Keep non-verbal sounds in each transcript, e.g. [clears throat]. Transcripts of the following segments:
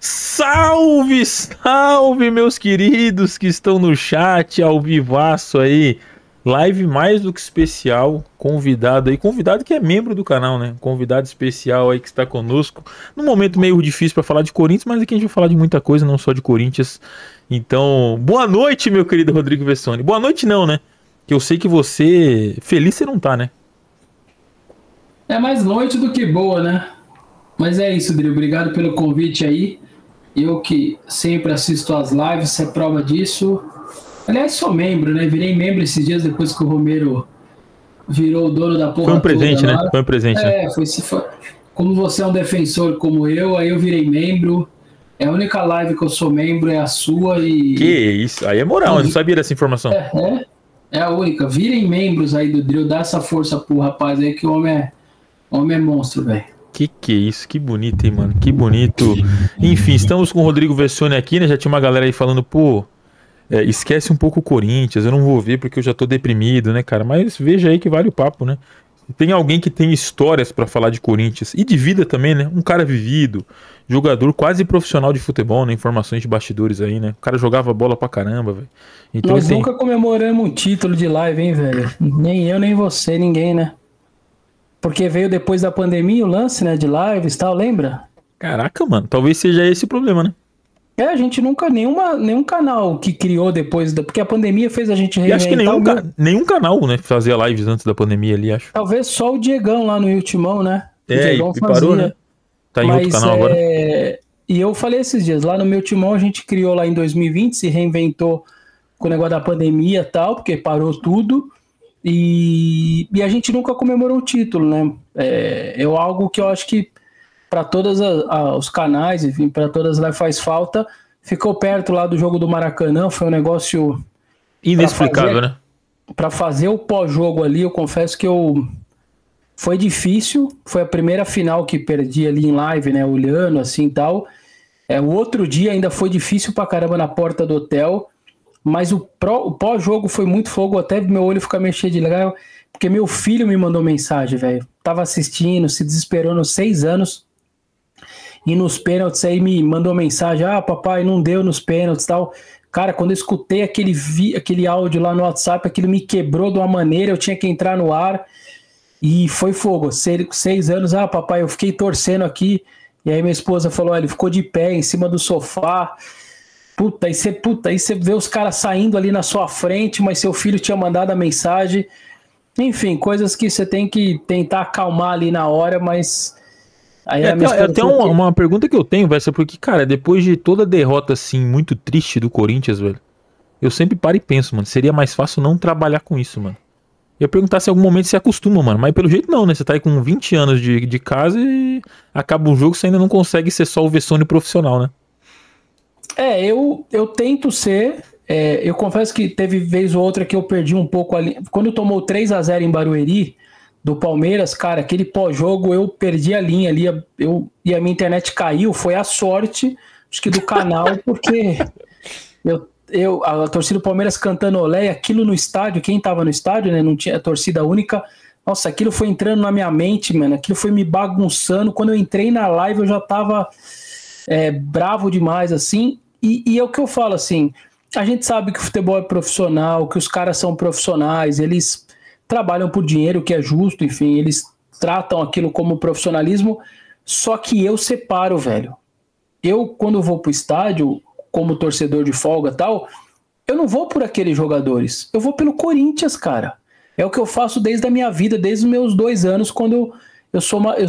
Salve, salve, meus queridos que estão no chat ao vivaço aí. Live mais do que especial, convidado aí, convidado que é membro do canal, né? Convidado especial aí que está conosco. Num momento meio difícil para falar de Corinthians, mas aqui a gente vai falar de muita coisa, não só de Corinthians. Então, boa noite, meu querido Rodrigo Vessoni. Boa noite não, né? Que eu sei que você feliz você não tá, né? É mais noite do que boa, né? Mas é isso, Dri. Obrigado pelo convite aí. Eu que sempre assisto as lives, você é prova disso. Aliás, sou membro, né? Virei membro esses dias depois que o Romero virou o dono da porra. Foi um presente, né? Foi um presente. É, né? foi, foi. Como você é um defensor como eu, aí eu virei membro. É a única live que eu sou membro, é a sua e. Que isso, aí é moral, eu não sabia dessa informação. É, é, é a única. Virem membros aí do Drill, dá essa força pro rapaz aí que o homem é, homem é monstro, velho. Que que é isso? Que bonito, hein, mano? Que bonito. Enfim, estamos com o Rodrigo Vessone aqui, né? Já tinha uma galera aí falando, pô, é, esquece um pouco o Corinthians, eu não vou ver porque eu já tô deprimido, né, cara? Mas veja aí que vale o papo, né? Tem alguém que tem histórias para falar de Corinthians e de vida também, né? Um cara vivido, jogador quase profissional de futebol, né? Informações de bastidores aí, né? O cara jogava bola pra caramba, velho. Então, Nós tem... nunca comemoramos um título de live, hein, velho? Nem eu, nem você, ninguém, né? Porque veio depois da pandemia o lance, né, de lives e tal, lembra? Caraca, mano, talvez seja esse o problema, né? É, a gente nunca, nenhuma, nenhum canal que criou depois da. Porque a pandemia fez a gente reinventar. E acho que nenhum, ca... nenhum canal, né, fazia lives antes da pandemia ali, acho. Talvez só o Diegão lá no Ultimão, né? O é, Diegão e parou, né? Tá em Mas, outro canal é... agora. E eu falei esses dias, lá no meu timão a gente criou lá em 2020, se reinventou com o negócio da pandemia e tal, porque parou tudo. E, e a gente nunca comemorou o título, né? É, é algo que eu acho que para todos os canais, enfim, para todas lá faz falta. Ficou perto lá do jogo do Maracanã, foi um negócio inexplicável, fazer, né? Para fazer o pós-jogo ali, eu confesso que eu foi difícil. Foi a primeira final que perdi ali em live, né? Olhando assim tal. É, o outro dia ainda foi difícil pra caramba na porta do hotel. Mas o, o pós-jogo foi muito fogo, até meu olho ficar cheio de legal, porque meu filho me mandou mensagem, velho. Tava assistindo, se desesperou nos seis anos. E nos pênaltis aí me mandou mensagem: ah, papai, não deu nos pênaltis tal. Cara, quando eu escutei aquele, vi, aquele áudio lá no WhatsApp, aquilo me quebrou de uma maneira, eu tinha que entrar no ar. E foi fogo. Seis, seis anos, ah, papai, eu fiquei torcendo aqui. E aí minha esposa falou: ele ficou de pé em cima do sofá. Puta, aí você, puta, aí você vê os caras saindo ali na sua frente, mas seu filho tinha mandado a mensagem. Enfim, coisas que você tem que tentar acalmar ali na hora, mas. Aí é, até, até uma, que... uma, pergunta que eu tenho, vai ser porque, cara, depois de toda a derrota assim, muito triste do Corinthians, velho, eu sempre paro e penso, mano, seria mais fácil não trabalhar com isso, mano. Eu ia perguntar se em algum momento você acostuma, mano. Mas pelo jeito não, né? Você tá aí com 20 anos de, de casa e acaba um jogo, você ainda não consegue ser só o Vessone profissional, né? É, eu, eu tento ser. É, eu confesso que teve vez ou outra que eu perdi um pouco ali. Quando tomou 3 a 0 em Barueri, do Palmeiras, cara, aquele pós-jogo eu perdi a linha ali. Eu, e a minha internet caiu. Foi a sorte, acho que do canal, [laughs] porque eu eu, a, a torcida do Palmeiras cantando olé, aquilo no estádio, quem tava no estádio, né, não tinha torcida única, nossa, aquilo foi entrando na minha mente, mano, aquilo foi me bagunçando, quando eu entrei na live eu já tava é, bravo demais, assim, e, e é o que eu falo, assim, a gente sabe que o futebol é profissional, que os caras são profissionais, eles trabalham por dinheiro, que é justo, enfim, eles tratam aquilo como profissionalismo, só que eu separo, velho. Eu, quando vou pro estádio, como torcedor de folga tal, eu não vou por aqueles jogadores. Eu vou pelo Corinthians, cara. É o que eu faço desde a minha vida, desde os meus dois anos, quando eu, eu sou uma, eu,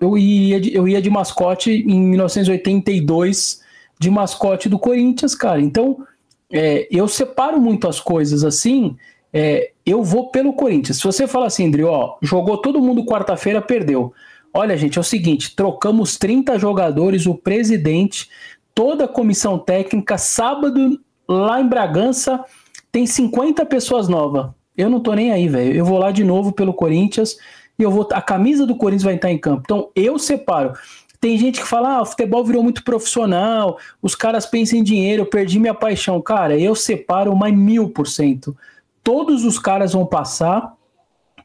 eu, ia de, eu ia de mascote em 1982 de mascote do Corinthians, cara. Então, é, eu separo muito as coisas assim. É, eu vou pelo Corinthians. Se você fala assim, André, ó, jogou todo mundo quarta-feira, perdeu. Olha, gente, é o seguinte: trocamos 30 jogadores, o presidente toda a comissão técnica. Sábado, lá em Bragança, tem 50 pessoas novas. Eu não tô nem aí, velho. Eu vou lá de novo pelo Corinthians e eu vou. A camisa do Corinthians vai estar em campo. Então, eu separo. Tem gente que fala, ah, o futebol virou muito profissional, os caras pensam em dinheiro, eu perdi minha paixão. Cara, eu separo mais mil por cento. Todos os caras vão passar,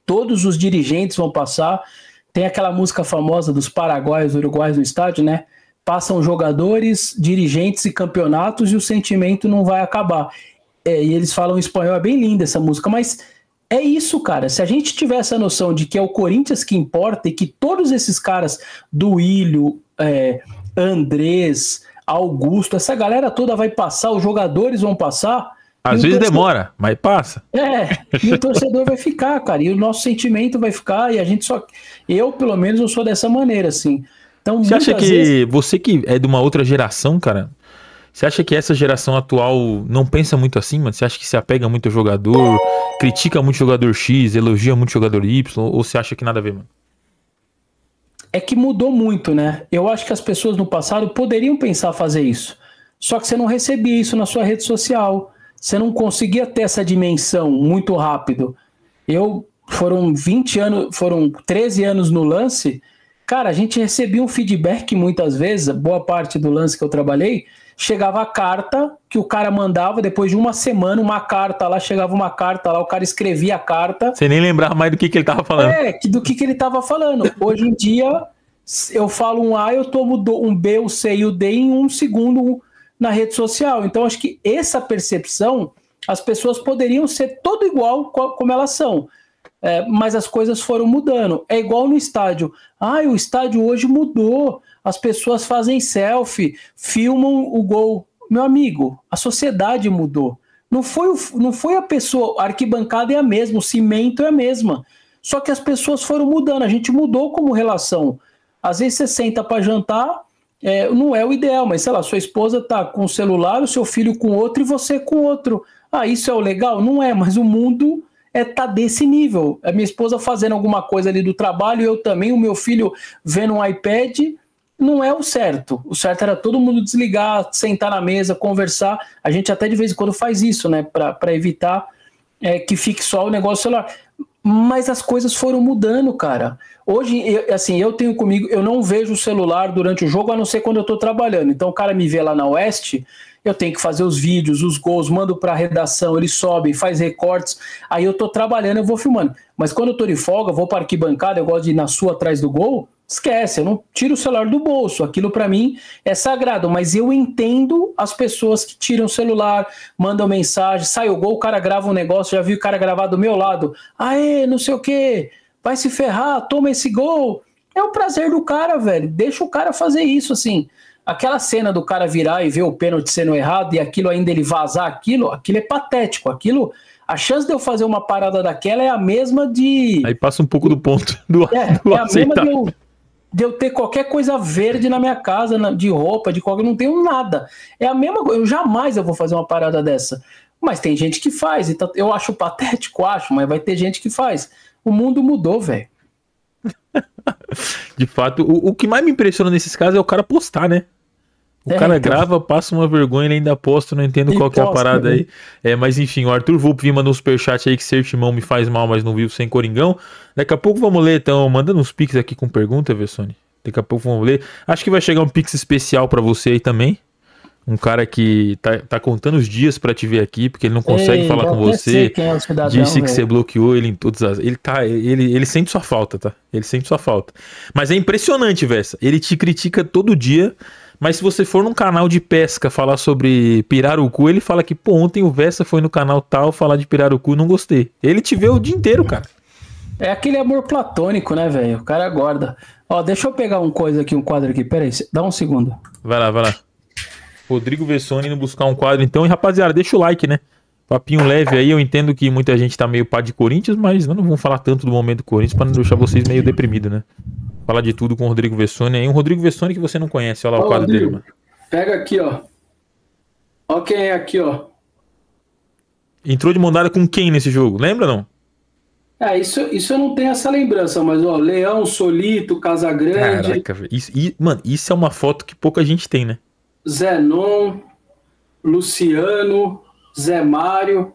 todos os dirigentes vão passar. tem aquela música famosa dos paraguaios, uruguaios no estádio, né? Passam jogadores, dirigentes e campeonatos e o sentimento não vai acabar. É, e eles falam espanhol, é bem linda essa música, mas é isso, cara. Se a gente tiver essa noção de que é o Corinthians que importa e que todos esses caras do Ilho, é, Andrés, Augusto, essa galera toda vai passar, os jogadores vão passar. Às vezes torcedor... demora, mas passa. É, e o torcedor vai ficar, cara, e o nosso sentimento vai ficar, e a gente só. Eu, pelo menos, eu sou dessa maneira, assim. Então, você acha que vezes... você que é de uma outra geração, cara, você acha que essa geração atual não pensa muito assim, mano? Você acha que se apega muito ao jogador, critica muito o jogador X, elogia muito o jogador Y, ou você acha que nada a ver, mano? É que mudou muito, né? Eu acho que as pessoas no passado poderiam pensar fazer isso. Só que você não recebia isso na sua rede social você não conseguia ter essa dimensão muito rápido. Eu foram 20 anos, foram 13 anos no lance. Cara, a gente recebia um feedback muitas vezes, boa parte do lance que eu trabalhei, chegava a carta que o cara mandava, depois de uma semana, uma carta lá, chegava uma carta lá, o cara escrevia a carta. Você nem lembrava mais do que, que ele tava falando. É, do que, que ele tava falando. Hoje em dia, eu falo um A, eu tomo um B, o C e o D em um segundo na rede social. Então, acho que essa percepção, as pessoas poderiam ser todo igual como elas são. É, mas as coisas foram mudando. É igual no estádio. Ah, o estádio hoje mudou. As pessoas fazem selfie, filmam o gol. Meu amigo, a sociedade mudou. Não foi, o, não foi a pessoa, a arquibancada é a mesma, o cimento é a mesma. Só que as pessoas foram mudando, a gente mudou como relação. Às vezes você senta para jantar, é, não é o ideal, mas sei lá, sua esposa tá com o celular, o seu filho com outro e você com outro. Ah, isso é o legal? Não é, mas o mundo é tá desse nível. A minha esposa fazendo alguma coisa ali do trabalho, eu também, o meu filho vendo um iPad, não é o certo. O certo era todo mundo desligar, sentar na mesa, conversar. A gente até de vez em quando faz isso, né, para evitar é, que fique só o negócio celular. Mas as coisas foram mudando, cara. Hoje, eu, assim, eu tenho comigo, eu não vejo o celular durante o jogo, a não ser quando eu estou trabalhando. Então, o cara me vê lá na Oeste, eu tenho que fazer os vídeos, os gols, mando para a redação, eles sobem, faz recortes. Aí eu estou trabalhando, eu vou filmando. Mas quando eu estou de folga, vou para arquibancada, eu gosto de ir na sua atrás do gol, esquece, eu não tiro o celular do bolso. Aquilo para mim é sagrado, mas eu entendo as pessoas que tiram o celular, mandam mensagem, sai o gol, o cara grava um negócio, já vi o cara gravar do meu lado. Aê, não sei o quê, vai se ferrar, toma esse gol. É o prazer do cara, velho. Deixa o cara fazer isso assim. Aquela cena do cara virar e ver o pênalti sendo errado e aquilo ainda ele vazar aquilo, aquilo é patético. Aquilo a chance de eu fazer uma parada daquela é a mesma de. Aí passa um pouco do ponto do, é, [laughs] do é a mesma de eu, de eu ter qualquer coisa verde na minha casa, de roupa, de qualquer. Não tenho nada. É a mesma coisa. Eu jamais eu vou fazer uma parada dessa. Mas tem gente que faz. Então, eu acho patético, acho, mas vai ter gente que faz. O mundo mudou, velho. De fato, o, o, que mais me impressiona nesses casos é o cara postar, né? O é, cara então... grava, passa uma vergonha, ele ainda posta, não entendo e qual que é a parada né? aí. É, mas enfim, o Arthur Volpe mandou um superchat aí que ser timão me faz mal, mas não viu sem Coringão. Daqui a pouco vamos ler, então, mandando uns pics aqui com pergunta, Vessone. Daqui a pouco vamos ler. Acho que vai chegar um pix especial para você aí também. Um cara que tá, tá contando os dias para te ver aqui, porque ele não consegue Ei, falar com você. É cidadão, disse que você bloqueou ele em todas as. Ele tá. Ele, ele sente sua falta, tá? Ele sente sua falta. Mas é impressionante, Vessa. Ele te critica todo dia. Mas se você for num canal de pesca falar sobre pirarucu, ele fala que, pô, ontem o Vessa foi no canal tal falar de pirarucu, não gostei. Ele te vê o dia inteiro, cara. É aquele amor platônico, né, velho? O cara aguarda. Ó, deixa eu pegar uma coisa aqui, um quadro aqui. Pera aí, dá um segundo. Vai lá, vai lá. Rodrigo Vessoni indo buscar um quadro então. E rapaziada, deixa o like, né? Papinho leve aí, eu entendo que muita gente tá meio pá de Corinthians, mas não vamos falar tanto do momento do Corinthians para não deixar vocês meio deprimidos, né? Falar de tudo com o Rodrigo Vessoni aí. Um Rodrigo Vessoni que você não conhece, olha lá Ô, o quadro Rodrigo, dele, mano. Pega aqui, ó. Ó quem é aqui, ó. Entrou de mandada com quem nesse jogo? Lembra não? É, isso, isso eu não tenho essa lembrança, mas ó, Leão, Solito, Casagrande. Caraca, isso, e, mano, isso é uma foto que pouca gente tem, né? Zenon, Luciano, Zé Mário.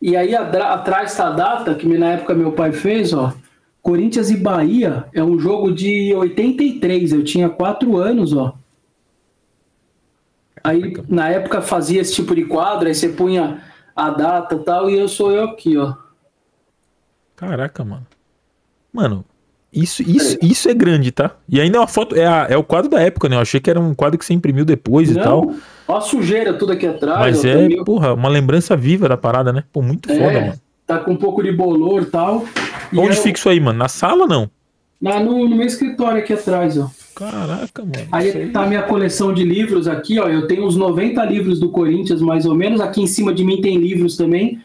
E aí atrás está a data que na época meu pai fez, ó. Corinthians e Bahia é um jogo de 83. Eu tinha quatro anos, ó. Aí na época fazia esse tipo de quadro, aí você punha a data e tal, e eu sou eu aqui, ó. Caraca, mano. Mano, Isso, isso, isso é grande, tá? E ainda é uma foto, é, a, é o quadro da época, né? Eu achei que era um quadro que você imprimiu depois Não, e tal. Olha a sujeira tudo aqui atrás. Mas é, meio... porra, uma lembrança viva da parada, né? Pô, muito é, foda, mano. Tá com um pouco de bolor e tal. E Onde eu... fica isso aí, mano? Na sala ou não? Na, no, no meu escritório aqui atrás, ó. Caraca, mano. Aí, aí tá a minha coleção de livros aqui, ó. Eu tenho uns 90 livros do Corinthians, mais ou menos. Aqui em cima de mim tem livros também.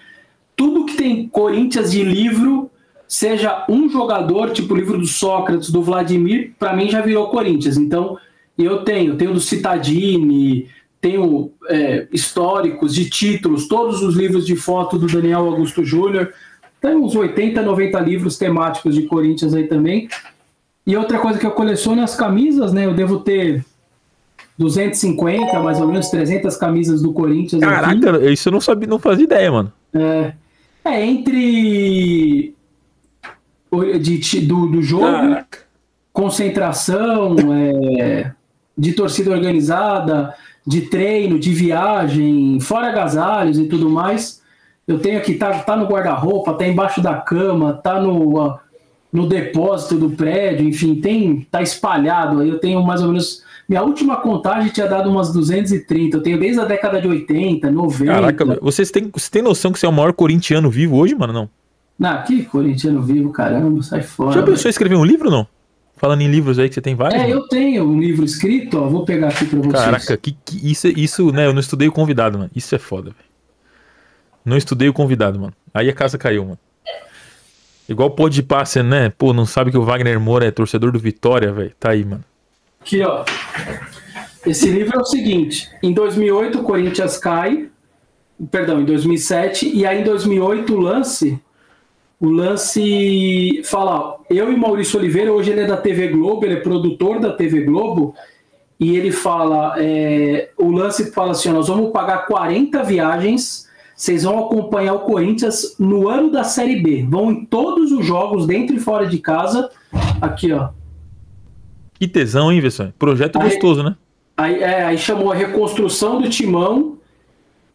Tudo que tem Corinthians de livro seja um jogador, tipo o livro do Sócrates, do Vladimir, para mim já virou Corinthians. Então, eu tenho, tenho do Citadini, tenho é, históricos de títulos, todos os livros de foto do Daniel Augusto Júnior. Tem uns 80, 90 livros temáticos de Corinthians aí também. E outra coisa que eu coleciono é as camisas, né? Eu devo ter 250, mais ou menos 300 camisas do Corinthians. Caraca, aqui. isso eu não sabia, não fazia ideia, mano. É, é entre de, do, do jogo, Caraca. concentração, é, de torcida organizada, de treino, de viagem, fora agasalhos e tudo mais. Eu tenho aqui, tá, tá no guarda-roupa, tá embaixo da cama, tá no, no depósito do prédio, enfim, tem, tá espalhado. Aí eu tenho mais ou menos. Minha última contagem tinha dado umas 230. Eu tenho desde a década de 80, 90. Caraca, vocês têm, você tem noção que você é o maior corintiano vivo hoje, mano? Não? Não, que corintiano vivo, caramba, sai fora. Já pensou em escrever um livro não? Falando em livros aí que você tem vários? É, mano? eu tenho um livro escrito, ó, vou pegar aqui pra vocês. Caraca, que, que isso, isso, né, eu não estudei o convidado, mano. Isso é foda, velho. Não estudei o convidado, mano. Aí a casa caiu, mano. Igual pô de passe, né? Pô, não sabe que o Wagner Moura é torcedor do Vitória, velho. Tá aí, mano. Aqui, ó. Esse livro é o seguinte: em 2008 o Corinthians cai, perdão, em 2007, e aí em 2008 o lance o lance fala, eu e Maurício Oliveira, hoje ele é da TV Globo, ele é produtor da TV Globo, e ele fala, é, o lance fala assim, nós vamos pagar 40 viagens, vocês vão acompanhar o Corinthians no ano da Série B, vão em todos os jogos, dentro e fora de casa, aqui ó. Que tesão, hein, Vesson? Projeto aí, gostoso, né? Aí, é, aí chamou a reconstrução do timão,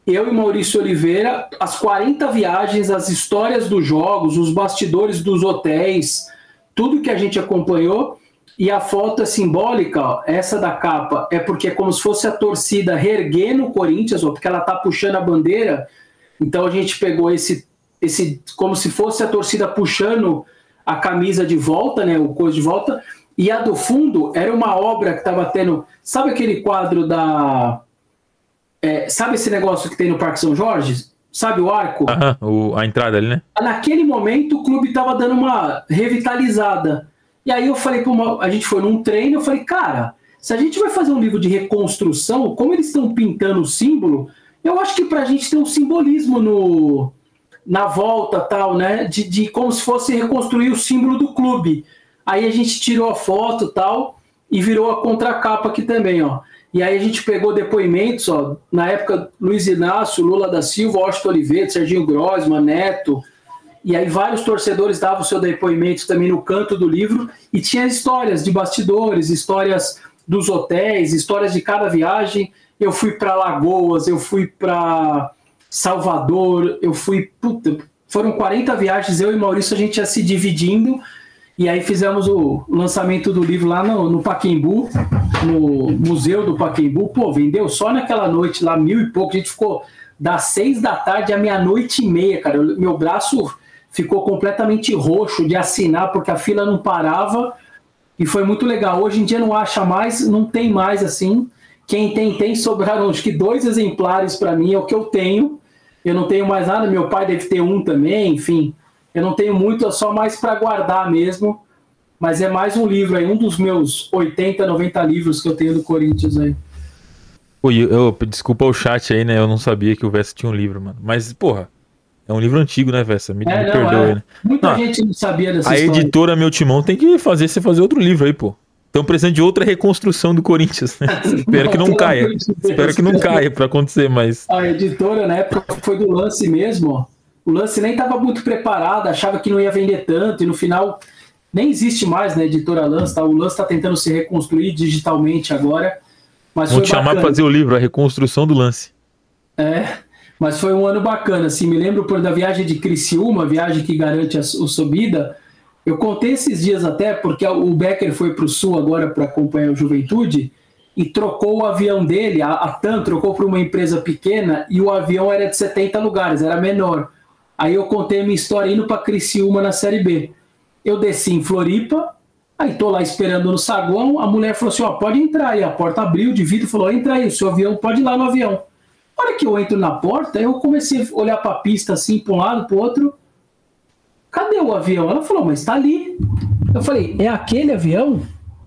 eu e Maurício Oliveira, as 40 viagens, as histórias dos jogos, os bastidores dos hotéis, tudo que a gente acompanhou. E a foto é simbólica, ó, essa da capa, é porque é como se fosse a torcida reerguendo o Corinthians, ó, porque ela tá puxando a bandeira. Então a gente pegou esse, esse como se fosse a torcida puxando a camisa de volta, né, o coisa de volta. E a do fundo era uma obra que estava tendo. Sabe aquele quadro da é, sabe esse negócio que tem no Parque São Jorge? Sabe o arco? Aham, o, a entrada ali, né? Naquele momento o clube tava dando uma revitalizada. E aí eu falei uma. A gente foi num treino, eu falei, cara, se a gente vai fazer um livro de reconstrução, como eles estão pintando o símbolo, eu acho que para a gente tem um simbolismo no, na volta tal, né? De, de como se fosse reconstruir o símbolo do clube. Aí a gente tirou a foto tal e virou a contracapa aqui também, ó. E aí a gente pegou depoimentos, ó, na época Luiz Inácio, Lula da Silva, Washington Oliveira, Serginho Grossman, Neto, e aí vários torcedores davam seu depoimento também no canto do livro, e tinha histórias de bastidores, histórias dos hotéis, histórias de cada viagem. Eu fui para Lagoas, eu fui para Salvador, eu fui. Puta, foram 40 viagens, eu e Maurício a gente ia se dividindo e aí fizemos o lançamento do livro lá no, no Paquembu, no Museu do Paquembu. Pô, vendeu só naquela noite lá mil e pouco. A gente ficou das seis da tarde à meia-noite e meia, cara. Meu braço ficou completamente roxo de assinar porque a fila não parava e foi muito legal. Hoje em dia não acha mais, não tem mais assim. Quem tem, tem. Sobraram acho que dois exemplares para mim, é o que eu tenho. Eu não tenho mais nada, meu pai deve ter um também, enfim. Eu não tenho muito, é só mais para guardar mesmo. Mas é mais um livro aí, um dos meus 80, 90 livros que eu tenho do Corinthians aí. Pô, eu, eu, desculpa o chat aí, né? Eu não sabia que o Vessa tinha um livro, mano. Mas, porra, é um livro antigo, né, Vessa? Me, é, me não, perdoe, é. né? Muita não, gente não sabia dessa a história. A editora Meu Timão tem que fazer você fazer outro livro aí, pô. Estão precisando de outra reconstrução do Corinthians, né? [laughs] Espero que não caia. Espero que não caia para acontecer, mas. A editora, na época, foi do lance mesmo, ó o lance nem estava muito preparado, achava que não ia vender tanto, e no final nem existe mais, né, editora Lance, tá? o Lance está tentando se reconstruir digitalmente agora. Mas Vou te chamar para fazer o livro, a reconstrução do lance. É, mas foi um ano bacana, assim, me lembro por da viagem de Criciúma, viagem que garante a, a subida, Eu contei esses dias até, porque o Becker foi para o Sul agora para acompanhar o Juventude e trocou o avião dele, a, a TAM trocou para uma empresa pequena e o avião era de 70 lugares, era menor. Aí eu contei a minha história indo para Criciúma na Série B. Eu desci em Floripa, aí tô lá esperando no saguão, a mulher falou assim, ó, pode entrar. E a porta abriu de vidro falou, entra aí, o seu avião pode ir lá no avião. A hora que eu entro na porta, eu comecei a olhar para a pista assim, para um lado, para o outro. Cadê o avião? Ela falou, mas está ali. Eu falei, é aquele avião?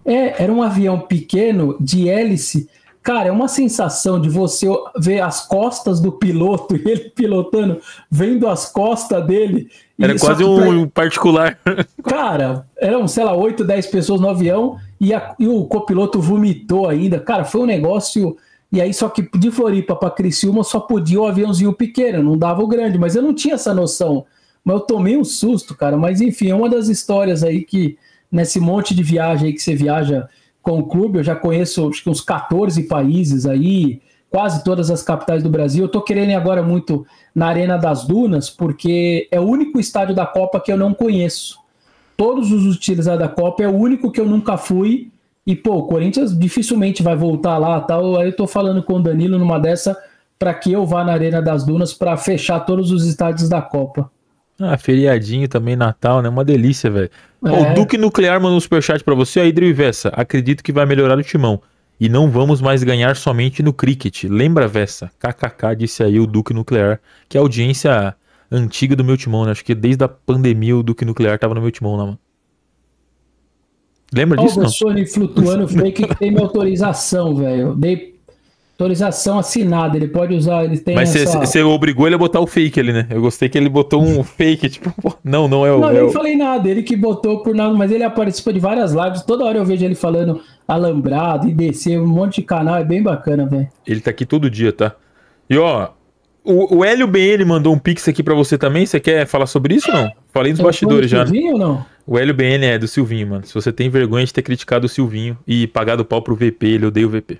É, era um avião pequeno de hélice. Cara, é uma sensação de você ver as costas do piloto [laughs] e ele pilotando, vendo as costas dele. Era quase um pra... particular. [laughs] Cara, eram, sei lá, 8, 10 pessoas no avião e, a, e o copiloto vomitou ainda. Cara, foi um negócio e aí, só que de Floripa para Criciúma só podia o aviãozinho pequeno, não dava o grande, mas eu não tinha essa noção. Mas eu tomei um susto, cara. Mas enfim, é uma das histórias aí que, nesse monte de viagem aí que você viaja com o clube, eu já conheço acho que uns 14 países aí, quase todas as capitais do Brasil. Eu tô querendo ir agora muito na Arena das Dunas, porque é o único estádio da Copa que eu não conheço. Todos os utilizados da Copa é o único que eu nunca fui e, pô, o Corinthians dificilmente vai voltar lá tal. Aí eu tô falando com o Danilo numa dessa para que eu vá na Arena das Dunas para fechar todos os estádios da Copa. Ah, feriadinho também, Natal, né? Uma delícia, velho. É. O Duque Nuclear mandou um superchat pra você. Aí, Drill Vessa, acredito que vai melhorar o timão. E não vamos mais ganhar somente no cricket. Lembra, Vessa? KKK, disse aí o Duque Nuclear, que é a audiência antiga do meu timão, né? Acho que desde a pandemia o Duque Nuclear tava no meu timão lá, mano. Lembra disso? O Sony flutuando fake que tem minha autorização, velho. Dei autorização assinada, ele pode usar, ele tem Mas você essa... obrigou ele a botar o fake ali, né? Eu gostei que ele botou um [laughs] fake, tipo, não, não é o... Não, eu não falei nada, ele que botou por nada, mas ele participa de várias lives, toda hora eu vejo ele falando alambrado e descer um monte de canal, é bem bacana, velho. Ele tá aqui todo dia, tá? E ó, o, o Hélio BN mandou um pix aqui para você também, você quer falar sobre isso ou não? Falei nos bastidores já. Né? ou não? O LBN é do Silvinho, mano. Se você tem vergonha de ter criticado o Silvinho e pagado pau pro VP, ele odeia o VP.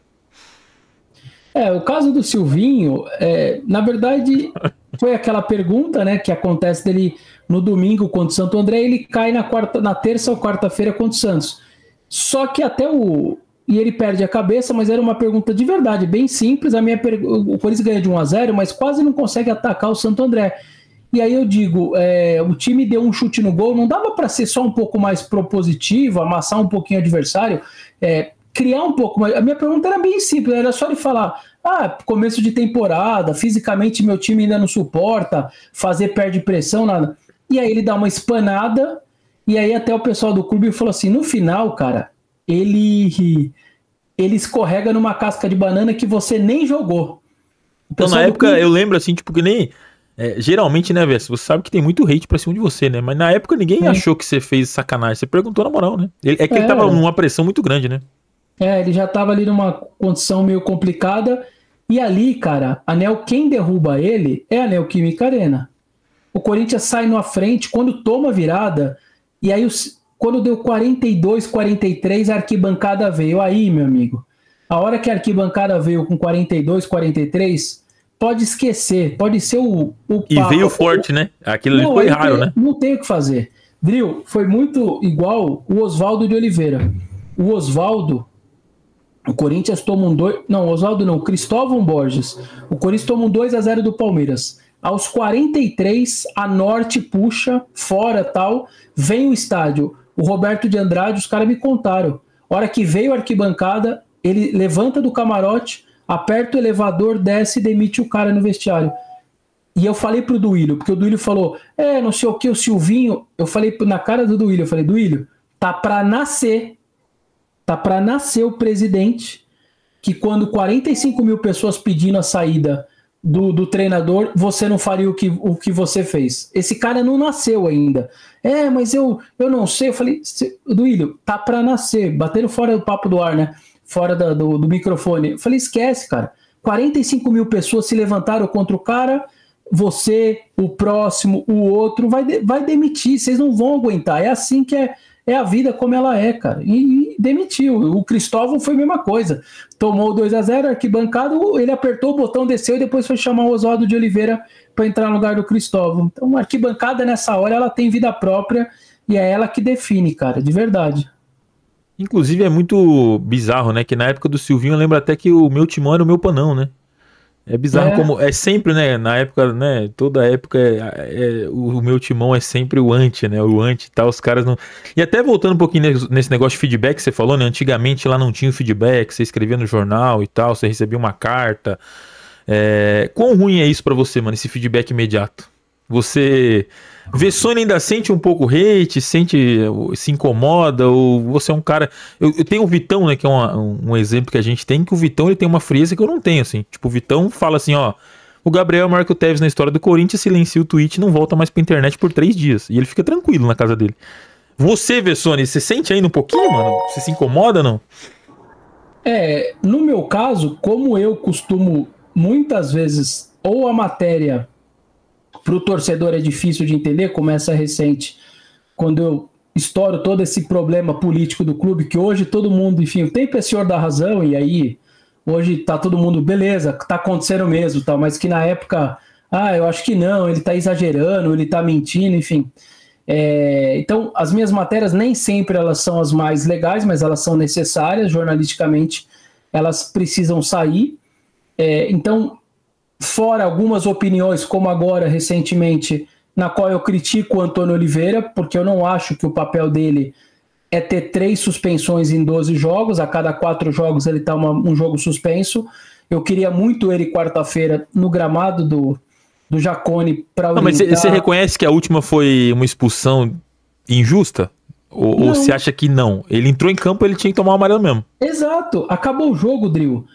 É, o caso do Silvinho, é, na verdade, foi aquela pergunta, né, que acontece dele no domingo contra o Santo André, ele cai na quarta, na terça ou quarta-feira contra o Santos. Só que até o e ele perde a cabeça, mas era uma pergunta de verdade, bem simples. A minha per... o Corinthians ganha de 1 a 0, mas quase não consegue atacar o Santo André. E aí eu digo, é, o time deu um chute no gol, não dava para ser só um pouco mais propositivo, amassar um pouquinho o adversário, é, criar um pouco mais. A minha pergunta era bem simples, era só ele falar: ah, começo de temporada, fisicamente meu time ainda não suporta, fazer perde pressão, nada. E aí ele dá uma espanada, e aí até o pessoal do clube falou assim: no final, cara, ele ele escorrega numa casca de banana que você nem jogou. Então, na época, clube... eu lembro assim, tipo, que nem é, geralmente, né, Vessa, você sabe que tem muito hate pra cima de você, né? Mas na época ninguém é. achou que você fez sacanagem. Você perguntou na moral, né? Ele, é que é. ele tava numa pressão muito grande, né? É, ele já tava ali numa condição meio complicada. E ali, cara, a Neo, quem derruba ele é a Neoquímica Arena. O Corinthians sai na frente quando toma virada. E aí, quando deu 42, 43, a arquibancada veio. Aí, meu amigo, a hora que a arquibancada veio com 42, 43 pode esquecer, pode ser o. o e veio forte, né? Aquilo não, foi raro, tem, né? Não tem o que fazer. Drill, foi muito igual o Oswaldo de Oliveira. O Oswaldo, o Corinthians toma um 2. Não, Oswaldo não, Cristóvão Borges. O Corinthians toma um 2 a 0 do Palmeiras. Aos 43, a Norte puxa, fora tal, vem o estádio. O Roberto de Andrade, os caras me contaram. Hora que veio a arquibancada, ele levanta do camarote, aperta o elevador, desce e demite o cara no vestiário. E eu falei pro Duílio, porque o Duílio falou, é, não sei o que, o Silvinho. Eu falei na cara do Duílio, eu falei, Duílio, tá pra nascer, tá pra nascer o presidente, que quando 45 mil pessoas pedindo a saída do, do treinador, você não faria o que, o que você fez. Esse cara não nasceu ainda. É, mas eu, eu não sei. Eu falei, Duílio, tá pra nascer. Bateram fora do papo do ar, né? fora da, do, do microfone. Eu falei, esquece, cara. 45 mil pessoas se levantaram contra o cara, você, o próximo, o outro, vai, vai demitir, vocês não vão aguentar. É assim que é, é a vida como ela é, cara. E, e demitiu. O Cristóvão foi a mesma coisa. Tomou 2 a 0 arquibancado, ele apertou o botão, desceu e depois foi chamar o Oswaldo de Oliveira para entrar no lugar do Cristóvão. Então, arquibancada nessa hora ela tem vida própria e é ela que define, cara, de verdade. Inclusive é muito bizarro, né? Que na época do Silvinho eu lembro até que o meu timão era o meu panão, né? É bizarro é. como. É sempre, né? Na época, né? Toda época, é, é, o, meu timão é sempre o anti, né? O anti e tal. Os caras não. E até voltando um pouquinho nesse negócio de feedback que você falou, né? Antigamente lá não tinha o feedback, você escrevia no jornal e tal, você recebia uma carta. É... Quão ruim é isso para você, mano? Esse feedback imediato? Você vê Sony ainda sente um pouco hate, sente, se incomoda, ou você é um cara. Eu, eu tenho o Vitão, né, que é uma, um, exemplo que a gente tem, que o Vitão ele tem uma frieza que eu não tenho, assim. Tipo, o Vitão fala assim, ó. O Gabriel Marco Teves na história do Corinthians silencia o tweet e não volta mais pra internet por três dias. E ele fica tranquilo na casa dele. Você, Vessone, você sente ainda um pouquinho, mano? Você se incomoda não? É, no meu caso, como eu costumo muitas vezes, ou a matéria para o torcedor é difícil de entender, como essa recente, quando eu estouro todo esse problema político do clube, que hoje todo mundo, enfim, o tempo é senhor da razão, e aí hoje tá todo mundo, beleza, tá acontecendo mesmo, tal, mas que na época, ah, eu acho que não, ele tá exagerando, ele tá mentindo, enfim. É, então, as minhas matérias nem sempre elas são as mais legais, mas elas são necessárias jornalisticamente, elas precisam sair. É, então, fora algumas opiniões, como agora recentemente, na qual eu critico o Antônio Oliveira, porque eu não acho que o papel dele é ter três suspensões em 12 jogos, a cada quatro jogos ele está um jogo suspenso. Eu queria muito ele quarta-feira no gramado do, do Jacone para Não, mas você reconhece que a última foi uma expulsão injusta? Ou, ou, você acha que não? Ele entrou em campo, ele tinha que tomar o amarelo mesmo. Exato. Acabou o jogo, Drill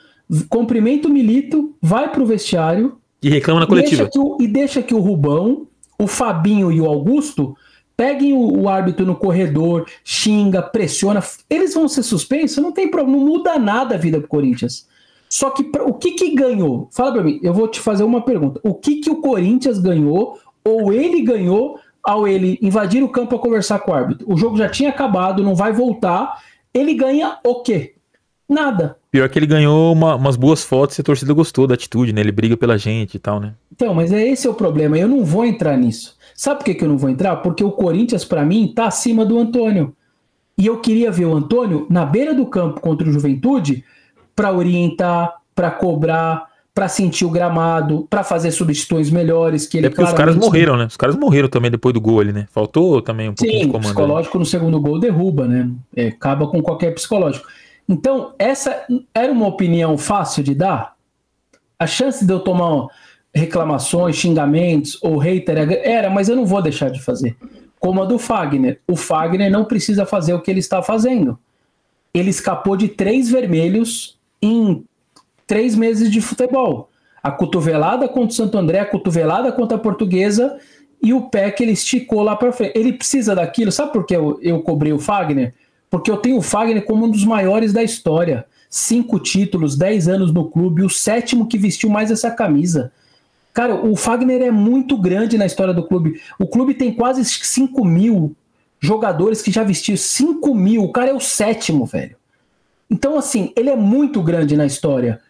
cumprimenta o Milito, vai pro vestiário. E reclama na coletiva. Deixa o, e deixa que o Rubão, o Fabinho e o Augusto peguem o, o, árbitro no corredor, xinga, pressiona. Eles vão ser suspensos, não tem problema, não muda nada a vida pro Corinthians. Só que pra, o que que ganhou? Fala para mim, eu vou te fazer uma pergunta. O que que o Corinthians ganhou ou ele ganhou ao ele invadir o campo para conversar com o árbitro? O jogo já tinha acabado, não vai voltar. Ele ganha o quê? Nada. Pior que ele ganhou uma, umas boas fotos e a torcida gostou da atitude, né? Ele briga pela gente e tal, né? Então, mas é esse é o problema. Eu não vou entrar nisso. Sabe por que, que eu não vou entrar? Porque o Corinthians, para mim, tá acima do Antônio. E eu queria ver o Antônio na beira do campo contra o Juventude para orientar, para cobrar, para sentir o gramado, para fazer substituições melhores. Que ele é porque claramente... os caras morreram, né? Os caras morreram também depois do gol ali, né? Faltou também um pouquinho Sim, de comando. O psicológico no segundo gol derruba, né? É, acaba com qualquer psicológico. Então, essa era uma opinião fácil de dar? A chance de eu tomar reclamações, xingamentos ou hater era, mas eu não vou deixar de fazer. Como a do Fagner. O Fagner não precisa fazer o que ele está fazendo. Ele escapou de três vermelhos em três meses de futebol. A cotovelada contra o Santo André, a cotovelada contra a Portuguesa e o pé que ele esticou lá para frente. Ele precisa daquilo. Sabe por que eu, eu o Fagner? Porque eu tenho o Fagner como um dos maiores da história. Cinco títulos, dez anos no clube, o sétimo que vestiu mais essa camisa. Cara, o Fagner é muito grande na história do clube. O clube tem quase 5 mil jogadores que já vestiu 5 mil. O cara é o sétimo, velho. Então, assim, ele é muito grande na história.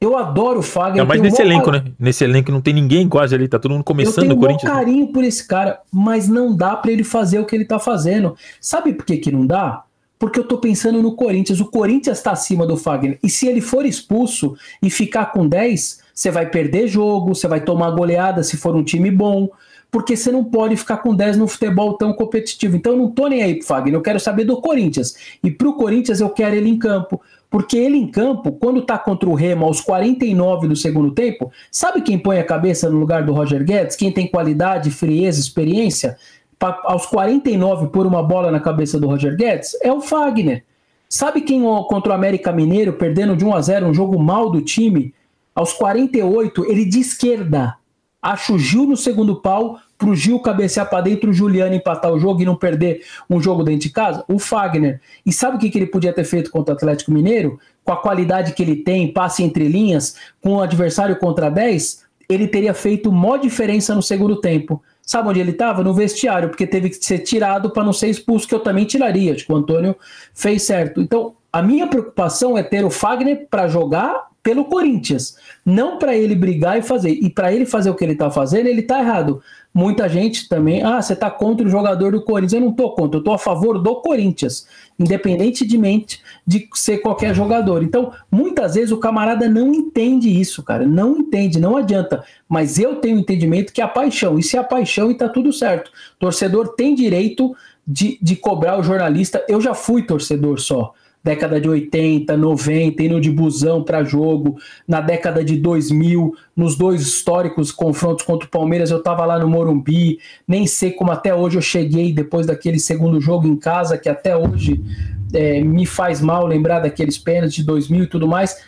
Eu adoro o Fagner. É mais nesse um elenco, né? Nesse elenco não tem ninguém quase ali, tá todo mundo começando o Corinthians. Eu tenho um carinho por esse cara, mas não dá para ele fazer o que ele tá fazendo. Sabe por que que não dá? Porque eu tô pensando no Corinthians. O Corinthians está acima do Fagner. E se ele for expulso e ficar com 10, você vai perder jogo, você vai tomar goleada se for um time bom, porque você não pode ficar com 10 no futebol tão competitivo. Então eu não tô nem aí pro Fagner, eu quero saber do Corinthians. E pro Corinthians eu quero ele em campo. Porque ele em campo, quando tá contra o Remo aos 49 do segundo tempo, sabe quem põe a cabeça no lugar do Roger Guedes? Quem tem qualidade, frieza, experiência? Aos 49 por uma bola na cabeça do Roger Guedes é o Fagner. Sabe quem contra o América Mineiro, perdendo de 1 a 0 um jogo mal do time, aos 48, ele de esquerda acha o Gil no segundo pau, pro Gil cabecear para dentro, o Juliano empatar o jogo e não perder um jogo dentro de casa? O Fagner. E sabe o que, que ele podia ter feito contra o Atlético Mineiro? Com a qualidade que ele tem, passe entre linhas, com o adversário contra 10, ele teria feito mó diferença no segundo tempo. Sabe onde ele estava? No vestiário, porque teve que ser tirado para não ser expulso, que eu também tiraria. Que o Antônio fez certo. Então, a minha preocupação é ter o Fagner para jogar pelo Corinthians, não para ele brigar e fazer. E para ele fazer o que ele está fazendo, ele está errado. Muita gente também, ah, você está contra o jogador do Corinthians. Eu não estou contra, eu estou a favor do Corinthians, independentemente de ser qualquer jogador. Então, muitas vezes o camarada não entende isso, cara, não entende, não adianta. Mas eu tenho entendimento que é a paixão, se é a paixão, e tá tudo certo. Torcedor tem direito de, de cobrar o jornalista. Eu já fui torcedor só década de 80, 90, indo de busão para jogo, na década de 2000, nos dois históricos confrontos contra o Palmeiras, eu estava lá no Morumbi, nem sei como até hoje eu cheguei depois daquele segundo jogo em casa, que até hoje é, me faz mal lembrar daqueles pênaltis de 2000 e tudo mais.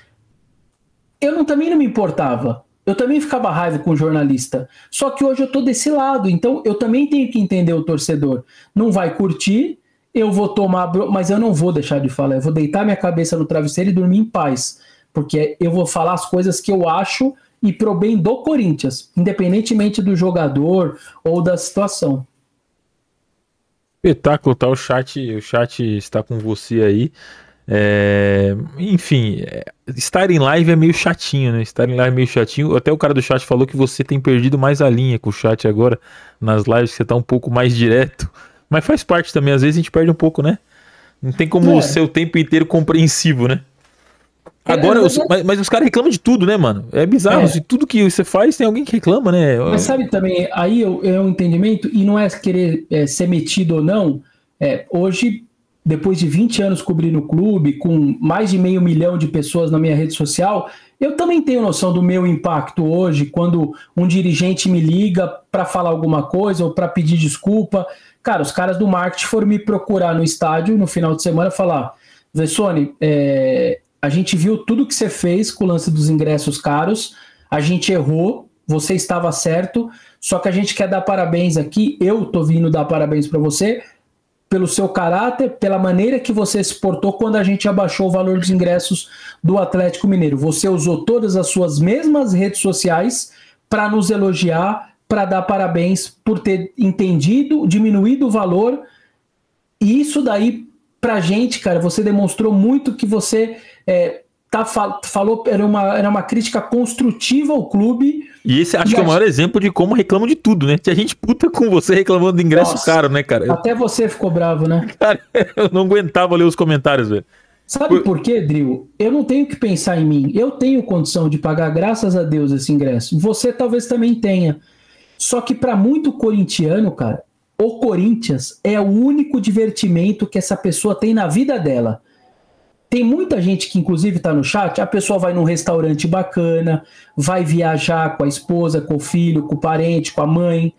Eu não, também não me importava. Eu também ficava raiva com o jornalista. Só que hoje eu tô desse lado, então eu também tenho que entender o torcedor. Não vai curtir, eu vou tomar, mas eu não vou deixar de falar, eu vou deitar minha cabeça no travesseiro e dormir em paz, porque eu vou falar as coisas que eu acho e pro bem do Corinthians, independentemente do jogador ou da situação. Espetáculo, tá? O chat, o chat está com você aí. É, enfim, é, estar em live é meio chatinho, né? Estar em live é meio chatinho. Até o cara do chat falou que você tem perdido mais a linha com o chat agora. Nas lives você tá um pouco mais direto. Mas faz parte também, às vezes a gente perde um pouco, né? Não tem como é. ser o tempo inteiro compreensivo, né? É, Agora, é, mas, mas, mas, os caras reclamam de tudo, né, mano? É bizarro. É. tudo que você faz, tem alguém que reclama, né? Mas sabe também, aí é um entendimento, e não é querer é, ser metido ou não. É, hoje, depois de 20 anos cobrindo o clube, com mais de meio milhão de pessoas na minha rede social, eu também tenho noção do meu impacto hoje, quando um dirigente me liga para falar alguma coisa ou para pedir desculpa. Cara, os caras do marketing foram me procurar no estádio no final de semana falar: Vessone, é, a gente viu tudo que você fez com o lance dos ingressos caros, a gente errou, você estava certo, só que a gente quer dar parabéns aqui. Eu tô vindo dar parabéns para você pelo seu caráter, pela maneira que você se portou quando a gente abaixou o valor dos ingressos do Atlético Mineiro. Você usou todas as suas mesmas redes sociais para nos elogiar, para dar parabéns por ter entendido, diminuído o valor. E isso daí, pra gente, cara, você demonstrou muito que você é, tá, falou, era uma, era uma crítica construtiva ao clube. E esse acho e que é o maior exemplo de como reclamam de tudo, né? Que a gente puta com você reclamando de ingresso Nossa, caro, né, cara? Até você ficou bravo, né? [laughs] Cara, eu não aguentava ler os comentários, velho. Sabe por quê, Drill? Eu não tenho que pensar em mim. Eu tenho condição de pagar, graças a Deus, esse ingresso. Você talvez também tenha. Só que para muito corintiano, cara, o Corinthians é o único divertimento que essa pessoa tem na vida dela. Tem muita gente que, inclusive, está no chat. A pessoa vai num restaurante bacana, vai viajar com a esposa, com o filho, com o parente, com a mãe,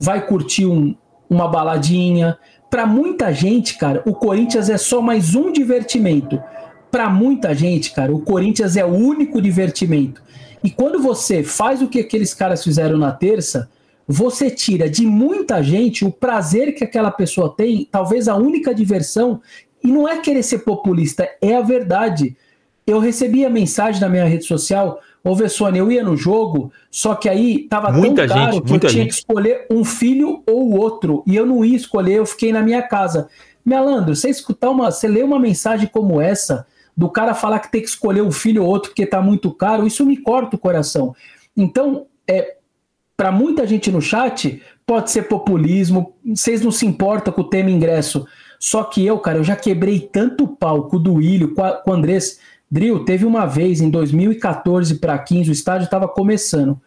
vai curtir um, uma baladinha. Para muita gente, cara, o Corinthians é só mais um divertimento. Para muita gente, cara, o Corinthians é o único divertimento. E quando você faz o que aqueles caras fizeram na terça, você tira de muita gente o prazer que aquela pessoa tem, talvez a única diversão, e não é querer ser populista, é a verdade. Eu recebi a mensagem na minha rede social, ô Vessone, eu ia no jogo, só que aí tava muita tão caro gente, que eu tinha gente. que escolher um filho ou outro, e eu não ia escolher, eu fiquei na minha casa. Melandro, você escutar uma, você lê uma mensagem como essa, do cara falar que tem que escolher um filho ou outro porque tá muito caro, isso me corta o coração. Então, é, para muita gente no chat, pode ser populismo, vocês não se importam com o tema ingresso. Só que eu, cara, eu já quebrei tanto palco do Ilho com, com o Andrés. Drill, teve uma vez em 2014 para 15, o estádio estava começando.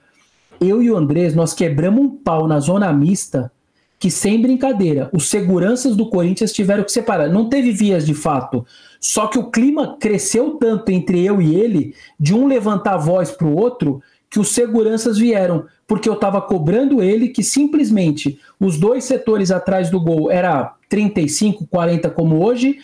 Eu e o Andrés, nós quebramos um pau na zona mista que sem brincadeira, os seguranças do Corinthians tiveram que separar. Não teve vias de fato. Só que o clima cresceu tanto entre eu e ele, de um levantar a voz para o outro, que os seguranças vieram, porque eu estava cobrando ele que simplesmente os dois setores atrás do gol era 35, 40 como hoje.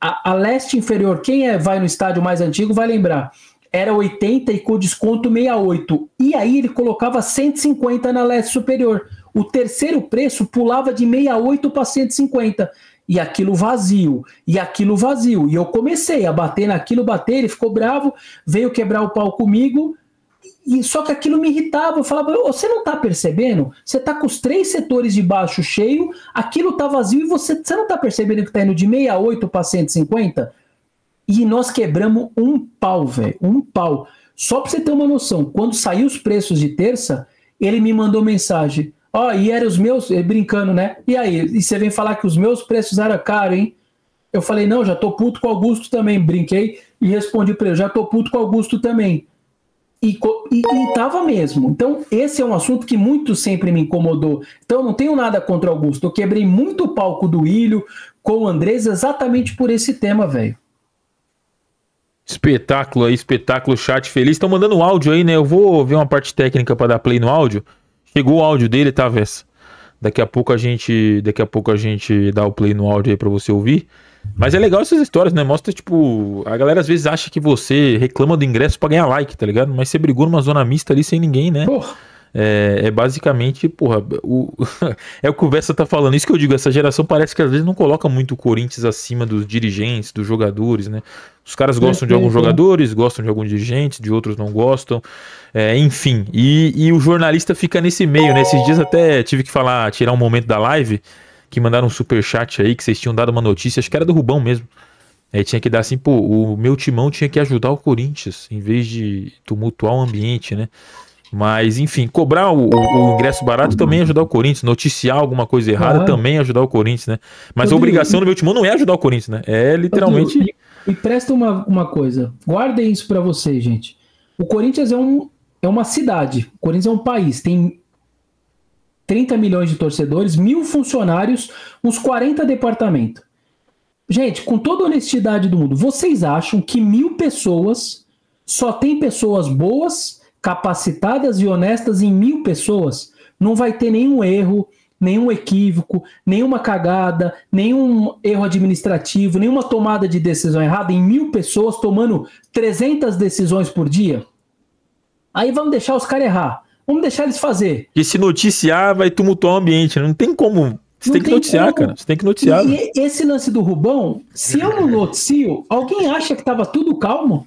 A, a leste inferior, quem é, vai no estádio mais antigo vai lembrar, era 80 e com desconto 68. E aí ele colocava 150 na leste superior. O terceiro preço pulava de 68 para 150. E aquilo vazio, e aquilo vazio. E eu comecei a bater naquilo, bater, ele ficou bravo, veio quebrar o pau comigo. E só que aquilo me irritava. Eu falava, você não está percebendo? Você está com os três setores de baixo cheio, aquilo está vazio e você, você não está percebendo que está indo de 68 para 150? E nós quebramos um pau, velho. Um pau. Só para você ter uma noção, quando saiu os preços de terça, ele me mandou mensagem. Ó, e eram os meus, ele brincando, né? E aí, e você vem falar que os meus preços eram caros, hein? Eu falei, não, já tô puto com o Augusto também. Brinquei e respondi para ele, já tô puto com o Augusto também. E, e, e tava mesmo. Então, esse é um assunto que muito sempre me incomodou. Então, não tenho nada contra o Augusto. Eu quebrei muito o palco do Ilho com o Andrés exatamente por esse tema, velho. Espetáculo aí, espetáculo, chat feliz. Estão mandando áudio aí, né? Eu vou ver uma parte técnica para dar play no áudio. Chegou o áudio dele, tá, Vessa? Daqui a pouco a gente, daqui a pouco a gente dá o play no áudio aí para você ouvir. Mas é legal essas histórias, né? Mostra, tipo, a galera às vezes acha que você reclama do ingresso pra ganhar like, tá ligado? Mas você brigou numa zona mista ali sem ninguém, né? Porra. É, é, basicamente, porra, o, [laughs] é o que o Vessa tá falando. Isso que eu digo, essa geração parece que às vezes não coloca muito o Corinthians acima dos dirigentes, dos jogadores, né? Os caras gostam de alguns jogadores, gostam de alguns dirigentes, de outros não gostam. É, enfim, e, e o jornalista fica nesse meio, né? Esses dias até tive que falar, tirar um momento da live que mandaram um super chat aí, que vocês tinham dado uma notícia, acho que era do Rubão mesmo. Aí tinha que dar assim, pô, o meu timão tinha que ajudar o Corinthians, em vez de tumultuar o ambiente, né? Mas, enfim, cobrar o, o, o ingresso barato também é ajudar o Corinthians, noticiar alguma coisa errada também é ajudar o Corinthians, né? Mas a obrigação do meu timão não é ajudar o Corinthians, né? É literalmente. E, e presta uma, uma coisa, guardem isso para vocês, gente. O Corinthians é, um, é uma cidade, o Corinthians é um país, tem 30 milhões de torcedores, mil funcionários, uns 40 departamentos. Gente, com toda honestidade do mundo, vocês acham que mil pessoas só tem pessoas boas, capacitadas e honestas em mil pessoas? Não vai ter nenhum erro, nenhum equívoco, nenhuma cagada, nenhum erro administrativo, nenhuma tomada de decisão errada em mil pessoas tomando 300 decisões por dia? Aí vamos deixar os caras errar. Vamos deixar eles fazer. E se noticiar, vai tumultuar o ambiente. Não tem como. Você não tem que noticiar, como. cara. Você tem que noticiar. E, esse lance do Rubão, se eu não noticio, alguém acha que tava tudo calmo?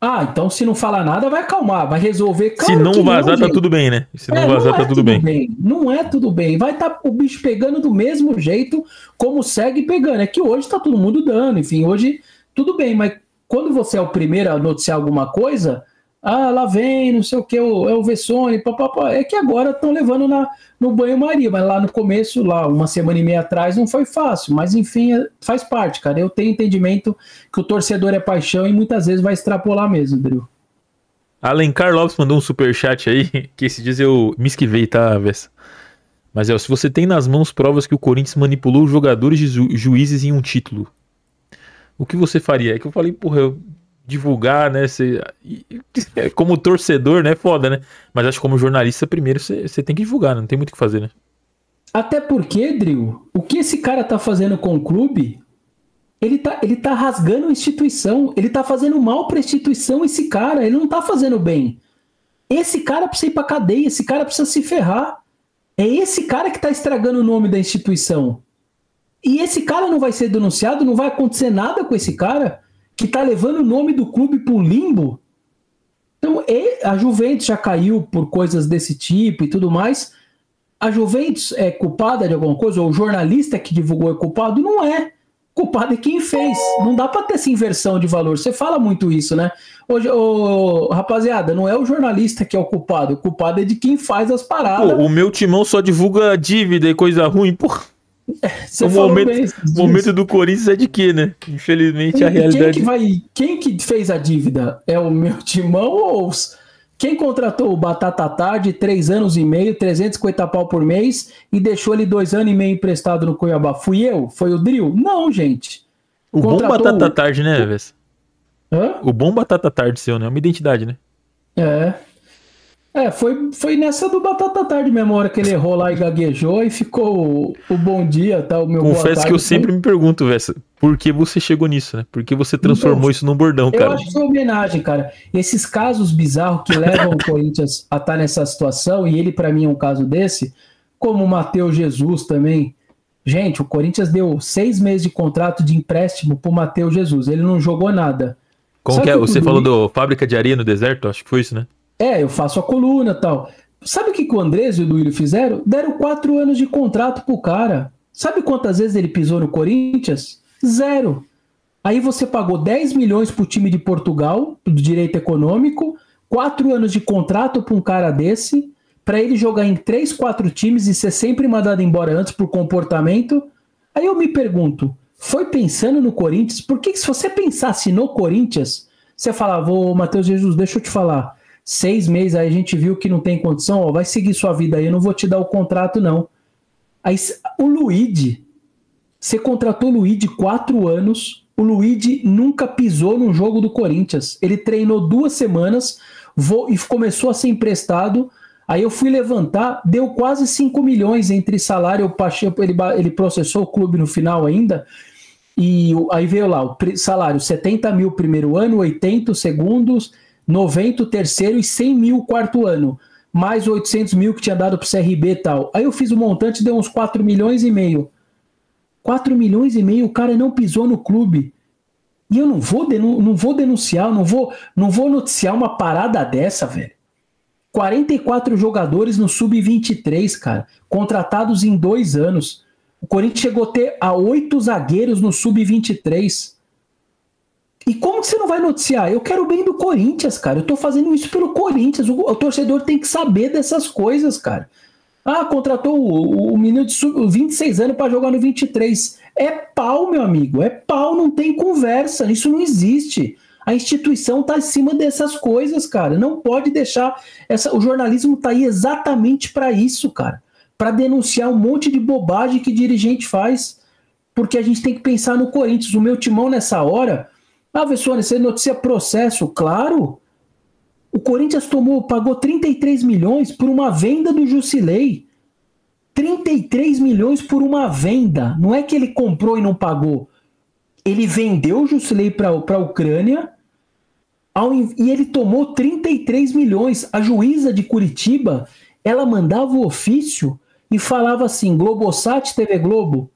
Ah, então se não falar nada, vai acalmar, vai resolver. Claro se não vazar, não, tá tudo bem, né? Se não é, vazar, não tá é tudo, bem. bem. Não é tudo bem. Vai estar tá o bicho pegando do mesmo jeito como segue pegando. É que hoje tá todo mundo dando, enfim, hoje tudo bem, mas quando você é o primeiro a noticiar alguma coisa, ah, lá vem, não sei o que, é o Vessone, papapá. É que agora estão levando na, no banho-maria, mas lá no começo, lá uma semana e meia atrás, não foi fácil. Mas enfim, é, faz parte, cara. Eu tenho entendimento que o torcedor é paixão e muitas vezes vai extrapolar mesmo, Drew. Alencar Lopes mandou um super chat aí, [laughs] que esses dias eu me esquivei, tá, Vessa? Mas é, se você tem nas mãos provas que o Corinthians manipulou jogadores e ju juízes em um título, o que você faria? É que eu falei, porra, eu divulgar, né? Você, como torcedor, né? Foda, né? Mas acho que como jornalista, primeiro você tem que divulgar, não tem muito o que fazer, né? Até porque, Drill, o que esse cara tá fazendo com o clube, ele tá, ele tá rasgando a instituição, ele tá fazendo mal pra instituição, esse cara, ele não tá fazendo bem. Esse cara precisa ir pra cadeia, esse cara precisa se ferrar. É esse cara que tá estragando o nome da instituição. E esse cara não vai ser denunciado, não vai acontecer nada com esse cara que está levando o nome do clube para o limbo. Então, a Juventus já caiu por coisas desse tipo e tudo mais. A Juventus é culpada de alguma coisa? Ou o jornalista que divulgou é culpado? Não é. Culpado é quem fez. Não dá para ter essa inversão de valor. Você fala muito isso, né? Hoje, oh, rapaziada, não é o jornalista que é o culpado. O culpado é de quem faz as paradas. Pô, o meu timão só divulga dívida e coisa ruim, porra. Você o momento, bem, momento do Corinthians é de quê, né? Infelizmente a realidade. Quem que, vai, quem que fez a dívida? É o meu timão ou os... quem contratou o Batata Tarde três anos e meio, 350 pau por mês e deixou ele dois anos e meio emprestado no Cuiabá? Fui eu? Foi o Drill? Não, gente. O contratou... bom Batata Tarde, né, Vess? O bom Batata Tarde seu, né? É uma identidade, né? É. É, foi, foi nessa do Batata Tarde mesmo, hora que ele errou lá e gaguejou e ficou o, o bom dia, tá? O meu Confesso que eu sempre me pergunto, Vessa, por que você chegou nisso, né? Por que você transformou então, isso num bordão, cara? Eu acho que foi homenagem, cara. Esses casos bizarros que levam o Corinthians a estar tá nessa situação, e ele para mim é um caso desse, como o Matheus Jesus também. Gente, o Corinthians deu seis meses de contrato de empréstimo pro Matheus Jesus. Ele não jogou nada. Como Sabe que é? Você falou do Fábrica de Areia no Deserto? Acho que foi isso, né? É, eu faço a coluna tal. Sabe o que, que o Andrés e o Duílio fizeram? Deram quatro anos de contrato pro cara. Sabe quantas vezes ele pisou no Corinthians? Zero. Aí você pagou 10 milhões pro time de Portugal, do direito econômico, quatro anos de contrato para um cara desse, para ele jogar em três, quatro times e ser sempre mandado embora antes por comportamento. Aí eu me pergunto, foi pensando no Corinthians? Porque se você pensasse no Corinthians, você falava, ô Matheus Jesus, deixa eu te falar, seis meses aí a gente viu que não tem condição, ó, vai seguir sua vida aí, eu não vou te dar o contrato não. Aí o Luigi, você contratou o Luigi quatro anos, o Luigi nunca pisou num jogo do Corinthians. Ele treinou duas semanas vou, e começou a ser emprestado. Aí eu fui levantar, deu quase 5 milhões entre salário, ele, ele processou o clube no final ainda, e aí veio lá o salário 70 mil primeiro ano, 80 segundos, 90 o terceiro e 100 mil quarto ano, mais 800 mil que tinha dado para o CRB e tal. Aí eu fiz o montante, deu uns 4 milhões e meio. 4 milhões e meio, o cara não pisou no clube. E eu não vou, não vou denunciar, não vou, não vou noticiar uma parada dessa, velho. 44 jogadores no Sub-23, cara, contratados em dois anos. O Corinthians chegou a ter a oito zagueiros no Sub-23. E como que você não vai noticiar? Eu quero o bem do Corinthians, cara. Eu tô fazendo isso pelo Corinthians. O, o torcedor tem que saber dessas coisas, cara. Ah, contratou o, o menino de sub, 26 anos para jogar no 23. É pau, meu amigo. É pau, não tem conversa. Isso não existe. A instituição está acima dessas coisas, cara. Não pode deixar. essa. O jornalismo está aí exatamente para isso, cara. Para denunciar um monte de bobagem que dirigente faz. Porque a gente tem que pensar no Corinthians. O meu timão nessa hora. Ah, Vessone, você noticia processo? Claro. O Corinthians tomou, pagou 33 milhões por uma venda do Jusilei. 33 milhões por uma venda. Não é que ele comprou e não pagou. Ele vendeu o Jusilei para a Ucrânia ao, e ele tomou 33 milhões. A juíza de Curitiba, ela mandava o ofício e falava assim: Globosat TV Globo,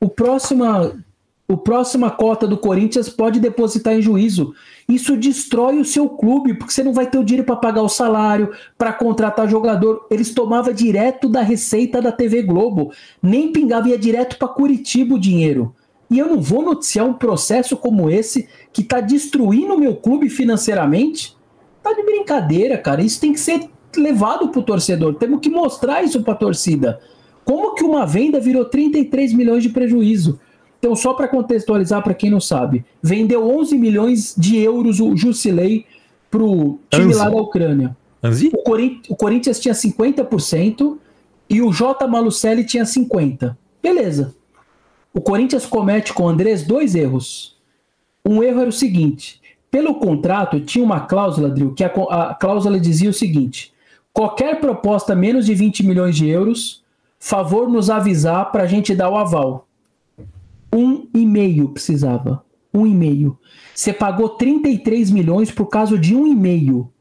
o próxima o próxima cota do Corinthians pode depositar em juízo. Isso destrói o seu clube, porque você não vai ter o dinheiro para pagar o salário, para contratar jogador. Eles tomavam direto da receita da TV Globo, nem pingava, ia direto para Curitiba o dinheiro. E eu não vou noticiar um processo como esse que está destruindo o meu clube financeiramente. Tá de brincadeira, cara. Isso tem que ser levado para o torcedor. Temos que mostrar isso para a torcida. Como que uma venda virou 33 milhões de prejuízo? Então, só para contextualizar para quem não sabe, vendeu 11 milhões de euros o Jusilei para o time Anzi. lá da Ucrânia. Anzi? O, o Corinthians tinha 50% e o J. Malucelli tinha 50%. Beleza. O Corinthians comete com o Andrés dois erros. Um erro era o seguinte: pelo contrato tinha uma cláusula, Drill, que a, a cláusula dizia o seguinte: qualquer proposta menos de 20 milhões de euros, favor nos avisar para a gente dar o aval. Um e meio precisava. Um e meio. Você pagou 33 milhões por causa de um e meio.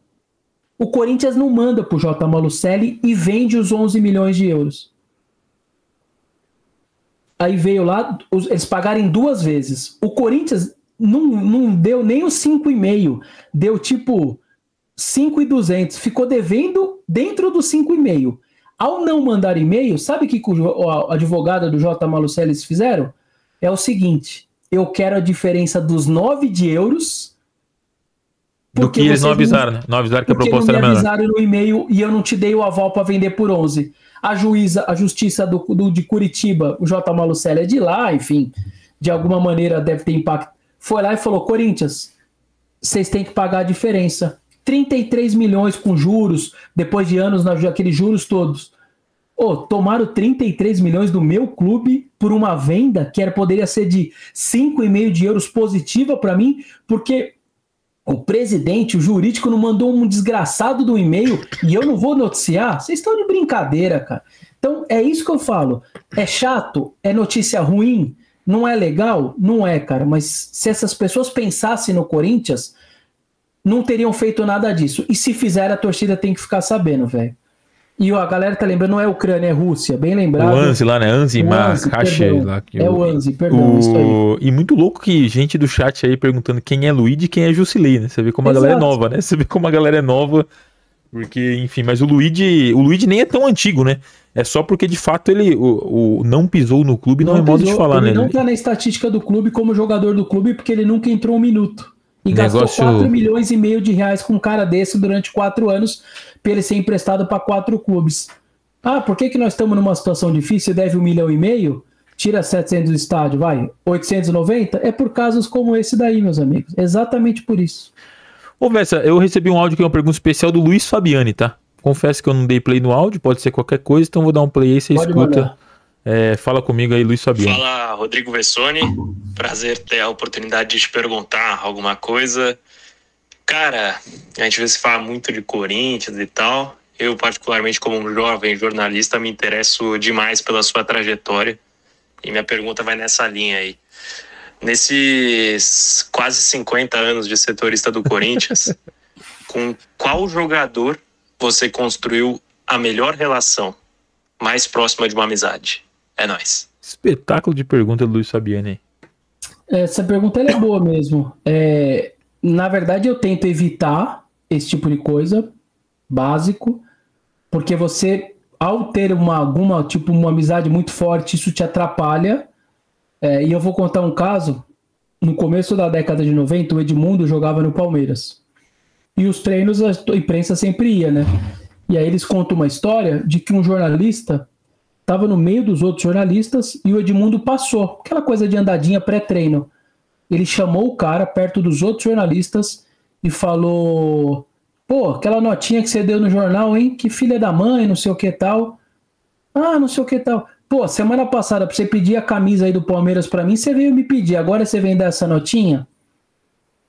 O Corinthians não manda pro J. Malucelli e vende os 11 milhões de euros. Aí veio lá, eles pagaram duas vezes. O Corinthians não, não deu nem os 5,5. Deu tipo 5,200. Ficou devendo dentro dos 5,5. Ao não mandar e-mail, sabe o que a advogada do J. Malucelli fizeram? É o seguinte: eu quero a diferença dos 9 de euros. Do que eles não avisaram, né? Não avisaram que a proposta era menor. avisaram no e-mail e eu não te dei o aval para vender por 11. A juíza, a justiça do, do de Curitiba, o J. Malucelli é de lá, enfim, de alguma maneira deve ter impacto. Foi lá e falou: Corinthians, vocês têm que pagar a diferença. 33 milhões com juros, depois de anos naqueles juros todos. Oh, tomaram 33 milhões do meu clube por uma venda que era, poderia ser de 5,5 de euros positiva para mim, porque o presidente, o jurídico, não mandou um desgraçado do e-mail e eu não vou noticiar. Vocês estão de brincadeira, cara. Então é isso que eu falo. É chato? É notícia ruim? Não é legal? Não é, cara. Mas se essas pessoas pensassem no Corinthians, não teriam feito nada disso. E se fizer, a torcida tem que ficar sabendo, velho. E ó, a galera tá lembrando, não é Ucrânia, é Rússia, bem lembrado. O Anzi lá, né? Anzi Makache lá. Que é o Anzi, perdão, o... isso aí. E muito louco que gente do chat aí perguntando quem é Luigi e quem é Jusilei, né? Você vê como a Exato. galera é nova, né? Você vê como a galera é nova. Porque, enfim, mas o Luigi, o Luigi nem é tão antigo, né? É só porque de fato ele o, o não pisou no clube, não, não é modo de falar, ele né? Ele não tá na estatística do clube como jogador do clube porque ele nunca entrou um minuto. E Negócio... gastou 4 milhões e meio de reais com um cara desse durante quatro anos para ele ser emprestado para quatro clubes. Ah, por que, que nós estamos numa situação difícil? Deve um milhão e meio? Tira 700 do estádio, vai. 890? É por casos como esse daí, meus amigos. Exatamente por isso. Ô, Vessa, eu recebi um áudio que é uma pergunta especial do Luiz Fabiani, tá? Confesso que eu não dei play no áudio, pode ser qualquer coisa, então vou dar um play aí, você pode escuta. É, fala comigo aí, Luiz Fabiani. Fala, Rodrigo Vessoni. Prazer ter a oportunidade de te perguntar alguma coisa. Cara, a gente vê se fala muito de Corinthians e tal. Eu, particularmente, como um jovem jornalista, me interesso demais pela sua trajetória. E minha pergunta vai nessa linha aí. Nesses quase 50 anos de setorista do Corinthians, [laughs] com qual jogador você construiu a melhor relação, mais próxima de uma amizade? É nóis. Espetáculo de pergunta do Luiz Fabiani. Essa pergunta é boa mesmo. É, na verdade, eu tento evitar esse tipo de coisa, básico, porque você, ao ter uma, alguma, tipo, uma amizade muito forte, isso te atrapalha é, e eu vou contar um caso. No começo da década de 90, o Edmundo jogava no Palmeiras. E os treinos a imprensa sempre ia, né? E aí eles contam uma história de que um jornalista estava no meio dos outros jornalistas e o Edmundo passou. Aquela coisa de andadinha pré-treino. Ele chamou o cara perto dos outros jornalistas e falou: Pô, aquela notinha que você deu no jornal, hein? Que filha da mãe, não sei o que tal. Ah, não sei o que tal. Pô, semana passada, pra você pedir a camisa aí do Palmeiras para mim, você veio me pedir, agora você vem dar essa notinha?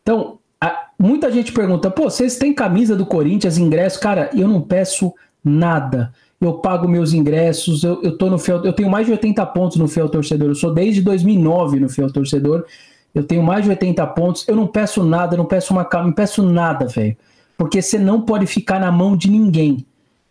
Então, a, muita gente pergunta, pô, vocês têm camisa do Corinthians, ingresso? Cara, eu não peço nada. Eu pago meus ingressos, eu, eu tô no Fiel, eu tenho mais de 80 pontos no Fiel Torcedor, eu sou desde 2009 no Fiel Torcedor, eu tenho mais de 80 pontos, eu não peço nada, não peço uma camisa, não peço nada, velho. Porque você não pode ficar na mão de ninguém.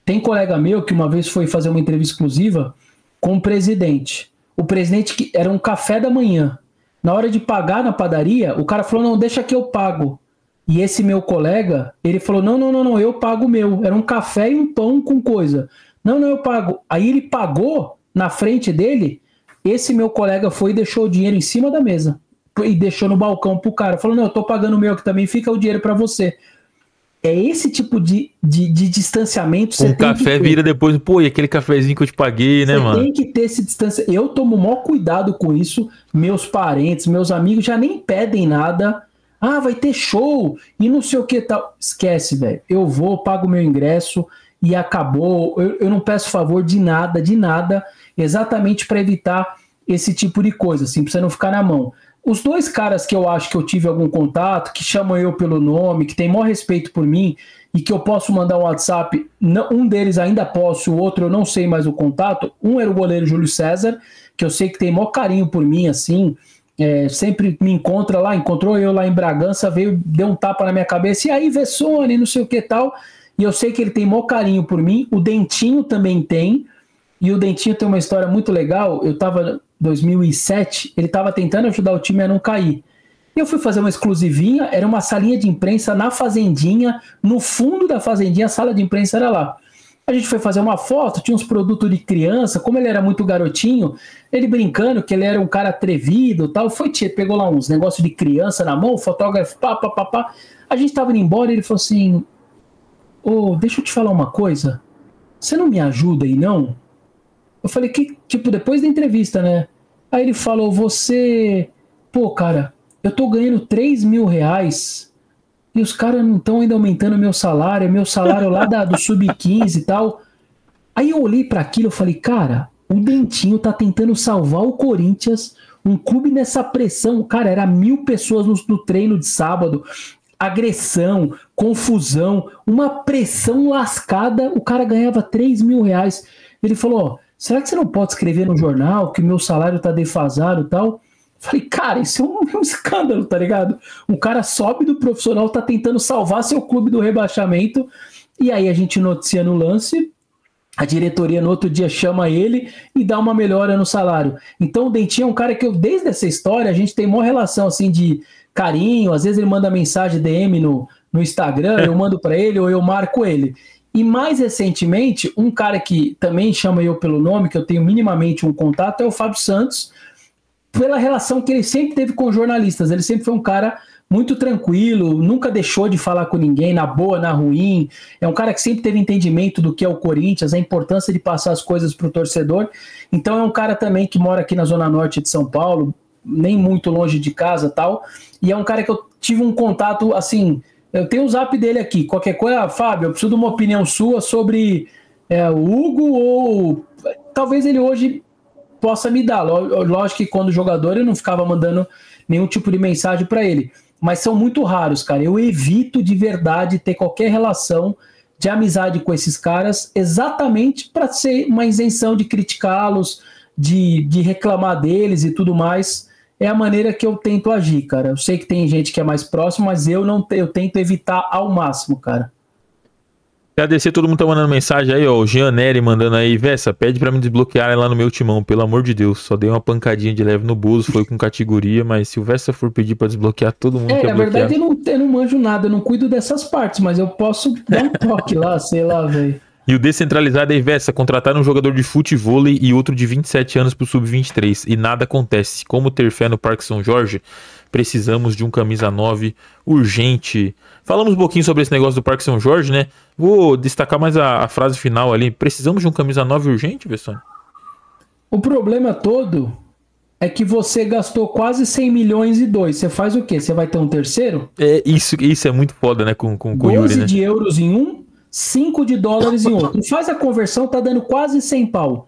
Tem colega meu que uma vez foi fazer uma entrevista exclusiva, com o presidente. O presidente que era um café da manhã. Na hora de pagar na padaria, o cara falou: "Não, deixa que eu pago". E esse meu colega, ele falou: "Não, não, não, não, eu pago o meu". Era um café e um pão com coisa. "Não, não, eu pago". Aí ele pagou na frente dele. Esse meu colega foi e deixou o dinheiro em cima da mesa e deixou no balcão pro cara. Falou: "Não, eu tô pagando o meu aqui também, fica o dinheiro para você". É esse tipo de, de, de distanciamento. Um café vira depois, pô, e aquele cafezinho que eu te paguei, né, mano? Tem que ter esse distância. Eu tomo o maior cuidado com isso. Meus parentes, meus amigos já nem pedem nada. Ah, vai ter show e não sei o que tal. Esquece, velho. Eu vou, pago meu ingresso e acabou. Eu, eu não peço favor de nada, de nada, exatamente para evitar esse tipo de coisa, assim, pra você não ficar na mão. Os dois caras que eu acho que eu tive algum contato, que chamam eu pelo nome, que tem maior respeito por mim e que eu posso mandar um WhatsApp, um deles ainda posso, o outro eu não sei mais o contato. Um era o goleiro Júlio César, que eu sei que tem maior carinho por mim, assim, é, sempre me encontra lá, encontrou eu lá em Bragança, veio, deu um tapa na minha cabeça, e aí, Vessone, não sei o que tal. E eu sei que ele tem maior carinho por mim, o Dentinho também tem, e o Dentinho tem uma história muito legal. Eu tava 2007, ele estava tentando ajudar o time a não cair. Eu fui fazer uma exclusivinha, era uma salinha de imprensa na fazendinha, no fundo da fazendinha, a sala de imprensa era lá. A gente foi fazer uma foto, tinha uns produtos de criança, como ele era muito garotinho, ele brincando que ele era um cara atrevido tal, foi, pegou lá uns negócios de criança na mão, fotógrafo, pá, pá, pá, pá. A gente tava indo embora e ele falou assim, ô, oh, deixa eu te falar uma coisa, você não me ajuda aí não? Eu falei, que, tipo, depois da entrevista, né? Aí ele falou: Você, pô, cara, eu tô ganhando 3 mil reais e os caras não estão ainda aumentando meu salário, meu salário lá da, do sub-15 e tal. Aí eu olhei para aquilo e falei: Cara, o Dentinho tá tentando salvar o Corinthians, um clube nessa pressão. Cara, era mil pessoas no, no treino de sábado agressão, confusão, uma pressão lascada, o cara ganhava 3 mil reais. Ele falou: será que você não pode escrever no jornal que o meu salário tá defasado e tal? Falei, cara, isso é um, [laughs] é um, escândalo, tá ligado? Um cara sobe do profissional, tá tentando salvar seu clube do rebaixamento, e aí a gente noticia no lance, a diretoria no outro dia chama ele e dá uma melhora no salário. Então o Dentinho é um cara que eu, desde essa história, a gente tem uma relação assim de carinho, às vezes ele manda mensagem DM no, no Instagram, eu mando para ele ou eu marco ele. E mais recentemente, um cara que também chama eu pelo nome, que eu tenho minimamente um contato, é o Fábio Santos, pela relação que ele sempre teve com jornalistas. Ele sempre foi um cara muito tranquilo, nunca deixou de falar com ninguém, na boa, na ruim. É um cara que sempre teve entendimento do que é o Corinthians, a importância de passar as coisas para o torcedor. Então é um cara também que mora aqui na Zona Norte de São Paulo, nem muito longe de casa tal. E é um cara que eu tive um contato assim. Eu tenho o zap dele aqui. Qualquer coisa, ah, Fábio, eu preciso de uma opinião sua sobre é, o Hugo ou talvez ele hoje possa me dar. Lógico que quando jogador eu não ficava mandando nenhum tipo de mensagem para ele, mas são muito raros, cara. Eu evito de verdade ter qualquer relação de amizade com esses caras, exatamente para ser uma isenção de criticá-los, de, de reclamar deles e tudo mais. É a maneira que eu tento agir, cara. Eu sei que tem gente que é mais próximo, mas eu não eu tento evitar ao máximo, cara. Agradecer, todo mundo tá mandando mensagem aí, ó. O Gianelli mandando aí, Vessa, pede para me desbloquear lá no meu timão, pelo amor de Deus. Só dei uma pancadinha de leve no buzo, foi com categoria, mas se o Vessa for pedir para desbloquear todo mundo. É, na verdade eu não, eu não manjo nada, eu não cuido dessas partes, mas eu posso dar um toque lá, sei lá, velho. E o descentralizado é Vessa, contratar um jogador de futebol e outro de 27 anos pro sub-23 e nada acontece. Como ter fé no Parque São Jorge? Precisamos de um camisa 9 urgente. Falamos um pouquinho sobre esse negócio do Parque São Jorge, né? Vou destacar mais a, a frase final ali. Precisamos de um camisa 9 urgente, Vessone? O problema todo é que você gastou quase 100 milhões e dois. Você faz o quê? Você vai ter um terceiro? É, isso, isso é muito foda, né? Com, com, com 12 o Yuri, né? de euros em um, 5 de dólares em outro. Faz a conversão, tá dando quase 100 pau.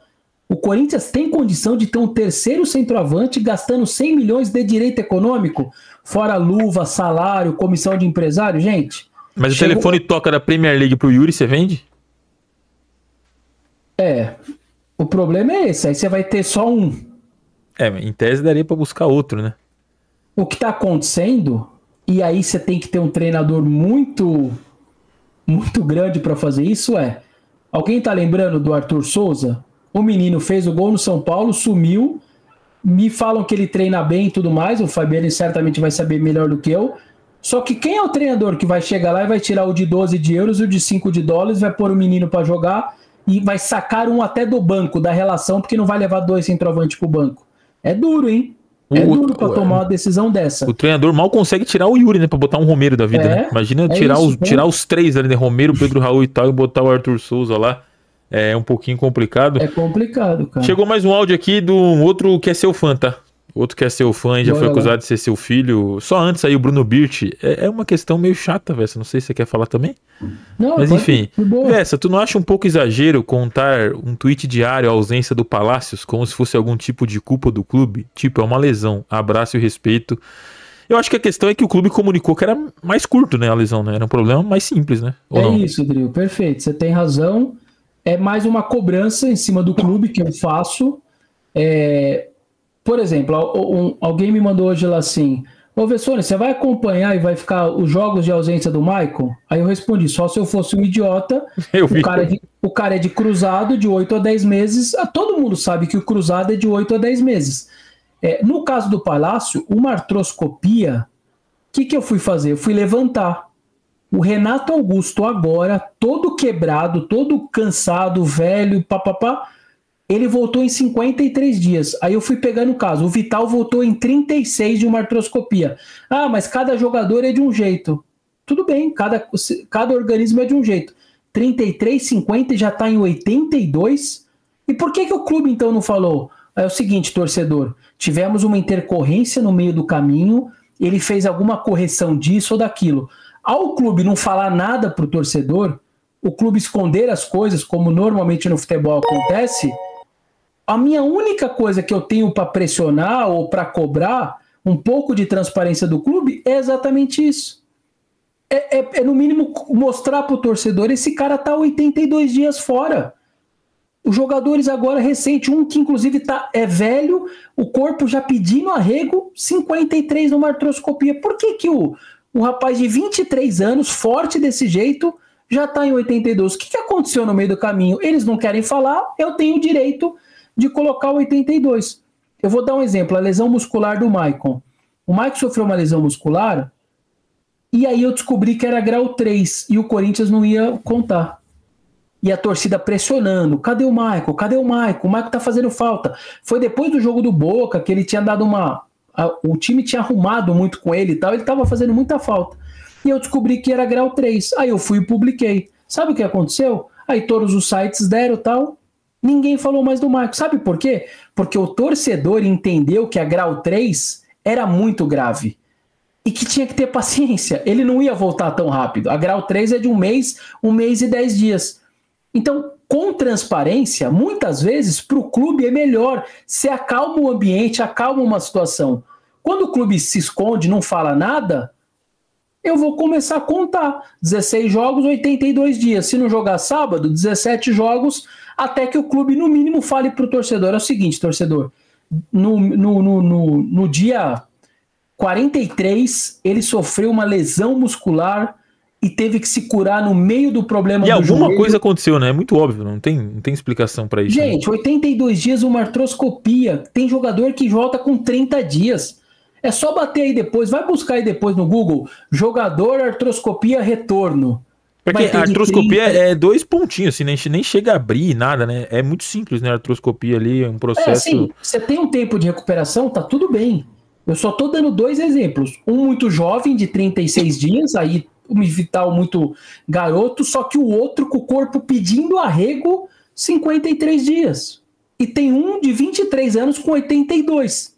O Corinthians tem condição de ter um terceiro centroavante gastando 100 milhões de direito econômico? Fora luva, salário, comissão de empresário, gente. Mas chegou... o telefone toca da Premier League pro Yuri, você vende? É. O problema é esse, aí você vai ter só um. É, em tese daria para buscar outro, né? O que tá acontecendo, e aí você tem que ter um treinador muito muito grande para fazer isso é. Alguém tá lembrando do Arthur Souza? O menino fez o gol no São Paulo, sumiu. Me falam que ele treina bem e tudo mais. O Fabiano certamente vai saber melhor do que eu. Só que quem é o treinador que vai chegar lá e vai tirar o de 12 de euros e o de 5 de dólares, vai pôr o menino para jogar e vai sacar um até do banco, da relação, porque não vai levar dois centroavantes pro banco. É duro, hein? É o, duro pra tomar uma decisão dessa. O treinador mal consegue tirar o Yuri, né? Pra botar um Romero da vida, é, né? Imagina é tirar, isso, os, né? tirar os três ali, né? Romero, Pedro Raul e tal, e botar o Arthur Souza lá é um pouquinho complicado. É complicado, cara. Chegou mais um áudio aqui do outro que é seu fã, tá? Outro que é seu fã e já Bora foi acusado lá. de ser seu filho. Só antes aí, o Bruno Birch. É, é uma questão meio chata, Vessa. Não sei se você quer falar também. Não, Mas enfim. Vessa, tu não acha um pouco exagero contar um tweet diário à ausência do Palácios como se fosse algum tipo de culpa do clube? Tipo, é uma lesão. Abraço e respeito. Eu acho que a questão é que o clube comunicou que era mais curto, né? A lesão, né? Era um problema mais simples, né? Ou é não? isso, Drill. Perfeito. Você tem razão é mais uma cobrança em cima do clube que eu faço. É, por exemplo, um, alguém me mandou hoje lá assim: Ô Vessone, você vai acompanhar e vai ficar os jogos de ausência do Michael? Aí eu respondi: só se eu fosse um idiota. [laughs] o, cara é de, o cara é de cruzado de 8 a 10 meses. Ah, todo mundo sabe que o cruzado é de 8 a 10 meses. É, no caso do Palácio, uma artroscopia, o que, que eu fui fazer? Eu fui levantar. O Renato Augusto agora, todo quebrado, todo cansado, velho, papapá, ele voltou em 53 dias. Aí eu fui pegando o caso. O Vital voltou em 36 de uma artroscopia. Ah, mas cada jogador é de um jeito. Tudo bem, cada, cada organismo é de um jeito. 33, 50 e já está em 82. E por que, que o clube então não falou? É o seguinte, torcedor: tivemos uma intercorrência no meio do caminho, ele fez alguma correção disso ou daquilo. Ao clube não falar nada para o torcedor, o clube esconder as coisas, como normalmente no futebol acontece, a minha única coisa que eu tenho para pressionar ou para cobrar um pouco de transparência do clube é exatamente isso. É, é, é no mínimo mostrar para o torcedor: esse cara tá 82 dias fora. Os jogadores agora recente, um que inclusive tá, é velho, o corpo já pedindo arrego, 53 numa artroscopia. Por que, que o, um rapaz de 23 anos, forte desse jeito, já está em 82. O que, que aconteceu no meio do caminho? Eles não querem falar, eu tenho o direito de colocar o 82. Eu vou dar um exemplo, a lesão muscular do Maicon. O Maicon sofreu uma lesão muscular e aí eu descobri que era grau 3 e o Corinthians não ia contar. E a torcida pressionando. Cadê o Maicon? Cadê o Maicon? O Maicon tá fazendo falta. Foi depois do jogo do Boca que ele tinha dado uma o time tinha arrumado muito com ele e tal, ele estava fazendo muita falta. E eu descobri que era grau 3. Aí eu fui e publiquei. Sabe o que aconteceu? Aí todos os sites deram tal. Ninguém falou mais do Marco. Sabe por quê? Porque o torcedor entendeu que a grau 3 era muito grave. E que tinha que ter paciência. Ele não ia voltar tão rápido. A grau 3 é de um mês, um mês e dez dias. Então, com transparência, muitas vezes para o clube é melhor. Se acalma o ambiente, acalma uma situação. Quando o clube se esconde, não fala nada, eu vou começar a contar. 16 jogos, 82 dias. Se não jogar sábado, 17 jogos, até que o clube, no mínimo, fale para o torcedor. É o seguinte, torcedor. No, no, no, no, no dia 43, ele sofreu uma lesão muscular e teve que se curar no meio do problema e do alguma joelho. coisa aconteceu, né? É muito óbvio, não tem, não tem explicação para isso. Né? Gente, né? 82 dias uma artroscopia. Tem jogador que volta com 30 dias. É só bater aí depois, vai buscar aí depois no Google, jogador artroscopia retorno. Porque a artroscopia é dois pontinhos, assim, nem, nem chega a abrir nada, né? É muito simples, né? A artroscopia ali é um processo. É assim, você tem um tempo de recuperação, tá tudo bem. Eu só tô dando dois exemplos. Um muito jovem, de 36 dias, aí um vital muito garoto, só que o outro com o corpo pedindo arrego 53 dias. E tem um de 23 anos com 82.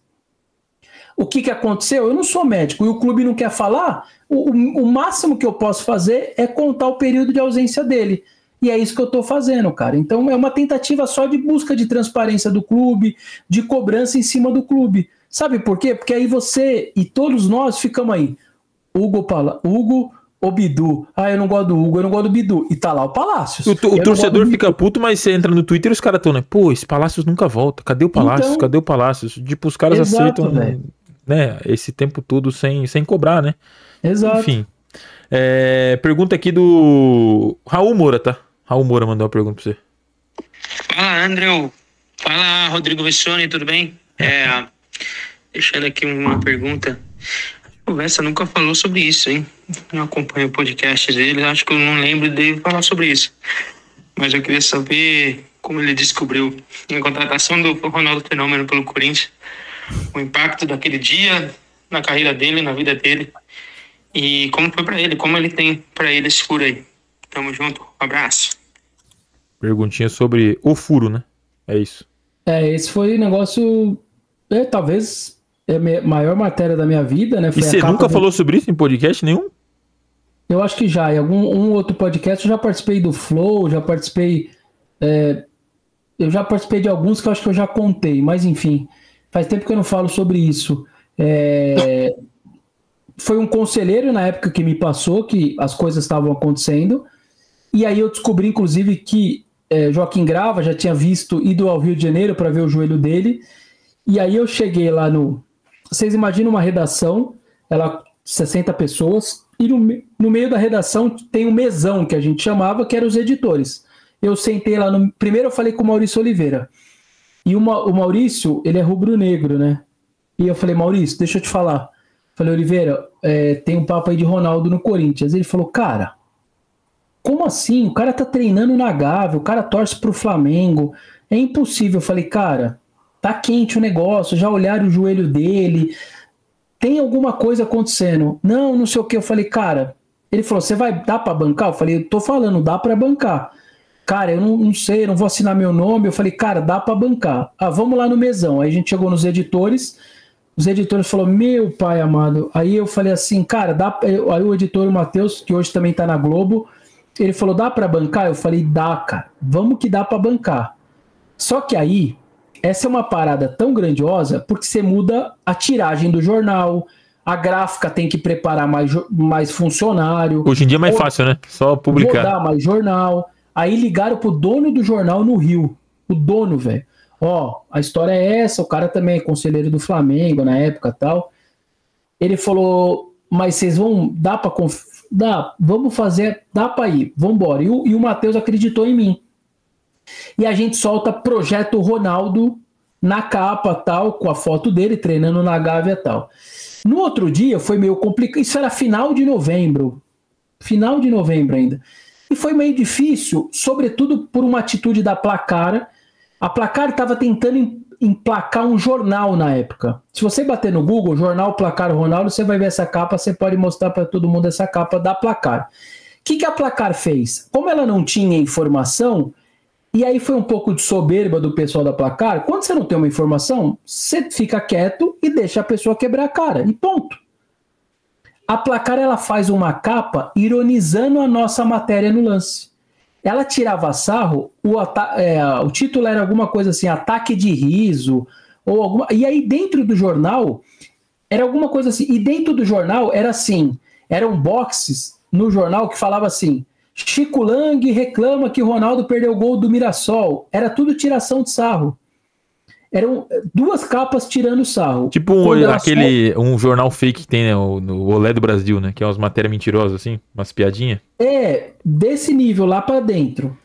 O que, que aconteceu? Eu não sou médico e o clube não quer falar. O, o, máximo que eu posso fazer é contar o período de ausência dele. E é isso que eu estou fazendo, cara. Então é uma tentativa só de busca de transparência do clube, de cobrança em cima do clube. Sabe por quê? Porque aí você e todos nós ficamos aí. Hugo, Pala, Hugo o Bidu. Ah, eu não gosto do Hugo, eu não gosto do Bidu. E tá lá o Palácios. O, o torcedor fica puto, mas você entra no Twitter e os caras estão, né? Pô, esse Palácios nunca volta. Cadê o Palácios? Então, Cadê o Palácios? Tipo, os caras Exato, aceitam. Véio né, esse tempo todo sem, sem cobrar, né? Exato. Enfim. É, pergunta aqui do Raul Moura, tá? Raul Moura mandou uma pergunta pra você. Fala, André. Fala, Rodrigo Vessoni, tudo bem? É, deixando aqui uma pergunta. A conversa nunca falou sobre isso, hein? Não acompanho o podcast dele, acho que eu não lembro dele falar sobre isso. Mas eu queria saber como ele descobriu a contratação do Ronaldo Fenômeno pelo Corinthians o impacto daquele dia na carreira dele, na vida dele. E como foi para ele, como ele tem para ele esse furo aí. Tamo junto, um abraço. Perguntinha sobre o furo, né? É isso. É, esse foi negócio. É, talvez é a maior matéria da minha vida, né? Foi e você nunca do... falou sobre isso em podcast nenhum? Eu acho que já. Em algum um outro podcast eu já participei do Flow, já participei. É, eu já participei de alguns que eu acho que eu já contei, mas enfim. Faz tempo que eu não falo sobre isso. É, foi um conselheiro na época que me passou que as coisas estavam acontecendo. E aí eu descobri, inclusive, que é, Joaquim Grava já tinha visto, ido ao Rio de Janeiro para ver o joelho dele. E aí eu cheguei lá no. Vocês imaginam uma redação, ela 60 pessoas, e no, no meio da redação tem um mesão que a gente chamava, que eram os editores. Eu sentei lá no. Primeiro eu falei com o Maurício Oliveira. E o Maurício, ele é rubro-negro, né? E eu falei, Maurício, deixa eu te falar. Falei, Oliveira, é, tem um papo aí de Ronaldo no Corinthians. Ele falou, cara, como assim? O cara tá treinando na Gávea, o cara torce pro Flamengo. É impossível. Eu falei, cara, tá quente o negócio, já olharam o joelho dele. Tem alguma coisa acontecendo? Não, não sei o que. Eu falei, cara, ele falou, você vai dar para bancar? Eu falei, tô falando, dá para bancar. Cara, eu não, não, sei, não vou assinar meu nome. Eu falei, cara, dá para bancar. Ah, vamos lá no mesão. Aí a gente chegou nos editores. Os editores falaram, meu pai amado. Aí eu falei assim, cara, dá. Aí o editor, Matheus, que hoje também tá na Globo, ele falou, dá para bancar? Eu falei, dá, cara. Vamos que dá para bancar. Só que aí, essa é uma parada tão grandiosa porque você muda a tiragem do jornal, a gráfica tem que preparar mais, mais funcionário. Hoje em dia é mais fácil, né? Só publicar. Rodar mais jornal. Aí ligaram pro dono do jornal no Rio. O dono, velho. Ó, a história é essa, o cara também é conselheiro do Flamengo na época tal. Ele falou, mas vocês vão, dá pra conf... dá, vamos fazer, dá pra ir, vambora. E o, e o Matheus acreditou em mim. E a gente solta Projeto Ronaldo na capa tal, com a foto dele treinando na Gávea tal. No outro dia foi meio complicado, isso era final de novembro, final de novembro ainda. E foi meio difícil, sobretudo por uma atitude da Placar. A Placar estava tentando emplacar um jornal na época. Se você bater no Google, jornal Placar Ronaldo, você vai ver essa capa, você pode mostrar para todo mundo essa capa da Placar. O que, que a Placar fez? Como ela não tinha informação, e aí foi um pouco de soberba do pessoal da Placar, quando você não tem uma informação, você fica quieto e deixa a pessoa quebrar a cara, e ponto. A Placar ela faz uma capa ironizando a nossa matéria no lance ela tirava sarro, o, é, o título era alguma coisa assim, ataque de riso, ou alguma. E aí, dentro do jornal, era alguma coisa assim. E dentro do jornal era assim: eram boxes no jornal que falava assim. Chico Lang reclama que Ronaldo perdeu o gol do Mirassol. Era tudo tiração de sarro. Eram duas capas tirando sarro. Tipo um, aquele um jornal fake que tem né, o, no Olé do Brasil, né? Que é umas matérias mentirosas, assim, umas piadinhas. É, desse nível lá para dentro.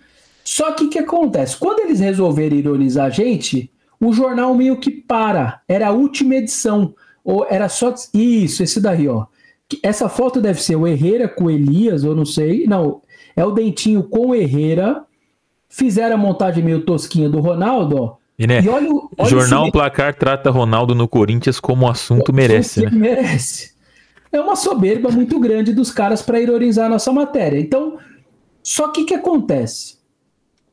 Só que o que acontece? Quando eles resolveram ironizar a gente, o jornal meio que para. Era a última edição. Ou era só. Isso, esse daí, ó. Essa foto deve ser o Herrera com o Elias, ou não sei. Não, é o Dentinho com o Herrera. Fizeram a montagem meio tosquinha do Ronaldo, ó. E, né, e olha, olha Jornal esse... Placar trata Ronaldo no Corinthians como o assunto merece, né? Merece. É uma soberba muito grande dos caras para ironizar a nossa matéria. Então, só que o que acontece?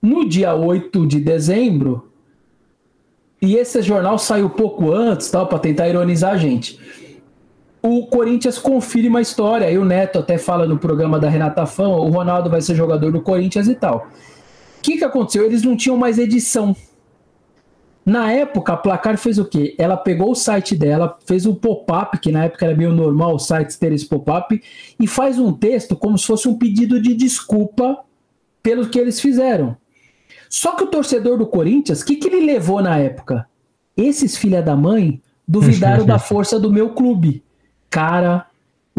No dia 8 de dezembro, e esse jornal saiu pouco antes, tal, para tentar ironizar a gente. O Corinthians confirma a história, aí o Neto até fala no programa da Renata Fã, o Ronaldo vai ser jogador do Corinthians e tal. O que, que aconteceu? Eles não tinham mais edição. Na época, a Placar fez o quê? Ela pegou o site dela, fez um pop-up, que na época era meio normal os sites terem esse pop-up, e faz um texto como se fosse um pedido de desculpa pelo que eles fizeram. Só que o torcedor do Corinthians, o que, que ele levou na época? Esses filha da mãe duvidaram [laughs] da força do meu clube. Cara,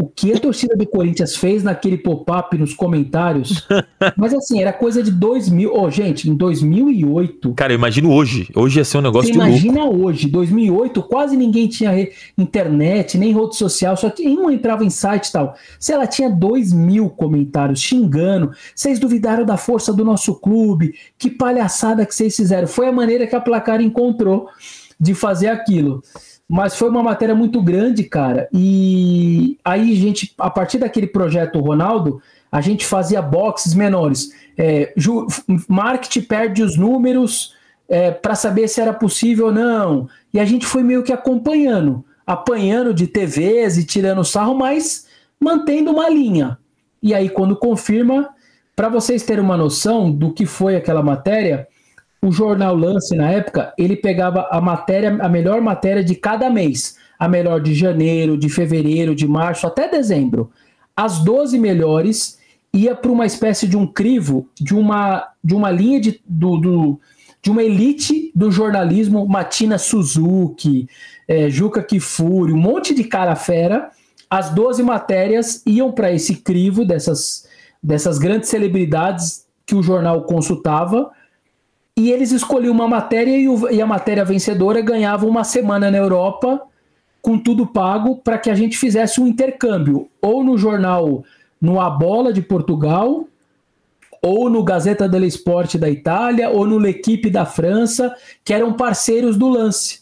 o que a torcida do Corinthians fez naquele pop-up nos comentários. [laughs] Mas assim, era coisa de 2000. Oh, gente, em 2008. Cara, eu imagino hoje. Hoje ia ser um negócio Você imagina louco. hoje, 2008, quase ninguém tinha internet, nem rede social, só que não entrava em site e tal. Se ela tinha 2 mil comentários xingando, vocês duvidaram da força do nosso clube, que palhaçada que vocês fizeram. Foi a maneira que a placar encontrou de fazer aquilo. Mas foi uma matéria muito grande, cara. E aí, gente, a partir daquele projeto Ronaldo, a gente fazia boxes menores. É, marketing perde os números é, para saber se era possível ou não. E a gente foi meio que acompanhando, apanhando de TVs e tirando sarro, mas mantendo uma linha. E aí, quando confirma, para vocês terem uma noção do que foi aquela matéria, o jornal Lance, na época, ele pegava a matéria, a melhor matéria de cada mês. A melhor de janeiro, de fevereiro, de março, até dezembro. As 12 melhores ia para uma espécie de um crivo, de uma, de uma linha de, do, do de uma elite do jornalismo, Matina Suzuki, é, Juca Kifuri, um monte de cara fera. As 12 matérias iam para esse crivo dessas, dessas grandes celebridades que o jornal consultava e eles escolhiam uma matéria e, o, e a matéria vencedora ganhava uma semana na Europa com tudo pago para que a gente fizesse um intercâmbio, ou no jornal no A Bola de Portugal, ou no Gazeta dello Sport da Itália, ou no L'Equipe da França, que eram parceiros do lance.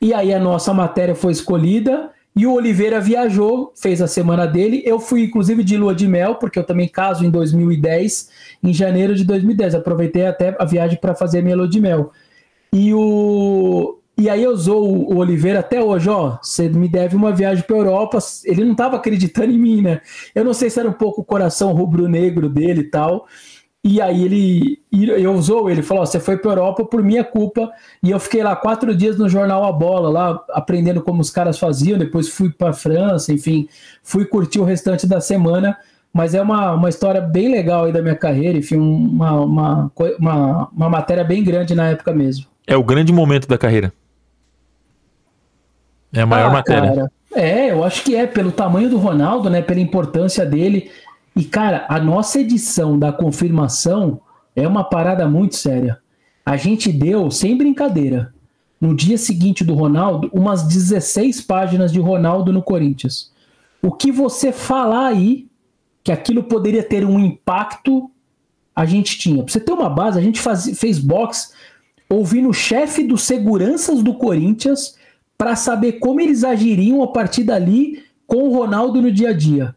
E aí a nossa matéria foi escolhida e o Oliveira viajou, fez a semana dele. Eu fui, inclusive, de lua de mel, porque eu também caso em 2010, em janeiro de 2010. Aproveitei até a viagem para fazer minha lua de mel. E, o... e aí eu usou o Oliveira até hoje, ó. Você me deve uma viagem para Europa. Ele não estava acreditando em mim, né? Eu não sei se era um pouco o coração rubro-negro dele e tal. E aí ele, eu usou, ele falou: você foi para Europa por minha culpa. E eu fiquei lá quatro dias no jornal A Bola, lá aprendendo como os caras faziam. Depois fui para França, enfim, fui curtir o restante da semana. Mas é uma, uma história bem legal aí da minha carreira, enfim, uma, uma, uma, uma matéria bem grande na época mesmo. É o grande momento da carreira. É a maior ah, matéria. Cara, é, eu acho que é, pelo tamanho do Ronaldo, né? Pela importância dele. E, cara, a nossa edição da confirmação é uma parada muito séria. A gente deu, sem brincadeira, no dia seguinte do Ronaldo, umas 16 páginas de Ronaldo no Corinthians. O que você falar aí, que aquilo poderia ter um impacto, a gente tinha. Pra você ter uma base, a gente faz, fez box ouvindo o chefe dos seguranças do Corinthians para saber como eles agiriam a partir dali com o Ronaldo no dia a dia.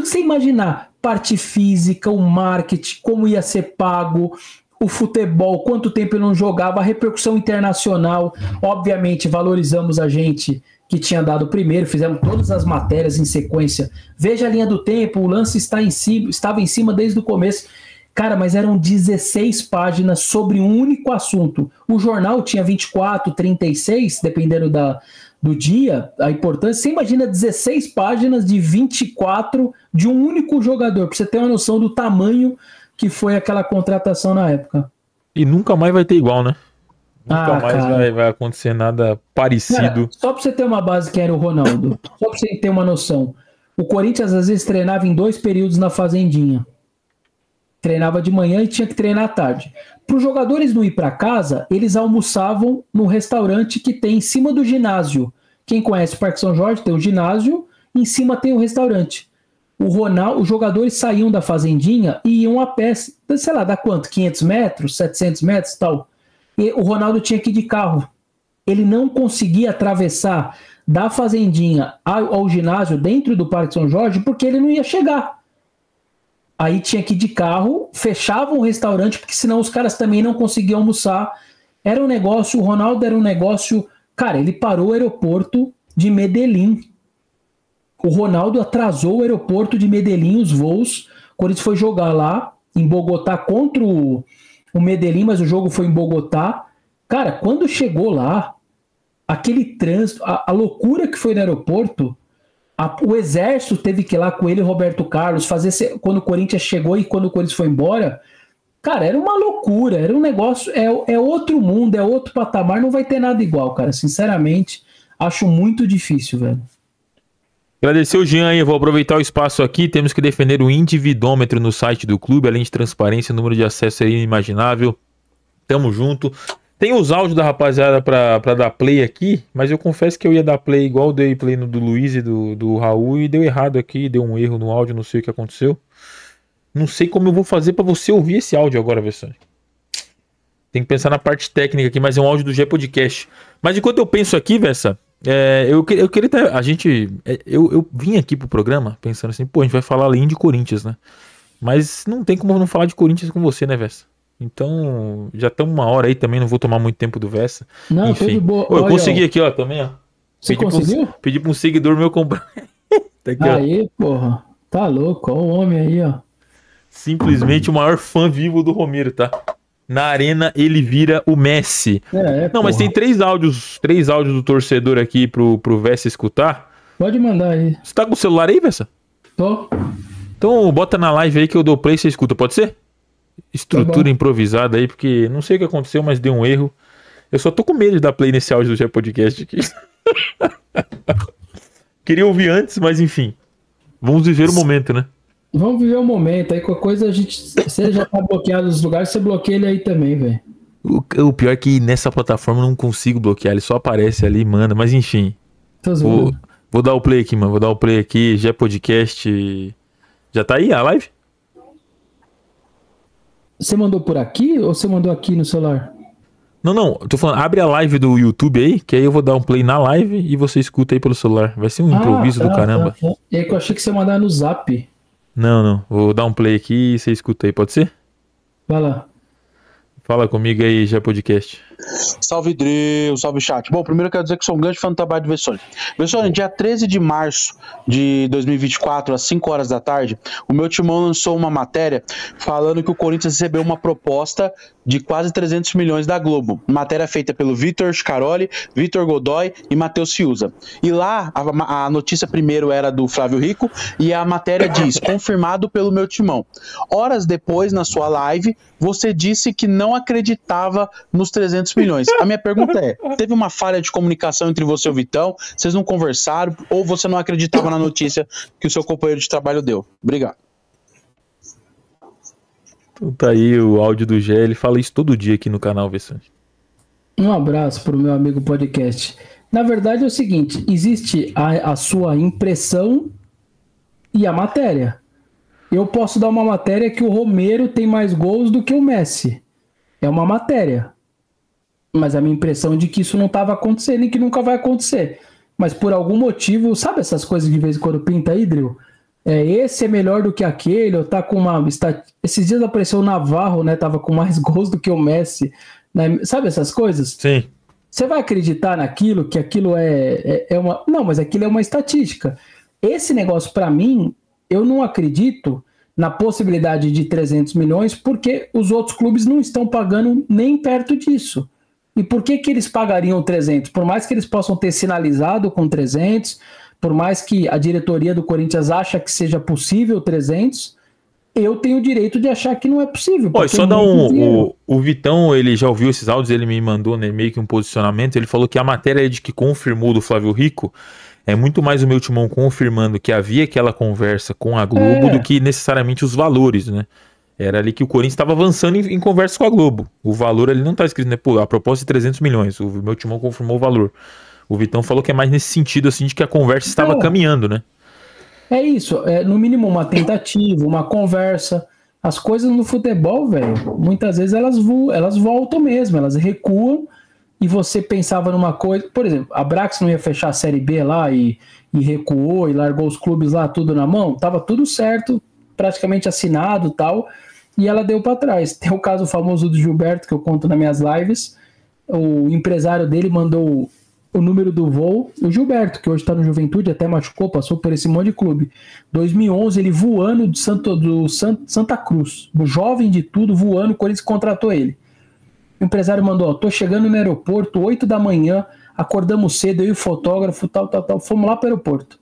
Tudo que você imaginar, parte física, o marketing, como ia ser pago, o futebol, quanto tempo ele não jogava, a repercussão internacional. Obviamente, valorizamos a gente que tinha dado primeiro, fizemos todas as matérias em sequência. Veja a linha do tempo, o lance está em cima, estava em cima desde o começo. Cara, mas eram 16 páginas sobre um único assunto. O jornal tinha 24, 36, dependendo da, do dia, a importância. Você imagina 16 páginas de 24 de um único jogador, para você ter uma noção do tamanho que foi aquela contratação na época. E nunca mais vai ter igual, né? Nunca ah, mais vai, vai, acontecer nada parecido. Cara, só pra você ter uma base que era o Ronaldo, [laughs] só pra você ter uma noção. O Corinthians às vezes treinava em dois períodos na Fazendinha. Treinava de manhã e tinha que treinar à tarde. Para os jogadores não ir para casa, eles almoçavam no restaurante que tem em cima do ginásio. Quem conhece o Parque São Jorge tem o ginásio, em cima tem o restaurante o Ronaldo, os jogadores saíam da fazendinha e iam a pé, sei lá, dá quanto? 500 metros, 700 metros tal. E o Ronaldo tinha que ir de carro. Ele não conseguia atravessar da fazendinha ao, ao ginásio dentro do Parque São Jorge porque ele não ia chegar. Aí tinha que ir de carro, fechavam o restaurante porque senão os caras também não conseguiam almoçar. Era um negócio, o Ronaldo era um negócio. Cara, ele parou o aeroporto de Medellín o Ronaldo atrasou o aeroporto de Medellín os voos. Quando ele foi jogar lá em Bogotá contra o, o Medellín, mas o jogo foi em Bogotá. Cara, quando chegou lá, aquele trânsito, a, a loucura que foi no aeroporto, a, o exército teve que ir lá com ele, Roberto Carlos, fazer quando o Corinthians chegou e quando o Corinthians foi embora. Cara, era uma loucura, era um negócio, é, é outro mundo, é outro patamar, não vai ter nada igual, cara. Sinceramente, acho muito difícil, velho. Agradecer o Jean aí, vou aproveitar o espaço aqui. Temos que defender o individômetro no site do clube, além de transparência, número de acesso é inimaginável. Tamo junto. Tem os áudios da rapaziada pra, pra dar play aqui, mas eu confesso que eu ia dar play igual dei play no do Luiz e do, do Raul e deu errado aqui, deu um erro no áudio, não sei o que aconteceu. Não sei como eu vou fazer para você ouvir esse áudio agora, Vessane. Tem que pensar na parte técnica aqui, mas é um áudio do G Podcast. Mas enquanto eu penso aqui, Vessa, é, eu, eu queria ter. A gente. É, eu, eu vim aqui pro programa pensando assim, pô, a gente vai falar além de Corinthians, né? Mas não tem como não falar de Corinthians com você, né, Vessa? Então, já estamos uma hora aí também, não vou tomar muito tempo do Vessa. Não, Enfim. de boa. eu consegui ó. aqui, ó, também, ó. Você pedi conseguiu? Pra um, pedi pra um seguidor meu comprar. [laughs] tá aqui, aí, ó. porra. Tá louco, ó o homem aí, ó. Simplesmente o maior fã vivo do Romero, tá? na arena ele vira o Messi. É, é, não, porra. mas tem três áudios, três áudios do torcedor aqui pro, pro Vessa escutar. Pode mandar aí. Você tá com o celular aí, Vessa? Tô. Então bota na live aí que eu dou play e você escuta, pode ser? Estrutura tá improvisada aí, porque não sei o que aconteceu, mas deu um erro. Eu só tô com medo de dar play nesse áudio do G Podcast aqui. [laughs] Queria ouvir antes, mas enfim. Vamos viver o momento, né? Vamos viver o momento. Aí qualquer coisa a gente. Você já tá bloqueado nos lugares, você bloqueia ele aí também, velho. O, o, pior é que nessa plataforma eu não consigo bloquear, ele só aparece ali e manda, mas enfim. Vou, vou, dar o play aqui, mano. Vou dar o play aqui. Já é podcast. Já tá aí a live? Você mandou por aqui ou você mandou aqui no celular? Não, não, tô falando, abre a live do YouTube aí, que aí eu vou dar um play na live e você escuta aí pelo celular. Vai ser um ah, improviso tá, do caramba. Tá, tá. É que eu achei que você ia mandar no zap. Não, não. Vou dar um play aqui e você escuta aí, pode ser? Vai lá. Fala comigo aí, já podcast. Salve Deus, salve chat. Bom, primeiro eu quero dizer que sou um grande fã do trabalho do Vessone. Vessone, dia 13 de março de 2024, às 5 horas da tarde, o meu timão lançou uma matéria falando que o Corinthians recebeu uma proposta de quase 300 milhões da Globo. Matéria feita pelo Vitor Scaroli, Vitor Godoy e Matheus Fiuza. E lá, a, a notícia primeiro era do Flávio Rico e a matéria diz, confirmado pelo meu timão. Horas depois, na sua live, você disse que não acreditava nos 300 milhões. A minha pergunta é: teve uma falha de comunicação entre você e o Vitão? Vocês não conversaram ou você não acreditava na notícia que o seu companheiro de trabalho deu? Obrigado. Então tá aí o áudio do Gé, ele fala isso todo dia aqui no canal, Vessante. Um abraço pro meu amigo podcast. Na verdade é o seguinte: existe a, a sua impressão e a matéria. Eu posso dar uma matéria que o Romero tem mais gols do que o Messi. É uma matéria. Mas a minha impressão é de que isso não estava acontecendo e que nunca vai acontecer. Mas por algum motivo, sabe essas coisas de vez em quando pinta aí, Drill? É, esse é melhor do que aquele, ou tá com uma. Está, esses dias apareceu o Navarro, né? Tava com mais [laughs] gols do que o Messi. Né? Sabe essas coisas? Sim. Você vai acreditar naquilo, que aquilo é, é, é uma. Não, mas aquilo é uma estatística. Esse negócio, para mim, eu não acredito na possibilidade de 300 milhões, porque os outros clubes não estão pagando nem perto disso. E por que, que eles pagariam 300? Por mais que eles possam ter sinalizado com 300, por mais que a diretoria do Corinthians acha que seja possível 300, eu tenho o direito de achar que não é possível. Pô, só dar um. O, o, Vitão, ele já ouviu esses áudios, ele me mandou né, meio que um posicionamento. Ele falou que a matéria de que confirmou do Flávio Rico é muito mais o meu timão confirmando que havia aquela conversa com a Globo é. do que necessariamente os valores, né? Era ali que o Corinthians estava avançando em, em conversa com a Globo. O valor ali não está escrito, né? Pô, a proposta de 300 milhões. O meu timão confirmou o valor. O Vitão falou que é mais nesse sentido, assim, de que a conversa estava então, caminhando, né? É isso. É, no mínimo uma tentativa, uma conversa. As coisas no futebol, velho, muitas vezes elas, vo elas voltam mesmo, elas recuam e você pensava numa coisa. Por exemplo, a Brax não ia fechar a Série B lá e, e recuou e largou os clubes lá tudo na mão. Tava tudo certo, praticamente assinado tal e ela deu para trás. Tem o caso famoso do Gilberto, que eu conto nas minhas lives. O empresário dele mandou o número do voo. O Gilberto, que hoje está no Juventude, até machucou, passou por esse monte de clube. 2011, ele voando de Santo, do Santa Cruz. O jovem de tudo, voando, o Corinthians contratou ele. O empresário mandou: tô chegando no aeroporto, 8 da manhã, acordamos cedo, eu e o fotógrafo, tal, tal, tal. Fomos lá para o aeroporto.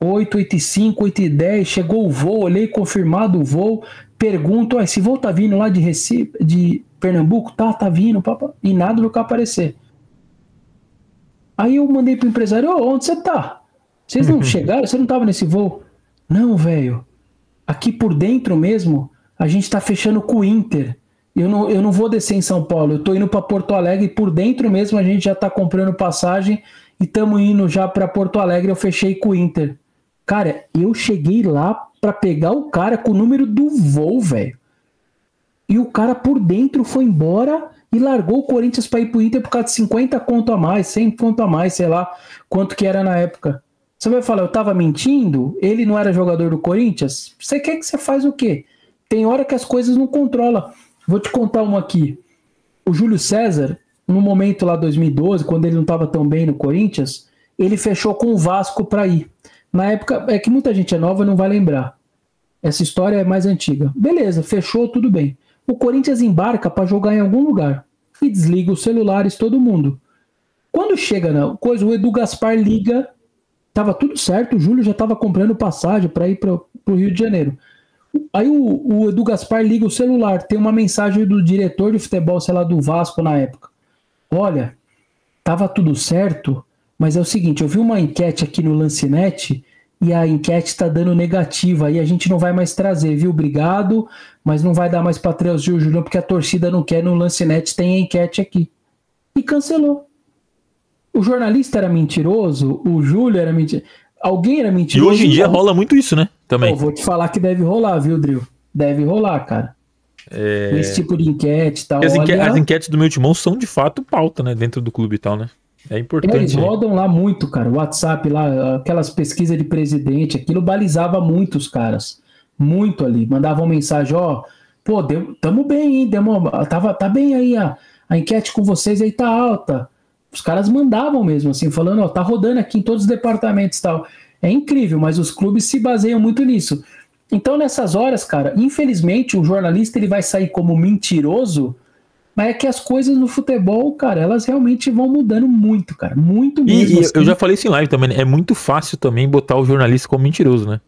8, 8 e 5, 8 e 10, chegou o voo, olhei confirmado o voo, pergunto, esse voo tá vindo lá de Recife, de Pernambuco? Tá, tá vindo, papa, e nada do que aparecer. Aí eu mandei pro empresário, oh, onde você tá? Vocês não chegaram? Você não tava nesse voo? Não, velho. Aqui por dentro mesmo, a gente tá fechando com o Inter. Eu não, eu não vou descer em São Paulo, eu tô indo para Porto Alegre e por dentro mesmo a gente já tá comprando passagem e estamos indo já para Porto Alegre. Eu fechei com o Inter. Cara, eu cheguei lá para pegar o cara com o número do voo, velho. E o cara por dentro foi embora e largou o Corinthians para ir pro Inter por causa de 50 conto a mais, 100 conto a mais, sei lá quanto que era na época. Você vai falar, eu tava mentindo? Ele não era jogador do Corinthians? Você quer que você faz o quê? Tem hora que as coisas não controla. Vou te contar uma aqui. O Júlio César, no momento lá 2012, quando ele não estava tão bem no Corinthians, ele fechou com o Vasco para ir. Na época, é que muita gente é nova não vai lembrar. Essa história é mais antiga. Beleza, fechou, tudo bem. O Corinthians embarca para jogar em algum lugar e desliga os celulares todo mundo. Quando chega na coisa, o Edu Gaspar liga, tava tudo certo, o Júlio já estava comprando passagem para ir para o Rio de Janeiro. Aí o, o, Edu Gaspar liga o celular, tem uma mensagem do diretor de futebol, sei lá, do Vasco na época. Olha, tava tudo certo, mas é o seguinte, eu vi uma enquete aqui no Lancinete e a enquete está dando negativa e a gente não vai mais trazer, viu? Obrigado, mas não vai dar mais para trazer o Júnior porque a torcida não quer no Lancinete, tem a enquete aqui. E cancelou. O jornalista era mentiroso, o Júlio era mentiroso. Alguém era mentiroso. E hoje em dia rola muito isso, né? Também. Eu vou te falar que deve rolar, viu, Drill? Deve rolar, cara. É... Esse tipo de enquete e tal. As, enquete, as, enquetes do meu timão são de fato pauta, né? Dentro do clube e tal, né? É importante. Eles rodam lá muito, cara. WhatsApp lá, aquelas pesquisas de presidente, aquilo balizava muito os caras. Muito ali. Mandavam mensagem, ó, pô, deu, tamo bem, hein? Demo, tava, tá bem aí, a, a enquete com vocês aí tá alta. Os caras mandavam mesmo, assim, falando, ó, tá rodando aqui em todos os departamentos e tal. É incrível, mas os clubes se baseiam muito nisso. Então, nessas horas, cara, infelizmente, o jornalista ele vai sair como mentiroso mas é que as coisas no futebol, cara, elas realmente vão mudando muito, cara. Muito mesmo. E, assim. eu já falei isso em live também, né? É muito fácil também botar o jornalista como mentiroso, né?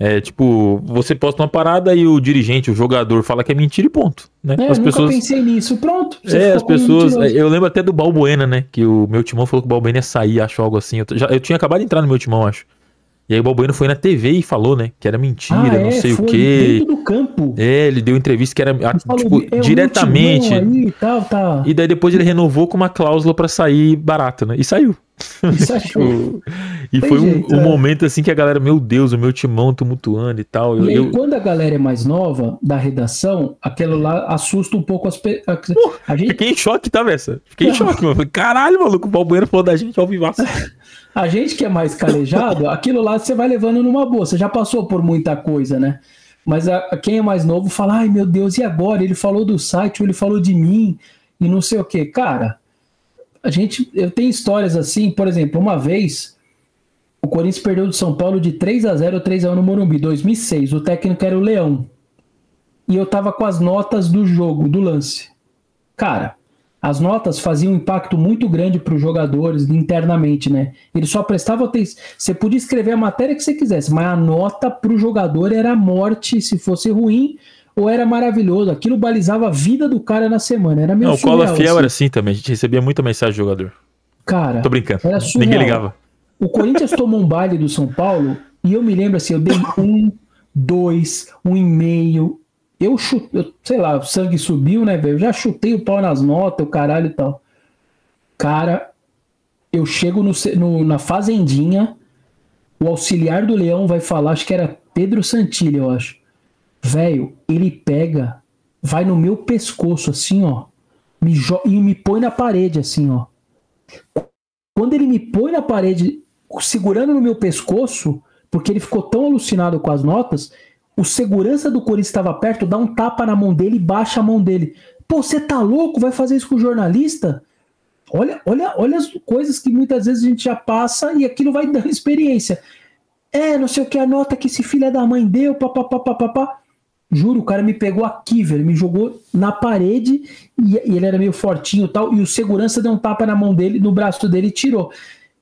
É tipo, você posta uma parada e o dirigente, o jogador fala que é mentira e ponto. Né? É, as nunca pessoas... pensei nisso, pronto. É, as pessoas. Eu lembro até do Balbuena, né? Que o meu timão falou que o Balbuena ia sair, acho algo assim. Eu, já, eu tinha acabado de entrar no meu timão, acho. E aí o Balbuena foi na TV e falou, né? Que era mentira, Ah, não é, sei o quê. dentro do campo. É, ele deu entrevista que era ah, Ele tipo, "É, diretamente. Aí, e tal, tá. E daí depois ele renovou com uma cláusula pra sair barato, né? E saiu. [laughs] Isso. Tipo, e Tem foi um, jeito, um é. momento assim que a galera, meu Deus, o meu timão tumultuando e tal. Eu, E aí, eu- quando a galera é mais nova da redação, aquilo lá assusta um pouco as pessoas. A gente, Fiquei em choque, tá, Vessa? Fiquei em [laughs] choque, mano. Caralho, maluco, o Balbuena falou da gente ao vivaço. [laughs] a gente que é mais calejado, [laughs] aquilo lá você vai levando numa boa. Você já passou por muita coisa, né? Mas a, a- quem é mais novo fala: ai meu Deus, e agora? Ele falou do site, ou ele falou de mim, e não sei o que. Cara, a gente. Eu tenho histórias assim, por exemplo, uma vez. O Corinthians perdeu do São Paulo de 3 a 0 ou 3 a 1 no Morumbi, 2006. O técnico era o Leão. E eu tava com as notas do jogo, do lance. Cara, as notas faziam um impacto muito grande para os jogadores internamente, né? Ele só prestava atenção. Você podia escrever a matéria que você quisesse, mas a nota para o jogador era a morte se fosse ruim ou era maravilhoso. Aquilo balizava a vida do cara na semana. Era meio Não, o Cola surreal, Fiel assim. era assim também. A gente recebia muita mensagem do jogador. Cara, Tô brincando. Era surreal. Ninguém ligava. o Corinthians tomou um baile do São Paulo e eu me lembro assim, eu dei um, dois, um e meio. Eu chutei, sei lá, o sangue subiu, né, velho? Eu já chutei o pau nas notas, o caralho e tal. Cara, eu chego no, no- na fazendinha, o auxiliar do Leão vai falar, acho que era Pedro Santilli, eu acho. Velho, ele pega, vai no meu pescoço assim, ó, me e me põe na parede assim, ó. Quando ele me põe na parede, segurando no meu pescoço, porque ele ficou tão alucinado com as notas, o segurança do Corinthians estava perto, dá um tapa na mão dele e baixa a mão dele. Pô, você tá louco? Vai fazer isso com o jornalista? Olha, olha, olha as coisas que muitas vezes a gente já passa e aquilo vai dando [laughs] experiência. É, não sei o que, a nota que esse filho da mãe deu, papapá, papapá. Juro, o cara me pegou aqui, velho, me jogou na parede e, e ele era meio fortinho tal, e o segurança deu um tapa na mão dele, no braço dele e tirou.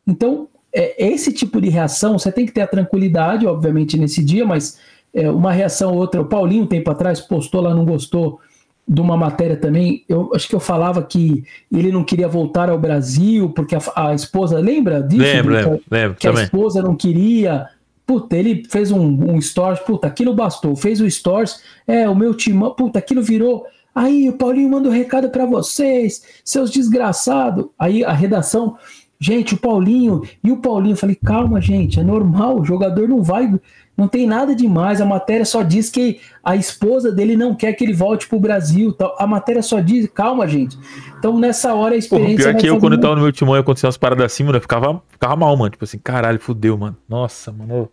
Então, é, esse tipo de reação, você tem que ter a tranquilidade, obviamente, nesse dia, mas é, uma reação ou outra. O Paulinho, um tempo atrás, postou lá, não gostou de uma matéria também. Eu acho que eu falava que ele não queria voltar ao Brasil, porque a, a esposa, lembra disso? Lembro, Que- lembro, lembro. que a esposa não queria. Puta, ele fez um, um stories, puta, aquilo bastou. Fez o stories, é, o meu timão, puta, aquilo virou. Aí o Paulinho manda um recado pra vocês, seus desgraçados. Aí a redação, gente, o Paulinho, e o Paulinho, eu falei, calma, gente, é normal, o jogador não vai, não tem nada demais. A matéria só diz que a esposa dele não quer que ele volte pro Brasil. Tal. A matéria só diz, calma, gente. Então nessa hora a Pô, experiência. pior que eu, quando eu tava no meu timão e aconteceu umas paradas assim, mano, eu ficava, ficava mal, mano. Tipo assim, caralho, fudeu, mano. Nossa, mano.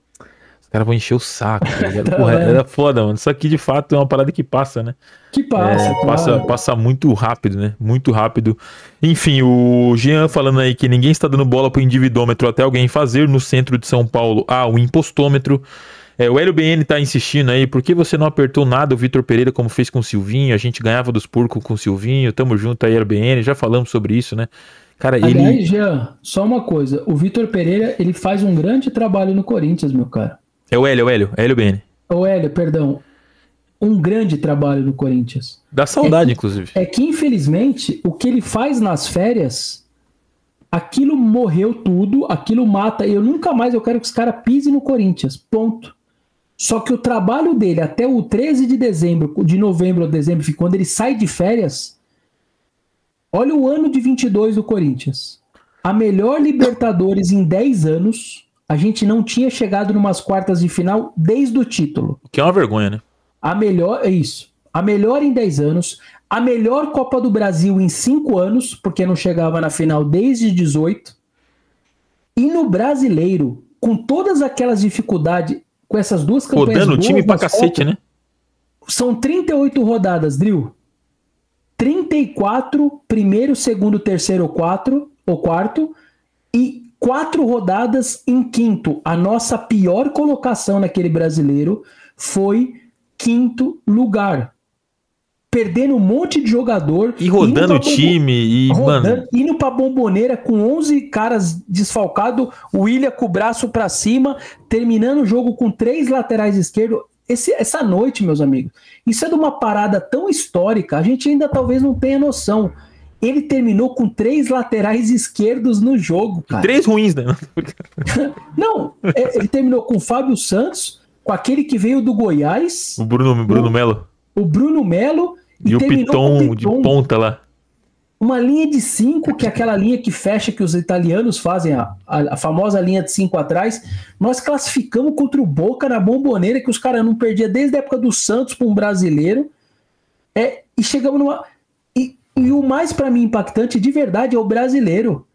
Caras vão encher o saco, tá ligado? [laughs] Tá Porra, vendo? era foda, mano. Isso aqui de fato é uma parada que passa, né? Que passa, É, passa, passa muito rápido, né? Muito rápido. Enfim, o Jean falando aí que ninguém está dando bola pro individômetro até alguém fazer no centro de São Paulo. Ah, o impostômetro. É, o Hélio BN tá insistindo aí, por que você não apertou nada o Vitor Pereira como fez com o Silvinho? A gente ganhava dos porcos com o Silvinho, tamo junto aí, Hélio BN, já falamos sobre isso, né? Cara, ele. Aliás, Jean, só uma coisa. O Vitor Pereira, ele faz um grande trabalho no Corinthians, meu cara. É o Hélio, é o Hélio, é Hélio BN. Ô, Hélio, perdão. Um grande trabalho no Corinthians. Dá saudade, inclusive. É que, infelizmente, o que ele faz nas férias, aquilo morreu tudo, aquilo mata. Eu nunca mais eu quero que os caras pisem no Corinthians. Ponto. Só que o trabalho dele até o 13 de dezembro, de novembro ou dezembro, quando ele sai de férias, olha o ano de 22 do Corinthians. A melhor Libertadores em 10 anos, a gente não tinha chegado numas quartas de final desde o título. Que é uma vergonha, né? A melhor, é isso. A melhor em 10 anos. A melhor Copa do Brasil em 5 anos, porque não chegava na final desde 18. E no brasileiro, com todas aquelas dificuldades, com essas duas campanhas Rodando o time pra cacete, Copas, né? São 38 rodadas, Drill. 34, primeiro, segundo, terceiro, quatro, ou quarto, e quatro rodadas em quinto. A nossa pior colocação naquele brasileiro foi quinto lugar. Perdendo um monte de jogador. E rodando o time, e, rodando, mano. indo pra bomboneira com 11 caras desfalcados, o William com o braço pra cima, terminando o jogo com três laterais esquerdos. Esse- essa noite, meus amigos, isso é de uma parada tão histórica, a gente ainda talvez não tenha noção. Ele terminou com três laterais esquerdos no jogo, cara. Três ruins, né? [laughs] Não, é, ele terminou com o Fábio Santos, com aquele que veio do Goiás. O Bruno, Bruno Melo. O Bruno Melo. E, e o Piton, de ponta lá. Uma linha de cinco, que é aquela linha que fecha, que os italianos fazem, a, a, a famosa linha de cinco atrás. Nós classificamos contra o Boca na bomboneira, que os caras não perdiam desde a época do Santos para um brasileiro. É, e chegamos numa. E, o mais para mim impactante de verdade é o brasileiro.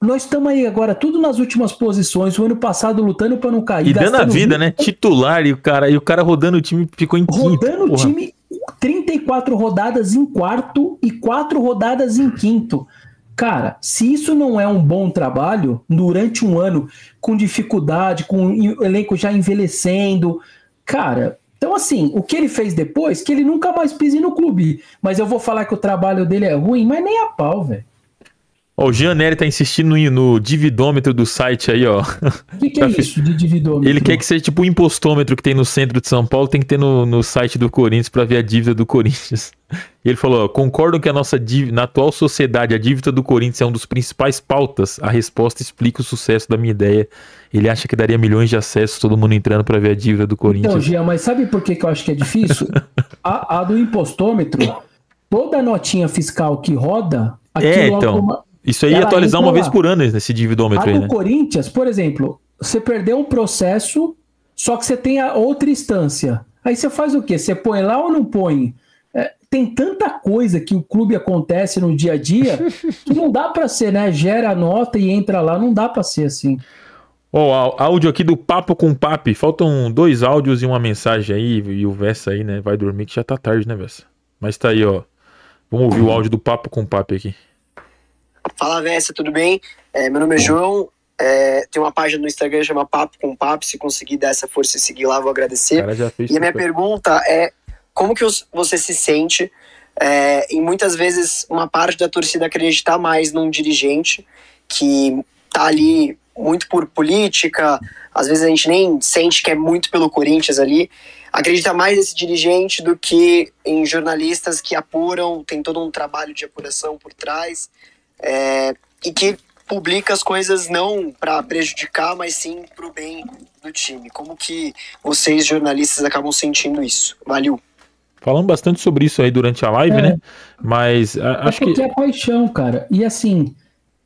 Nós estamos aí agora, tudo nas últimas posições. O ano passado lutando para não cair. E dando a vida, né? Titular e o cara, e o cara rodando o time ficou em quinto. Rodando o time 34 rodadas em quarto e 4 rodadas em quinto. Cara, se isso não é um bom trabalho durante um ano com dificuldade, com o elenco já envelhecendo, cara, então, assim, o que ele fez depois, que ele nunca mais pise no clube. Mas eu vou falar que o trabalho dele é ruim, mas nem a pau, velho. Ó, o Jean Nery tá insistindo no, no dividômetro do site aí, ó. O que, que é [laughs] isso de dividômetro? Ele quer que seja tipo o impostômetro que tem no centro de São Paulo, tem que ter no, no site do Corinthians para ver a dívida do Corinthians. E ele falou: ó, concordam que a nossa dívida, na atual sociedade, a dívida do Corinthians é um dos principais pautas. A resposta explica o sucesso da minha ideia. Ele acha que daria milhões de acessos, todo mundo entrando para ver a dívida do Corinthians. Então, Jean, mas sabe por que, que eu acho que é difícil? [laughs] a, a do impostômetro, toda notinha fiscal que roda, é, então. Alguma isso aí atualizar uma lá. vez por ano nesse dividômetro a aí, né? Corinthians, por exemplo, você perdeu um processo, só que você tem a outra instância. Aí você faz o quê? Você põe lá ou não põe? É, tem tanta coisa que o clube acontece no dia a dia [laughs] que não dá para ser, né? Gera a nota e entra lá, não dá para ser assim. Ó, oh, áudio aqui do Papo com Papi. Faltam dois áudios e uma mensagem aí. E o Vessa aí, né? Vai dormir que já tá tarde, né, Vessa? Mas tá aí, ó. Vamos ouvir o áudio do Papo com Papi aqui. Fala, Vessa, tudo bem? É, meu nome é João, é, tem uma página no Instagram chama Papo com Papo, se conseguir dar essa força e seguir lá, vou agradecer. E a minha pergunta é, como que você se sente? É, em muitas vezes uma parte da torcida acreditar mais num dirigente que tá ali muito por política, às vezes a gente nem sente que é muito pelo Corinthians ali, acredita mais nesse dirigente do que em jornalistas que apuram, tem todo um trabalho de apuração por trás é, e que publica as coisas não para prejudicar, mas sim para o bem do time. Como que vocês, jornalistas, acabam sentindo isso? Valeu. Falando bastante sobre isso aí durante a live, é. né? Mas a, é acho que. é paixão, cara. E assim,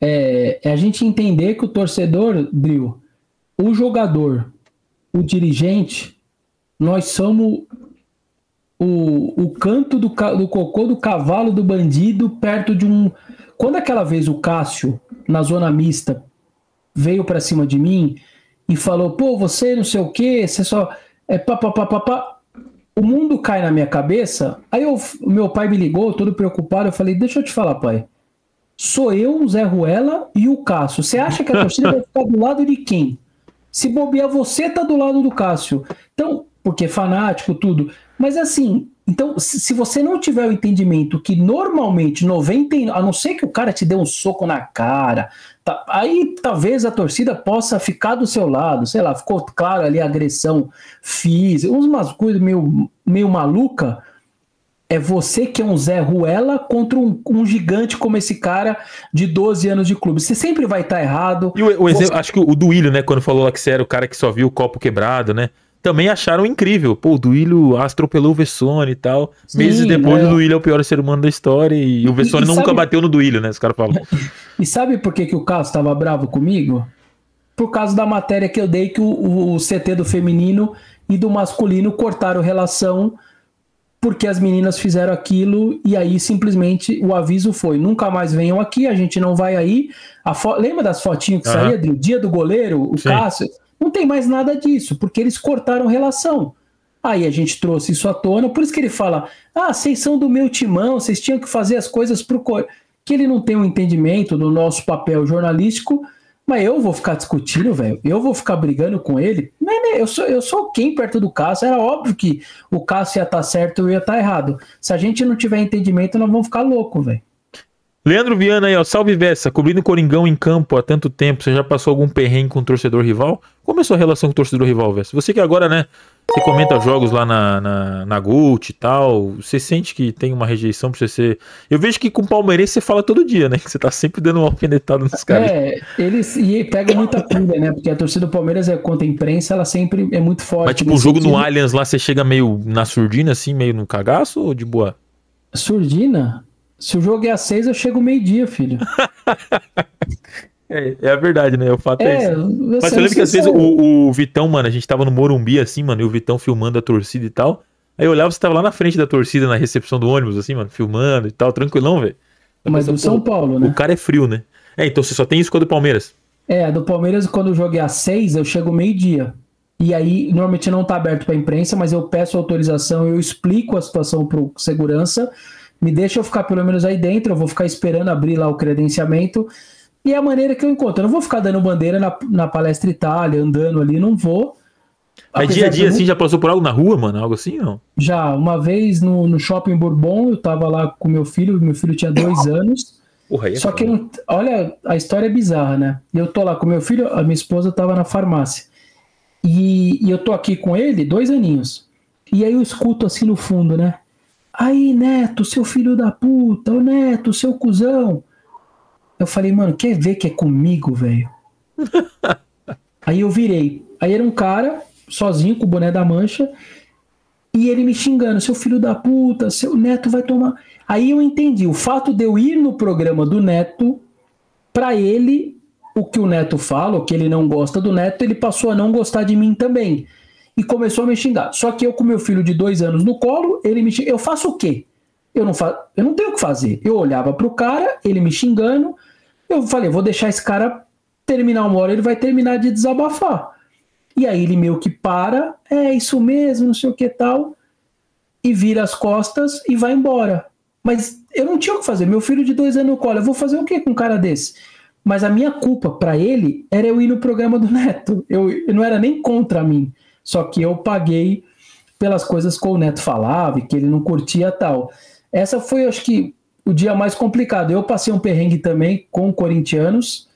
é, é, a gente entender que o torcedor, Bril, o jogador, o dirigente, nós somos o, o canto do, do cocô do cavalo do bandido perto de um quando aquela vez o Cássio, na zona mista, veio para cima de mim e falou: pô, você não sei o que, você só. É pá, pá, pá, pá, pá. O mundo cai na minha cabeça. Aí eu, meu pai me ligou, todo preocupado. Eu falei: deixa eu te falar, pai. Sou eu, o Zé Ruela e o Cássio. Você acha que a torcida vai ficar do lado de quem? Se bobear, você tá do lado do Cássio. Então, porque fanático, tudo. Mas assim, então, se você não tiver o entendimento que normalmente 90, a não ser que o cara te dê um soco na cara, tá, aí talvez a torcida possa ficar do seu lado, sei lá, ficou claro ali a agressão física, umas coisas meio, meio maluca. É você que é um Zé Ruela contra um, um gigante como esse cara de 12 anos de clube. Você sempre vai estar tá errado. E o, o exemplo, acho que o Duílio, né, quando falou lá que você era o cara que só viu o copo quebrado, né? Também acharam incrível. Pô, o Duílio atropelou o Vessone e tal. Sim, Meses depois, é. o Duílio é o pior ser humano da história e o Vessone e, e nunca sabe... bateu no Duílio, né? Os caras falam. [laughs] e sabe por que, que o Carlos estava bravo comigo? Por causa da matéria que eu dei que o, o CT do feminino e do masculino cortaram relação porque as meninas fizeram aquilo e aí simplesmente o aviso foi: nunca mais venham aqui, a gente não vai aí. Fo... Lembra das fotinhas que uhum. saía do dia do goleiro, o Sim. Cássio? Não tem mais nada disso, porque eles cortaram relação. Aí a gente trouxe isso à tona, por isso que ele fala: ah, vocês são do meu timão, vocês tinham que fazer as coisas pro. Que ele não tem um entendimento do nosso papel jornalístico, mas eu vou ficar discutindo, velho. Eu vou ficar brigando com ele. Né, eu sou, eu sou quem perto do Cássio? Era óbvio que o Cássio ia estar tá certo eu ia estar tá errado. Se a gente não tiver entendimento, nós vamos ficar louco, velho. Leandro Viana aí, ó. Salve Vessa, cobrindo Coringão em campo há tanto tempo. Você já passou algum perrengue com o torcedor rival? Como é a sua relação com o torcedor rival, Vessa? Você que agora, né? Você comenta jogos lá na, na, na Gult e tal. Você sente que tem uma rejeição pra você ser. Eu vejo que com o palmeirense você fala todo dia, né? Que você tá sempre dando uma alfinetada nos caras. É, eles e pega muita pilha, né? Porque a torcida do Palmeiras é contra a imprensa, ela sempre é muito forte. Mas tipo, o jogo sentido. no Allianz lá, você chega meio na surdina, assim, meio no cagaço ou de boa? Surdina? Se o jogo é às seis, eu chego meio-dia, filho. [laughs] é, é a verdade, né? O fato é, é isso. Mas eu lembro que às vezes o, o, Vitão, mano, a gente tava no Morumbi assim, mano, e o Vitão filmando a torcida e tal. Aí eu olhava, você tava lá na frente da torcida, na recepção do ônibus, assim, mano, filmando e tal, tranquilão, velho. Mas do São Paulo, né? O cara é frio, né? É, então você só tem isso com a do Palmeiras. É, do Palmeiras, quando o jogo é às seis, eu chego meio-dia. E aí, normalmente não tá aberto pra imprensa, mas eu peço autorização, eu explico a situação pro segurança me deixa eu ficar pelo menos aí dentro, eu vou ficar esperando abrir lá o credenciamento. E é a maneira que eu encontro. Eu não vou ficar dando bandeira na, na palestra Itália, andando ali, não vou. Mas dia a dia, assim, já passou por algo na rua, mano? Algo assim, não? Já, uma vez no, no shopping Bourbon, eu tava lá com meu filho, meu filho tinha dois [coughs] anos. Porra, é só que, não, olha, a história é bizarra, né? Eu tô lá com meu filho, a minha esposa tava na farmácia. E, e eu tô aqui com ele, dois aninhos. E aí eu escuto assim no fundo, né? Aí, Neto, seu filho da puta, ô Neto, seu cuzão. Eu falei, mano, quer ver que é comigo, velho? [laughs] Aí eu virei. Aí era um cara, sozinho, com o boné da mancha, e ele me xingando, seu filho da puta, seu neto vai tomar. Aí eu entendi. O fato de eu ir no programa do neto, para ele, o que o neto fala, o que ele não gosta do neto, ele passou a não gostar de mim também e começou a me xingar. Só que eu, com meu filho de dois anos no colo, ele me xinga. Eu faço o quê? Eu não, fa... eu não tenho o que fazer. Eu olhava pro cara, ele me xingando. Eu falei, vou deixar esse cara terminar uma hora, ele vai terminar de desabafar. E aí ele meio que para, é isso mesmo, não sei o que tal, e vira as costas e vai embora. Mas eu não tinha o que fazer. Meu filho de dois anos no colo, eu vou fazer o que com um cara desse? Mas a minha culpa para ele era eu ir no programa do [laughs] Neto. Eu, eu não era nem contra mim. Só que eu paguei pelas coisas que o Neto falava e que ele não curtia tal. Essa foi, acho que, o dia mais complicado. Eu passei um perrengue também com corintianos,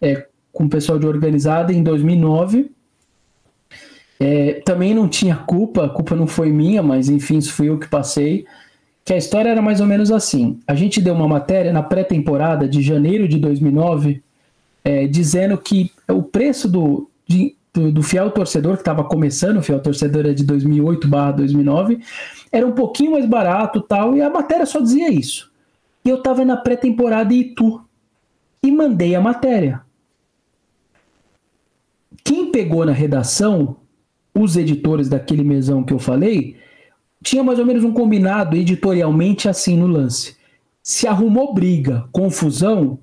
é, com o pessoal de organizada em 2009. É, também não tinha culpa, a culpa não foi minha, mas enfim, isso fui eu que passei. Que a história era mais ou menos assim: a gente deu uma matéria na pré-temporada de janeiro de 2009, é, dizendo que o preço do, de, do, do fiel torcedor, que estava começando, o fiel torcedor é de 2008 2009, era um pouquinho mais barato tal, e a matéria só dizia isso. E eu estava na pré-temporada em Itu e mandei a matéria. Quem pegou na redação, os editores daquele mesão que eu falei, tinha mais ou menos um combinado editorialmente assim no lance. Se arrumou briga, confusão,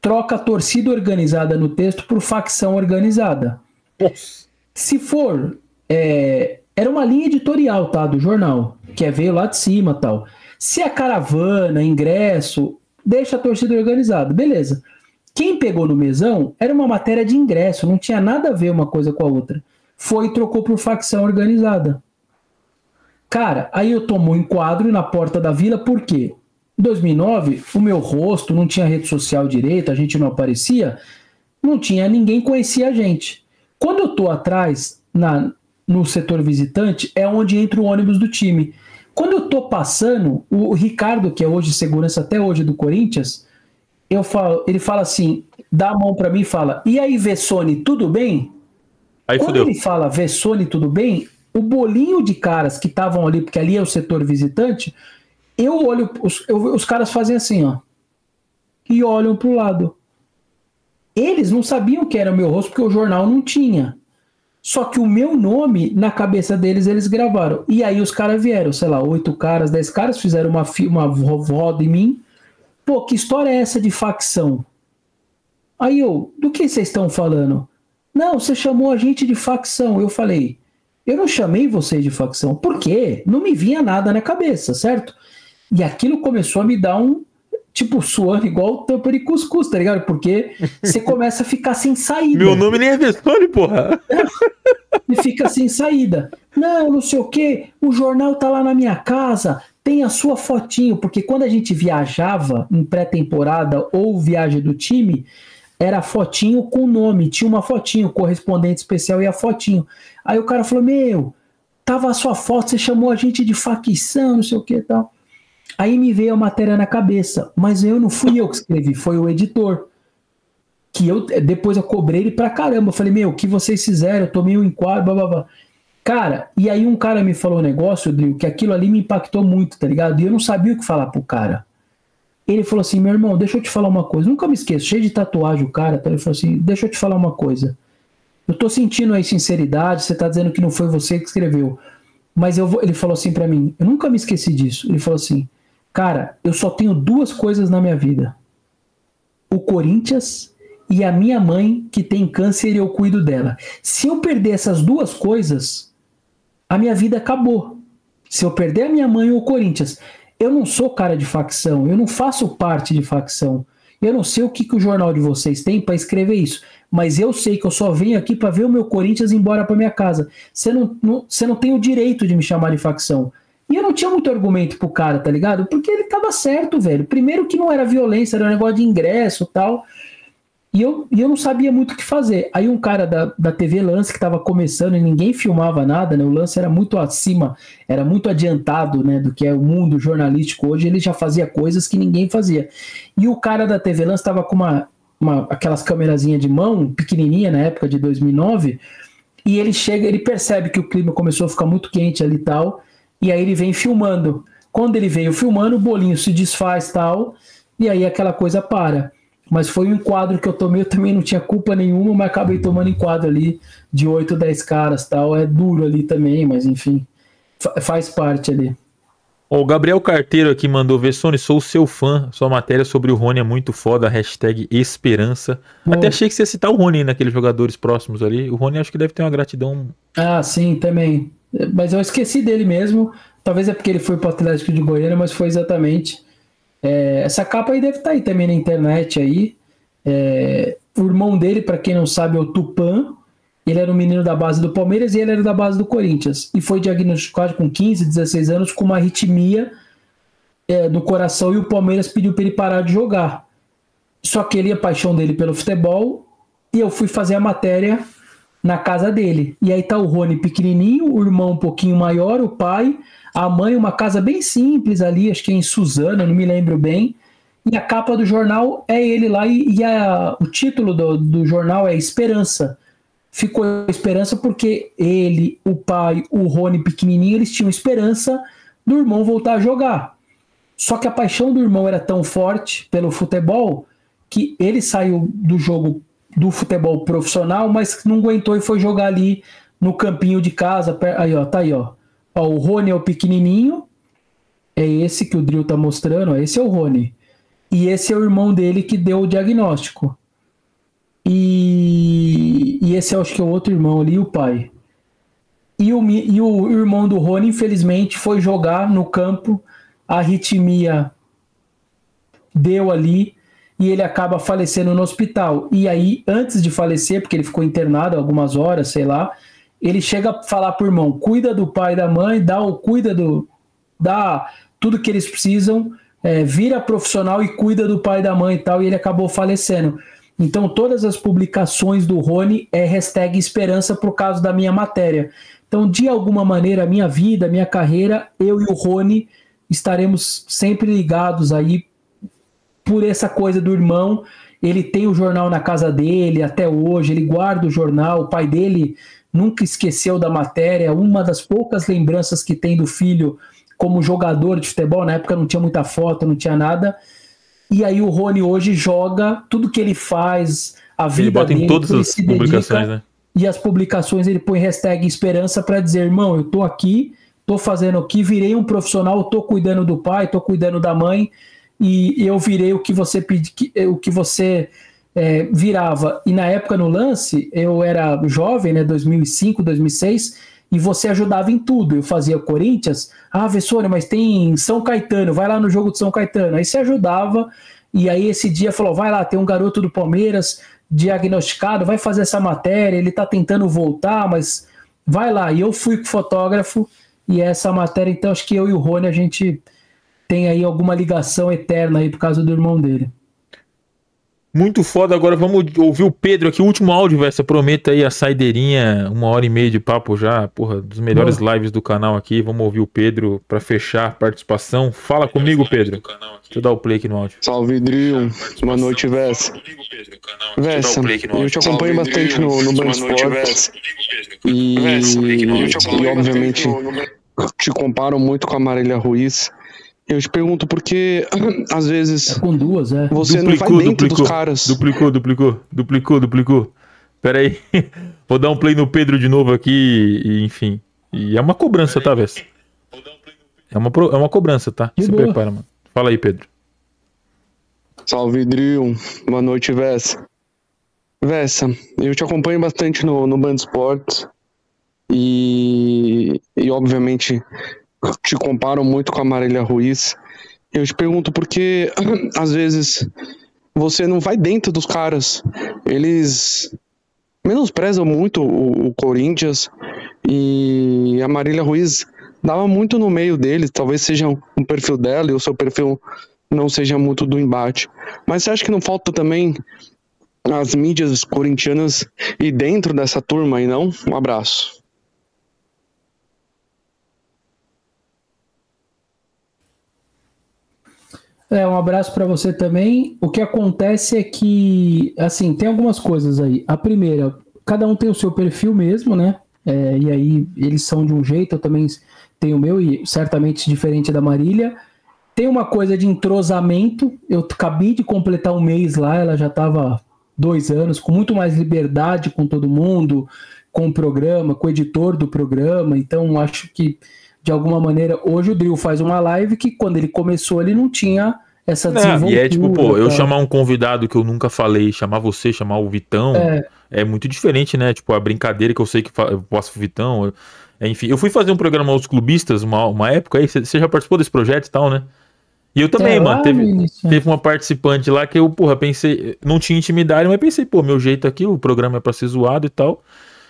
troca a torcida organizada no texto por facção organizada. Nossa. Se for. É, era uma linha editorial, tá? Do jornal, que é veio lá de cima tal. Se é caravana, ingresso, deixa a torcida organizada, beleza. Quem pegou no mesão era uma matéria de ingresso, não tinha nada a ver uma coisa com a outra. Foi e trocou por facção organizada. Cara, aí eu tomo um enquadro na porta da vila, por quê? Em 2009, o meu rosto não tinha rede social direito, a gente não aparecia, não tinha ninguém conhecia a gente. Quando eu tô atrás na, no setor visitante, é onde entra o ônibus do time. Quando eu tô passando, o Ricardo, que é hoje segurança até hoje do Corinthians, eu falo, ele fala assim, dá a mão para mim e fala: "E aí, Vessone, tudo bem?" Aí Quando fudeu. ele fala Vessone, tudo bem? O bolinho de caras que estavam ali, porque ali é o setor visitante, eu olho, os, eu, os caras fazem assim, ó, e olham pro lado. Eles não sabiam que era o meu rosto porque o jornal não tinha. Só que o meu nome, na cabeça deles, eles gravaram. E aí os caras vieram, sei lá, oito caras, dez caras, fizeram uma, uma roda em mim. Pô, que história é essa de facção? Aí eu, do que vocês estão falando? Não, você chamou a gente de facção. Eu falei, eu não chamei vocês de facção. Por quê? Não me vinha nada na cabeça, certo? E aquilo começou a me dar um, tipo, suando igual tampa de cuscuz, tá ligado? Porque você [laughs] começa a ficar sem saída. Meu nome nem é Vestone, porra. e fica sem saída. Não, não sei o que, o jornal tá lá na minha casa, tem a sua fotinho, porque quando a gente viajava em pré-temporada ou viagem do time, era fotinho com nome, tinha uma fotinho, correspondente especial e a fotinho. Aí o cara falou: Meu, tava a sua foto, você chamou a gente de facção, não sei o que e tal. Aí me veio a matéria na cabeça, mas eu não fui eu que escrevi, foi o editor. Que eu depois eu cobrei ele pra caramba. Eu falei, meu, o que vocês fizeram? Eu tomei um enquadro, blá blá blá. Cara, e aí um cara me falou um negócio, Drill, que aquilo ali me impactou muito, tá ligado? E eu não sabia o que falar pro cara. Ele falou assim, meu irmão, deixa eu te falar uma coisa. Nunca me esqueço, cheio de tatuagem o cara. Tá? Ele falou assim, deixa eu te falar uma coisa. Eu tô sentindo aí sinceridade, você tá dizendo que não foi você que escreveu. Mas eu vou, ele falou assim para mim, eu nunca me esqueci disso. Ele falou assim, cara, eu só tenho duas coisas na minha vida. O Corinthians e a minha mãe que tem câncer e eu cuido dela. Se eu perder essas duas coisas, a minha vida acabou. Se eu perder a minha mãe ou o Corinthians, eu não sou cara de facção, eu não faço parte de facção. Eu não sei o que, que o jornal de vocês tem para escrever isso, mas eu sei que eu só venho aqui para ver o meu Corinthians embora para minha casa. Você não, não, você não tem o direito de me chamar de facção. E eu não tinha muito argumento pro cara, tá ligado? Porque ele tava certo, velho. Primeiro que não era violência, era um negócio de ingresso tal. E eu, e eu não sabia muito o que fazer. Aí um cara da, da TV Lance que estava começando e ninguém filmava nada, né? O Lance era muito acima, era muito adiantado, né? Do que é o mundo jornalístico hoje. Ele já fazia coisas que ninguém fazia. E o cara da TV Lance estava com uma, uma aquelas câmerazinhas de mão, pequenininha na época de 2009. E ele chega, ele percebe que o clima começou a ficar muito quente ali e tal. E aí ele vem filmando. Quando ele veio filmando, o bolinho se desfaz tal. E aí aquela coisa para mas foi um enquadro que eu tomei, eu também não tinha culpa nenhuma, mas acabei tomando enquadro ali de 8, 10 caras tal. É duro ali também, mas enfim, faz parte ali. O Gabriel Carteiro aqui mandou ver, Sony, sou seu fã. Sua matéria sobre o Rony é muito foda. Hashtag esperança. Bom, Até achei que você ia citar o Rony naqueles jogadores próximos ali. O Rony acho que deve ter uma gratidão. Ah, sim, também. Mas eu esqueci dele mesmo. Talvez é porque ele foi pro Atlético de Goiânia, mas foi exatamente. É, essa capa aí deve estar tá aí também na internet aí. É, o irmão dele, para quem não sabe, é o Tupan. Ele era um menino da base do Palmeiras e ele era da base do Corinthians. E foi diagnosticado com 15, 16 anos com uma arritmia é, coração e o Palmeiras pediu para ele parar de jogar. Só que ele, a paixão dele pelo futebol, e eu fui fazer a matéria na casa dele. E aí tá o Rony pequenininho, o irmão um pouquinho maior, o pai, a mãe, uma casa bem simples ali, acho que é em Suzana, não me lembro bem. E a capa do jornal é ele lá, e, e a, o título do, do jornal é Esperança. Ficou Esperança porque ele, o pai, o Rony pequenininho, eles tinham esperança do irmão voltar a jogar. Só que a paixão do irmão era tão forte pelo futebol que ele saiu do jogo do futebol profissional, mas não aguentou e foi jogar ali no campinho de casa. Aí, ó, tá aí, ó. Ó, o Rony é o pequenininho. É esse que o Drill tá mostrando. Ó, esse é o Rony. E esse é o irmão dele que deu o diagnóstico. E, e esse acho que é o outro irmão ali, o pai. E o, e o irmão do Rony, infelizmente, foi jogar no campo. A arritmia deu ali e ele acaba falecendo no hospital. E aí, antes de falecer, porque ele ficou internado algumas horas, sei lá, ele chega a falar pro irmão, cuida do pai e da mãe, dá o cuida do dá tudo que eles precisam, é, vira profissional e cuida do pai e da mãe e tal, e ele acabou falecendo. Então todas as publicações do Rony é hashtag esperança por causa da minha matéria. Então, de alguma maneira, a minha vida, a minha carreira, eu e o Rony estaremos sempre ligados aí por essa coisa do irmão. Ele tem o jornal na casa dele até hoje, ele guarda o jornal, o pai dele nunca esqueceu da matéria. Uma das poucas lembranças que tem do filho como jogador de futebol, na época não tinha muita foto, não tinha nada. E aí o Rony hoje joga tudo que ele faz, a vida ele bota dele, em todas as publicações, dedica, né? E as publicações ele põe hashtag esperança para dizer, irmão, eu tô aqui, tô fazendo aqui, virei um profissional, tô cuidando do pai, tô cuidando da mãe e eu virei o que você pedi, o que você é, virava. E na época no lance, eu era jovem, né, 2005, 2006, e você ajudava em tudo. Eu fazia Corinthians, ah, Vessônia, mas tem São Caetano, vai lá no jogo de São Caetano. Aí você ajudava, e aí esse dia falou: vai lá, tem um garoto do Palmeiras diagnosticado, vai fazer essa matéria, ele tá tentando voltar, mas vai lá. E eu fui fotógrafo E essa matéria, então, acho que eu e o Rony, a gente tem aí alguma ligação eterna aí por causa do irmão dele. Muito foda. Agora vamos ouvir o Pedro aqui. O último áudio, velho. Você prometa aí a saideirinha, uma hora e meia de papo já. Porra, dos melhores Boa. lives do canal aqui. Vamos ouvir o Pedro para fechar a participação. Fala comigo, Pedro. Deixa eu dar o play aqui no áudio. Salve, Drill. Boa noite, Vessa. Vessa, eu te acompanho bastante no, no Band Sports. E, e, obviamente, te comparo muito com a Marília Ruiz. Eu te pergunto porque, [clears throat] às vezes. É com duas, é. Você duplicou, não vai dentro duplicou, dos caras. Duplicou, duplicou, duplicou, duplicou. Pera aí. [laughs] Vou dar um play no Pedro de novo aqui, e, enfim. E é uma cobrança, tá, Vessa? É uma, é uma cobrança, tá? De Se boa. prepara, mano. Fala aí, Pedro. Salve, Drill. Boa noite, Vessa. Vessa, eu te acompanho bastante no, no Band Sports. E, e, obviamente, te comparo muito com a Marília Ruiz. Eu te pergunto porque [clears throat] às vezes você não vai dentro dos caras. Eles menosprezam muito o, o Corinthians e a Marília Ruiz dava muito no meio deles. Talvez seja um perfil dela e o seu perfil não seja muito do embate. Mas você acha que não falta também as mídias corintianas e dentro dessa turma aí não? Um abraço. É, um abraço para você também. O que acontece é que, assim, tem algumas coisas aí. A primeira, cada um tem o seu perfil mesmo, né? É, e aí eles são de um jeito, eu também tenho o meu, e certamente diferente da Marília. Tem uma coisa de entrosamento. Eu acabei de completar um mês lá, ela já estava dois anos, com muito mais liberdade com todo mundo, com o programa, com o editor do programa. Então, acho que de alguma maneira, hoje o Drill faz uma live que quando ele começou ele não tinha essa desenvoltura. e é tipo, pô, eu chamar um convidado que eu nunca falei, chamar você, chamar o Vitão, é, é muito diferente, né? Tipo, a brincadeira que eu sei que eu posso Vitão. Eu, é, enfim, eu fui fazer um programa aos clubistas uma, uma época aí, você já participou desse projeto e tal, né? E eu também, é, mano, teve, início, teve uma participante lá que eu, porra, pensei, não tinha intimidade, mas pensei, pô, meu jeito aqui, o programa é pra ser zoado e tal.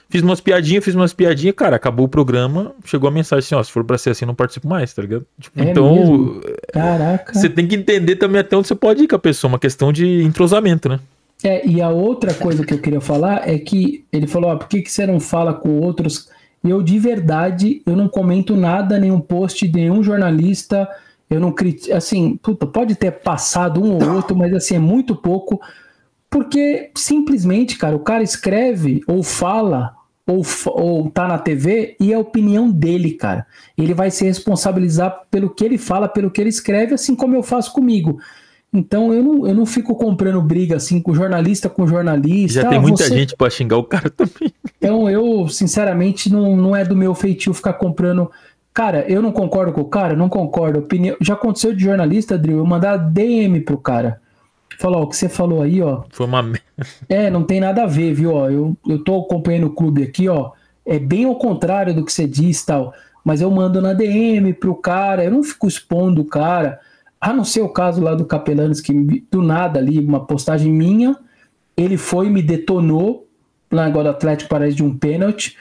Fiz umas piadinhas, fiz umas piadinhas, cara, acabou o programa, chegou a mensagem assim, ó, se for pra ser assim, não participo mais, tá ligado? Tipo, é então, mesmo? caraca. Você tem que entender também até onde você pode ir com a pessoa, uma questão de entrosamento, né? É, e a outra coisa que eu queria falar é que ele falou, ó, por que, que você não fala com outros? Eu, de verdade, eu não comento nada, nenhum post de nenhum jornalista, eu não critico, assim, puta, pode ter passado um ou outro, mas assim, é muito pouco, porque simplesmente, cara, o cara escreve ou fala ou, ou tá na TV e é a opinião dele, cara. Ele vai se responsabilizar pelo que ele fala, pelo que ele escreve, assim como eu faço comigo. Então eu não, eu não fico comprando briga assim com jornalista com jornalista. Já tem ah, muita você... gente para xingar o cara [laughs] também. Então eu, sinceramente, não, não é do meu feitio ficar comprando. Cara, eu não concordo com o cara, não concordo. Opinião... Já aconteceu de jornalista, Drill, eu mandar DM pro cara. Falar, ó, o que você falou aí, ó. Foi uma [laughs] É, não tem nada a ver, viu? Ó, eu, eu tô acompanhando o clube aqui, ó. É bem ao contrário do que você diz tal. Mas eu mando na DM pro cara, eu não fico expondo o cara. A não ser o caso lá do Capelanes, que do nada ali, uma postagem minha, ele foi e me detonou lá agora do Atlético Paranaense de um pênalti.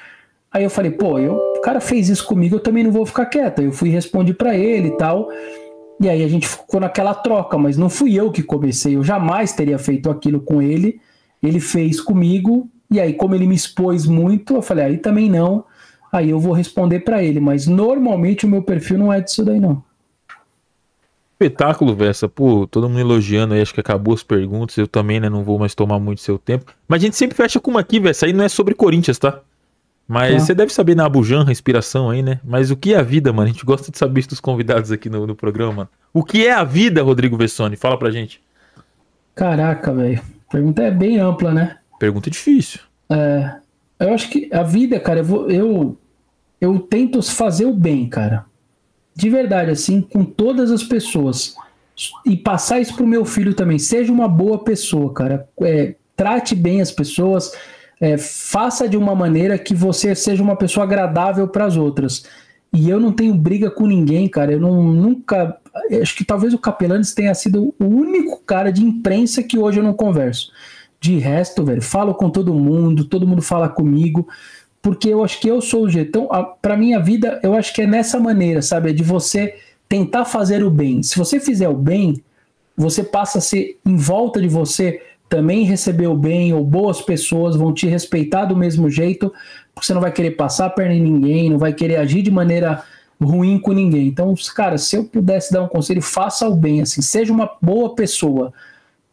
Aí eu falei, pô, eu, o cara fez isso comigo, eu também não vou ficar quieto. Eu fui respondi para ele e tal. E aí a gente ficou naquela troca, mas não fui eu que comecei, eu jamais teria feito aquilo com ele. Ele fez comigo, e aí, como ele me expôs muito, eu falei, aí também não. Aí eu vou responder para ele, mas normalmente o meu perfil não é disso daí, não. Espetáculo, Versa. Pô, todo mundo elogiando aí, acho que acabou as perguntas. Eu também, né, não vou mais tomar muito seu tempo. Mas a gente sempre fecha com uma aqui, Versa. Aí não é sobre Corinthians, tá? Mas tá. você deve saber na Abujan, respiração aí, né? Mas o que é a vida, mano? A gente gosta de saber isso dos convidados aqui no, no programa. O que é a vida, Rodrigo Vessoni? Fala pra gente. Caraca, velho. Pergunta é bem ampla, né? Pergunta difícil. É. Eu acho que a vida, cara, eu, vou, eu, eu tento fazer o bem, cara. De verdade, assim, com todas as pessoas. E passar isso pro meu filho também. Seja uma boa pessoa, cara. É, trate bem as pessoas é, faça de uma maneira que você seja uma pessoa agradável para as outras. E eu não tenho briga com ninguém, cara. Eu não, nunca. Acho que talvez o Capelanes tenha sido o único cara de imprensa que hoje eu não converso. De resto, velho, falo com todo mundo, todo mundo fala comigo. porque eu acho que eu sou o jeito. Então, para minha vida, eu acho que é nessa maneira, sabe? É de você tentar fazer o bem. Se você fizer o bem, você passa a ser em volta de você também receber o bem, ou boas pessoas vão te respeitar do mesmo jeito, porque você não vai querer passar a perna em ninguém, não vai querer agir de maneira ruim com ninguém. Então, cara, se eu pudesse dar um conselho, faça o bem, assim, seja uma boa pessoa.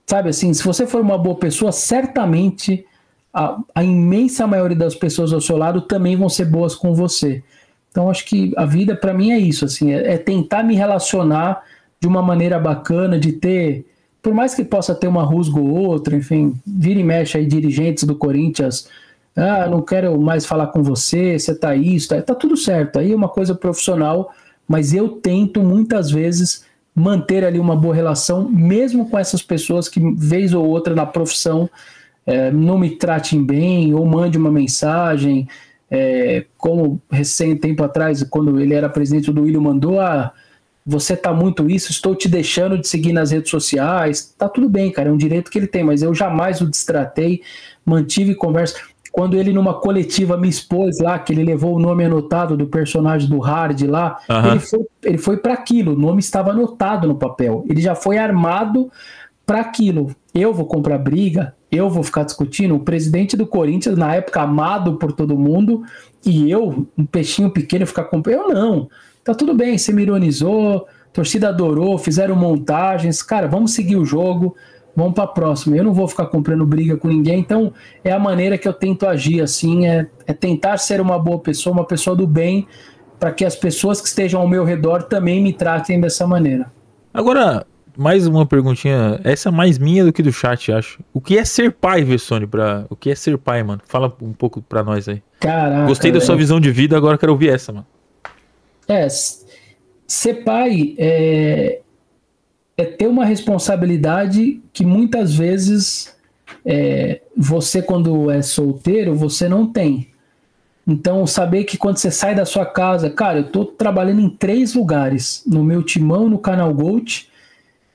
Sabe assim, se você for uma boa pessoa, certamente a, a imensa maioria das pessoas ao seu lado também vão ser boas com você. Então, acho que a vida para mim é isso, assim, é, é tentar me relacionar de uma maneira bacana, de ter, por mais que possa ter uma rusga ou outra, enfim, vira e mexe aí dirigentes do Corinthians, ah, não quero mais falar com você, você tá isso, tá, tá tudo certo, aí é uma coisa profissional, mas eu tento muitas vezes manter ali uma boa relação, mesmo com essas pessoas que, vez ou outra na profissão, é, não me tratem bem ou mande uma mensagem, é, como recém tempo atrás, quando ele era presidente do William mandou, ah, você tá muito isso, estou te deixando de seguir nas redes sociais, tá tudo bem, cara, é um direito que ele tem, mas eu jamais o distratei, mantive conversa. Quando ele numa coletiva me expôs lá, que ele levou o nome anotado do personagem do Hard lá, ele foi, ele foi para aquilo, o nome estava anotado no papel, ele já foi armado para aquilo. Eu vou comprar briga, eu vou ficar discutindo. O presidente do Corinthians, na época, amado por todo mundo, e eu, um peixinho pequeno, ficar comprando. Eu não. Tá tudo bem, você me ironizou, torcida adorou, fizeram montagens. Cara, vamos seguir o jogo, vamos para a próxima. Eu não vou ficar comprando briga com ninguém, então é a maneira que eu tento agir, assim, é, é tentar ser uma boa pessoa, uma pessoa do bem, para que as pessoas que estejam ao meu redor também me tratem dessa maneira. Agora, mais uma perguntinha, essa é mais minha do que do chat, acho. O que é ser pai, Vessone? Pra... O que é ser pai, mano? Fala um pouco pra nós aí. Caraca. Gostei da sua visão de vida, agora quero ouvir essa, mano. É, ser pai é, é ter uma responsabilidade que muitas vezes é, você, quando é solteiro, você não tem. Então, saber que quando você sai da sua casa, cara, eu tô trabalhando em três lugares: no meu timão, no canal Gold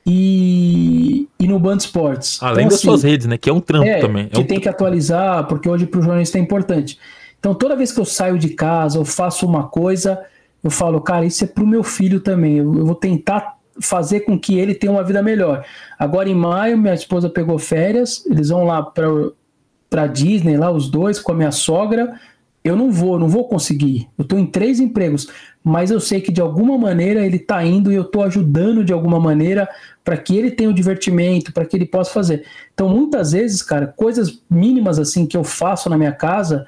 e, e no Band Sports. Além então, das assim, suas redes, né? Que é um trampo é, também. É que um... tem que atualizar, porque hoje para o jornalista é importante. Então, toda vez que eu saio de casa, eu faço uma coisa, eu falo, cara, isso é para o meu filho também. Eu, eu vou tentar fazer com que ele tenha uma vida melhor. Agora, em maio, minha esposa pegou férias, eles vão lá para Disney, lá os dois, com a minha sogra. Eu não vou, não vou conseguir. Eu estou em três empregos, mas eu sei que de alguma maneira ele está indo e eu estou ajudando de alguma maneira para que ele tenha o divertimento, para que ele possa fazer. Então, muitas vezes, cara, coisas mínimas assim que eu faço na minha casa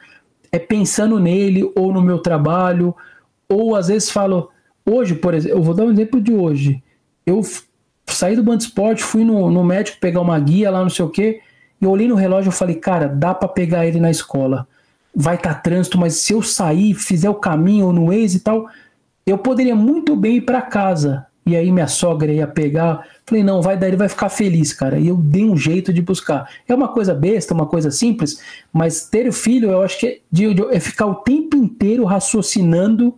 é pensando nele ou no meu trabalho, ou às vezes falo, hoje, por exemplo, eu vou dar um exemplo de hoje. Eu saí do Band Esporte, fui no, no médico pegar uma guia lá, não sei o quê, e olhei no relógio e falei, cara, dá para pegar ele na escola. Vai estar tá trânsito, mas se eu sair, fizer o caminho no Waze e tal, eu poderia muito bem ir para casa. E aí minha sogra ia pegar, Falei, não, vai dar, ele vai ficar feliz, cara. E eu dei um jeito de buscar. É uma coisa besta, uma coisa simples, mas ter o filho, eu acho que é, de, de, é ficar o tempo inteiro raciocinando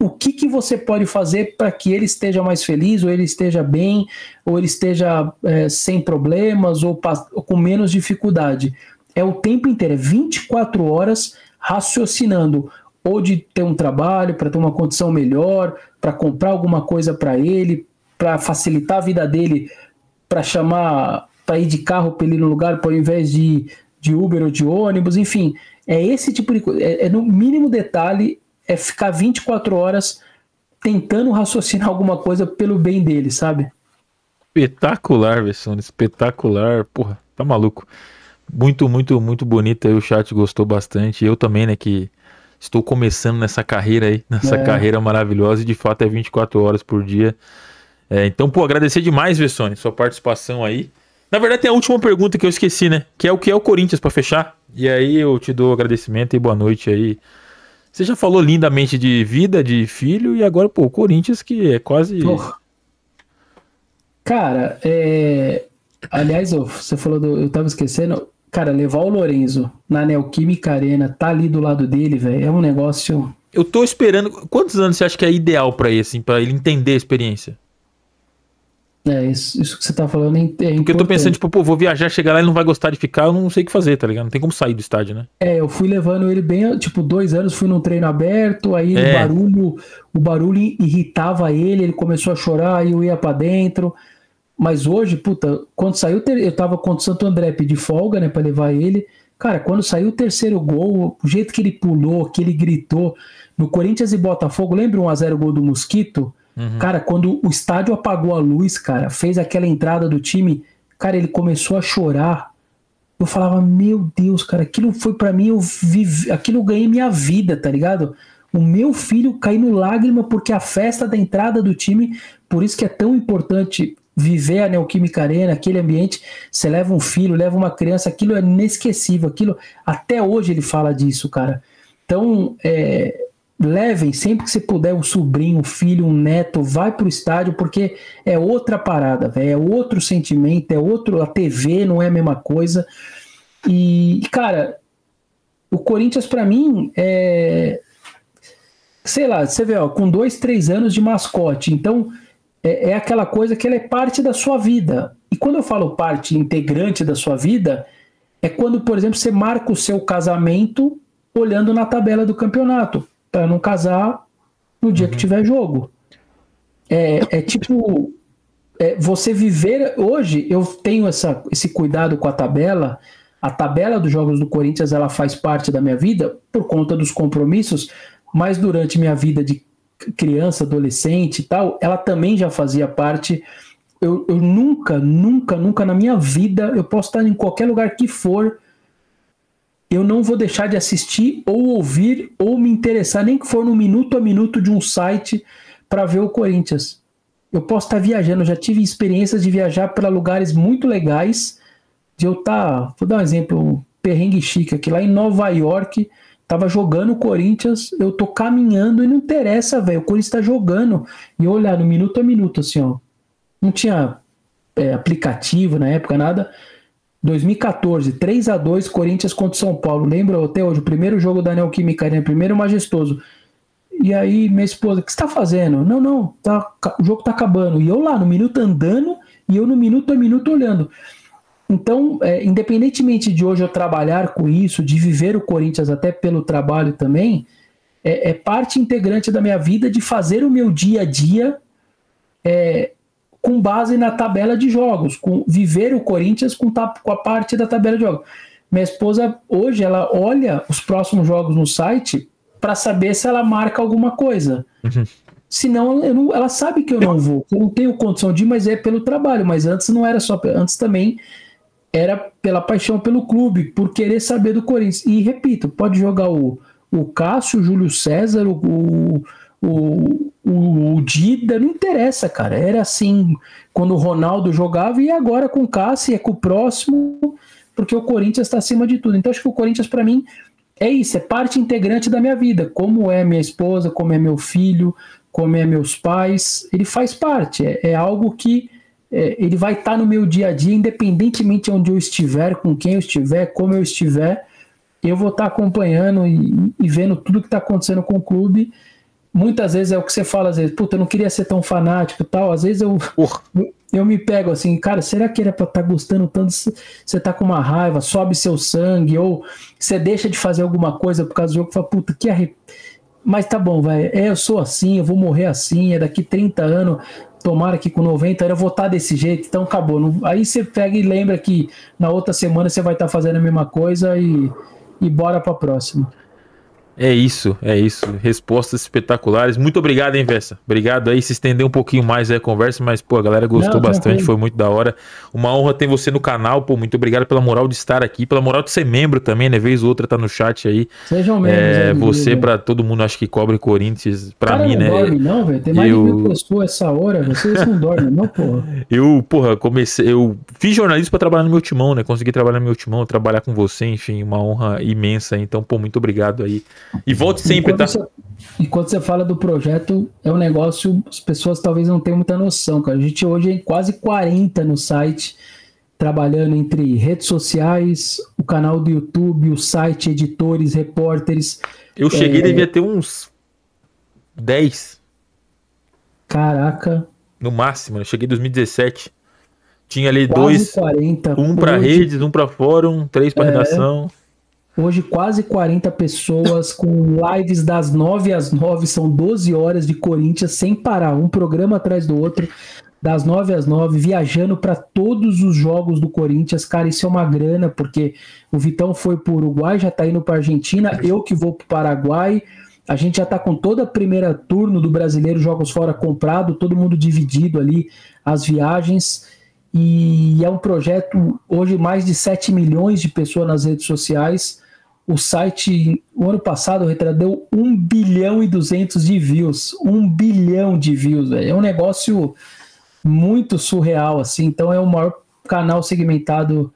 o que, que você pode fazer para que ele esteja mais feliz, ou ele esteja bem, ou ele esteja é, sem problemas, ou, ou com menos dificuldade. É o tempo inteiro, é 24 horas raciocinando ou de ter um trabalho para ter uma condição melhor, para comprar alguma coisa para ele, para facilitar a vida dele, para chamar, para ir de carro para ele no lugar, ao invés de, de Uber ou de ônibus, enfim. É esse tipo de coisa. É, é no mínimo detalhe, é ficar 24 horas tentando raciocinar alguma coisa pelo bem dele, sabe? Espetacular, Vessone, espetacular. Porra, tá maluco. Muito, muito, muito bonita aí. O chat gostou bastante. Eu também, né, que estou começando nessa carreira aí, nessa é. carreira maravilhosa. E de fato é 24 horas por dia. É, então, pô, agradecer demais, Vessone, sua participação aí. Na verdade, tem a última pergunta que eu esqueci, né? Que é o que é o Corinthians para fechar. E aí eu te dou agradecimento e boa noite aí. Você já falou lindamente de vida, de filho, e agora, pô, o Corinthians que é quase. Porra. Cara, é. Aliás, você falou do. Eu tava esquecendo. Cara, levar o Lorenzo na Neoquímica Arena, tá ali do lado dele, velho, é um negócio. Eu tô esperando. Quantos anos você acha que é ideal para ele, assim, pra ele entender a experiência? É, isso, isso que você tá falando é, é Porque eu tô pensando, tipo, pô, vou viajar, chegar lá e não vai gostar de ficar, eu não sei o que fazer, tá ligado? Não tem como sair do estádio, né? É, eu fui levando ele bem, tipo, dois anos, fui num treino aberto, aí é. o barulho, o barulho irritava ele, ele começou a chorar, aí eu ia para dentro. Mas hoje, puta, quando saiu, eu tava contra o Santo André, pedi folga, né, pra levar ele. Cara, quando saiu o terceiro gol, o jeito que ele pulou, que ele gritou, no Corinthians e Botafogo, lembra um a 0 gol do Mosquito? Uhum. Cara, quando o estádio apagou a luz, cara, fez aquela entrada do time, cara, ele começou a chorar. Eu falava, meu Deus, cara, aquilo foi para mim, eu vivi, aquilo eu ganhei minha vida, tá ligado? O meu filho caindo lágrima porque a festa da entrada do time, por isso que é tão importante viver a Neoquímica Arena, aquele ambiente, você leva um filho, leva uma criança, aquilo é inesquecível, aquilo, até hoje ele fala disso, cara. Então, é, levem sempre que você puder um sobrinho, um filho, um neto, vai pro estádio porque é outra parada, véio, é outro sentimento, é outro, a TV não é a mesma coisa. E, cara, o Corinthians para mim é sei lá, você vê, ó, com dois, três anos de mascote, então é, é aquela coisa que ela é parte da sua vida. E quando eu falo parte integrante da sua vida, é quando, por exemplo, você marca o seu casamento olhando na tabela do campeonato para não casar no dia uhum. que tiver jogo. É, é tipo é, você viver hoje. Eu tenho essa, esse cuidado com a tabela. A tabela dos jogos do Corinthians ela faz parte da minha vida por conta dos compromissos, mas durante minha vida de criança, adolescente e tal, ela também já fazia parte. Eu, eu nunca, nunca, nunca na minha vida, eu posso estar em qualquer lugar que for, eu não vou deixar de assistir ou ouvir ou me interessar, nem que for no minuto a minuto de um site para ver o Corinthians. Eu posso estar viajando, eu já tive experiências de viajar para lugares muito legais, de eu estar, tá, vou dar um exemplo, perrengue chique aqui, lá em Nova York, tava jogando o Corinthians, eu tô caminhando e não interessa, velho, o Corinthians tá jogando, e eu olhar no minuto a minuto, assim, ó, não tinha é, aplicativo na época, nada, 2014, 3 a 2 Corinthians contra São Paulo. Lembra até hoje, o primeiro jogo da Neoquímica Arena, primeiro majestoso. E aí, minha esposa, o que você tá fazendo? Não, não, tá, o jogo tá acabando. E eu lá, no minuto andando, e eu no minuto a minuto olhando. Então, é, independentemente de hoje eu trabalhar com isso, de viver o Corinthians até pelo trabalho também, é, é parte integrante da minha vida de fazer o meu dia a dia é, com base na tabela de jogos, com viver o Corinthians com, com a parte da tabela de jogos. Minha esposa hoje ela olha os próximos jogos no site para saber se ela marca alguma coisa. Uhum. Senão não, ela sabe que eu não vou, eu não tenho condição de ir, mas é pelo trabalho. Mas antes não era só, antes também era pela paixão pelo clube, por querer saber do Corinthians. E repito, pode jogar o, o Cássio, o Júlio César, o, o, o, o Dida, não interessa, cara. Era assim quando o Ronaldo jogava e agora com o Cássio é com o próximo, porque o Corinthians está acima de tudo. Então acho que o Corinthians para mim é isso, é parte integrante da minha vida. Como é minha esposa, como é meu filho, como é meus pais, ele faz parte. É, é algo que é, ele vai estar tá no meu dia a dia, independentemente de onde eu estiver, com quem eu estiver, como eu estiver, eu vou estar tá acompanhando e, e vendo tudo que está acontecendo com o clube muitas vezes é o que você fala, às vezes, puta, eu não queria ser tão fanático tal. Às vezes eu, eu me pego assim, cara, será que era pra estar tá gostando tanto? Você tá com uma raiva, sobe seu sangue, ou você deixa de fazer alguma coisa por causa do jogo e fala, puta, que arrep... Mas tá bom, vai. É, eu sou assim, eu vou morrer assim, é daqui 30 anos. Tomara que com 90 anos eu vou estar tá desse jeito, então acabou. Não... Aí você pega e lembra que na outra semana você vai estar tá fazendo a mesma coisa e, e bora pra próxima. É isso, é isso. Respostas espetaculares. Muito obrigado, hein, Vessa? Obrigado aí. Se estender um pouquinho mais aí a conversa, mas, pô, a galera gostou Não, bastante, foi muito da hora. Uma honra ter você no canal, pô. Muito obrigado pela moral de estar aqui, pela moral de ser membro também, né? Vez ou outra tá no chat aí. Sejam membros. É, você, para todo mundo, acho que cobre Corinthians, pra Cara, mim, não né? Dorme, não, velho. Tem mais eu... de mil pessoas essa hora, vocês não dormem, não, porra. [laughs] Eu, porra, comecei. Eu fiz jornalismo para trabalhar no meu timão, né? Consegui trabalhar no meu timão, trabalhar com você, enfim, uma honra imensa. Então, pô, muito obrigado aí. E volte sempre, tá? Você, e quando você fala do projeto, é um negócio, as pessoas talvez não tenham muita noção, cara. A gente hoje é quase 40 no site, trabalhando entre redes sociais, o canal do YouTube, o site, editores, repórteres. Eu cheguei, é... devia ter uns 10. Caraca. No máximo, né? Cheguei em 2017. Tinha ali quase dois. 40. Um para redes, um para fórum, três para é, redação. Hoje, quase 40 pessoas com lives das 9 às 9. São 12 horas de Corinthians sem parar, um programa atrás do outro, das 9 às 9, viajando para todos os jogos do Corinthians. Cara, isso é uma grana, porque o Vitão foi para o Uruguai, já está indo para Argentina, eu que vou para o Paraguai. A gente já está com toda a primeira turno do brasileiro Jogos Fora comprado, todo mundo dividido ali as viagens e é um projeto hoje mais de 7 milhões de pessoas nas redes sociais. O site, o ano passado, o deu 1 bilhão e 200 de views. 1 bilhão de views, véio. É um negócio muito surreal, assim. Então, é o maior canal segmentado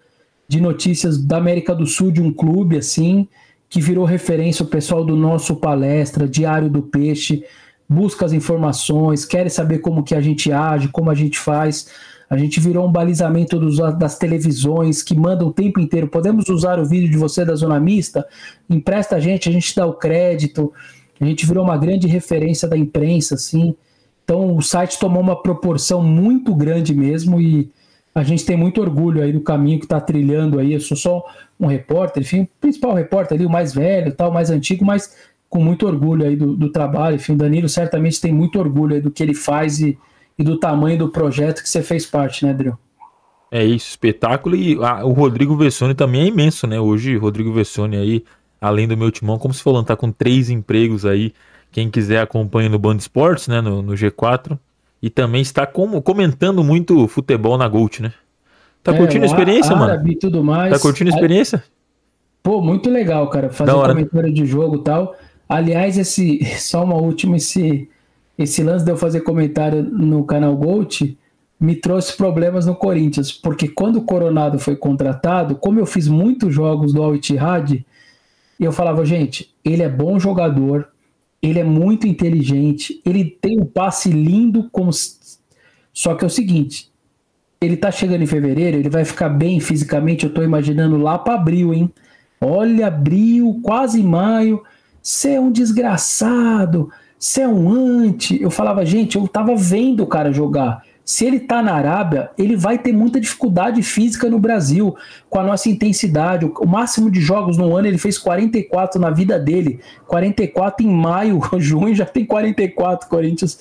de notícias da América do Sul de um clube, assim, que virou referência o pessoal do nosso palestra, Diário do Peixe, busca as informações, quer saber como que a gente age, como a gente faz. A gente virou um balizamento dos, das televisões que mandam o tempo inteiro. Podemos usar o vídeo de você da Zona Mista? Empresta a gente, a gente dá o crédito. A gente virou uma grande referência da imprensa, assim. Então o site tomou uma proporção muito grande mesmo e a gente tem muito orgulho aí do caminho que está trilhando aí. Eu sou só um repórter, enfim, o principal repórter ali, o mais velho, tal, mais antigo, mas com muito orgulho aí do, do trabalho. Enfim, o Danilo certamente tem muito orgulho aí do que ele faz e e do tamanho do projeto que você fez parte, né, Dril? É isso, espetáculo. E o Rodrigo Vessone também é imenso, né? Hoje, Rodrigo Vessone aí, além do meu timão, como se falando, tá com três empregos aí. Quem quiser acompanha no Band Esportes, né? No, no G4. E também está com, comentando muito futebol na Gold, né? Tá é, curtindo a experiência, mano? E tudo mais. Tá curtindo a experiência? Pô, muito legal, cara. Fazer comentário de jogo e tal. Aliás, esse. [laughs] Só uma última, esse esse lance de eu fazer comentário no canal Gold me trouxe problemas no Corinthians, porque quando o Coronado foi contratado, como eu fiz muitos jogos do Al Ittihad, eu falava, gente, ele é bom jogador, ele é muito inteligente, ele tem um passe lindo, como... só que é o seguinte, ele tá chegando em fevereiro, ele vai ficar bem fisicamente, eu tô imaginando lá para abril, hein? Olha, abril, quase maio, você é um desgraçado, você é um anti. Eu falava, gente, eu tava vendo o cara jogar. Se ele tá na Arábia, ele vai ter muita dificuldade física no Brasil, com a nossa intensidade. O máximo de jogos no ano ele fez 44 na vida dele. 44 em maio, [laughs] junho já tem 44 Corinthians.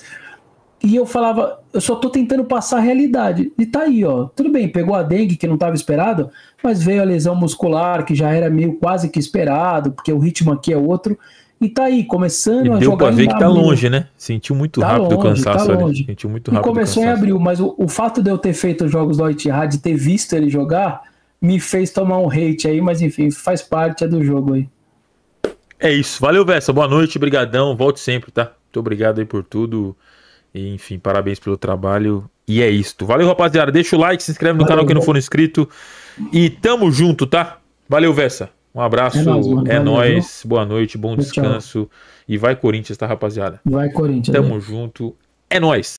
E eu falava, eu só tô tentando passar a realidade. E tá aí, ó. Tudo bem, pegou a dengue que não estava esperado, mas veio a lesão muscular que já era meio quase que esperado, porque o ritmo aqui é outro. E tá aí, começando e a deu jogar. Deu pra ver que tá longe, né? Sentiu muito tá rápido longe, o cansaço tá ali. Sentiu muito rápido. E começou em abril, mas o, o, fato de eu ter feito os jogos do Etihad e ter visto ele jogar me fez tomar um hate aí, mas enfim, faz parte é do jogo aí. É isso. Valeu, Vessa. Boa noite, brigadão. Volte sempre, tá? Muito obrigado aí por tudo. E, enfim, parabéns pelo trabalho. E é isto. Valeu, rapaziada. Deixa o like, se inscreve no Valeu, canal que não for inscrito. E tamo junto, tá? Valeu, Vessa. Um abraço, é, nóis, é boa noite, bom descanso. Tchau. E vai Corinthians, tá, rapaziada? Vai Corinthians. Tamo né? junto, é nóis.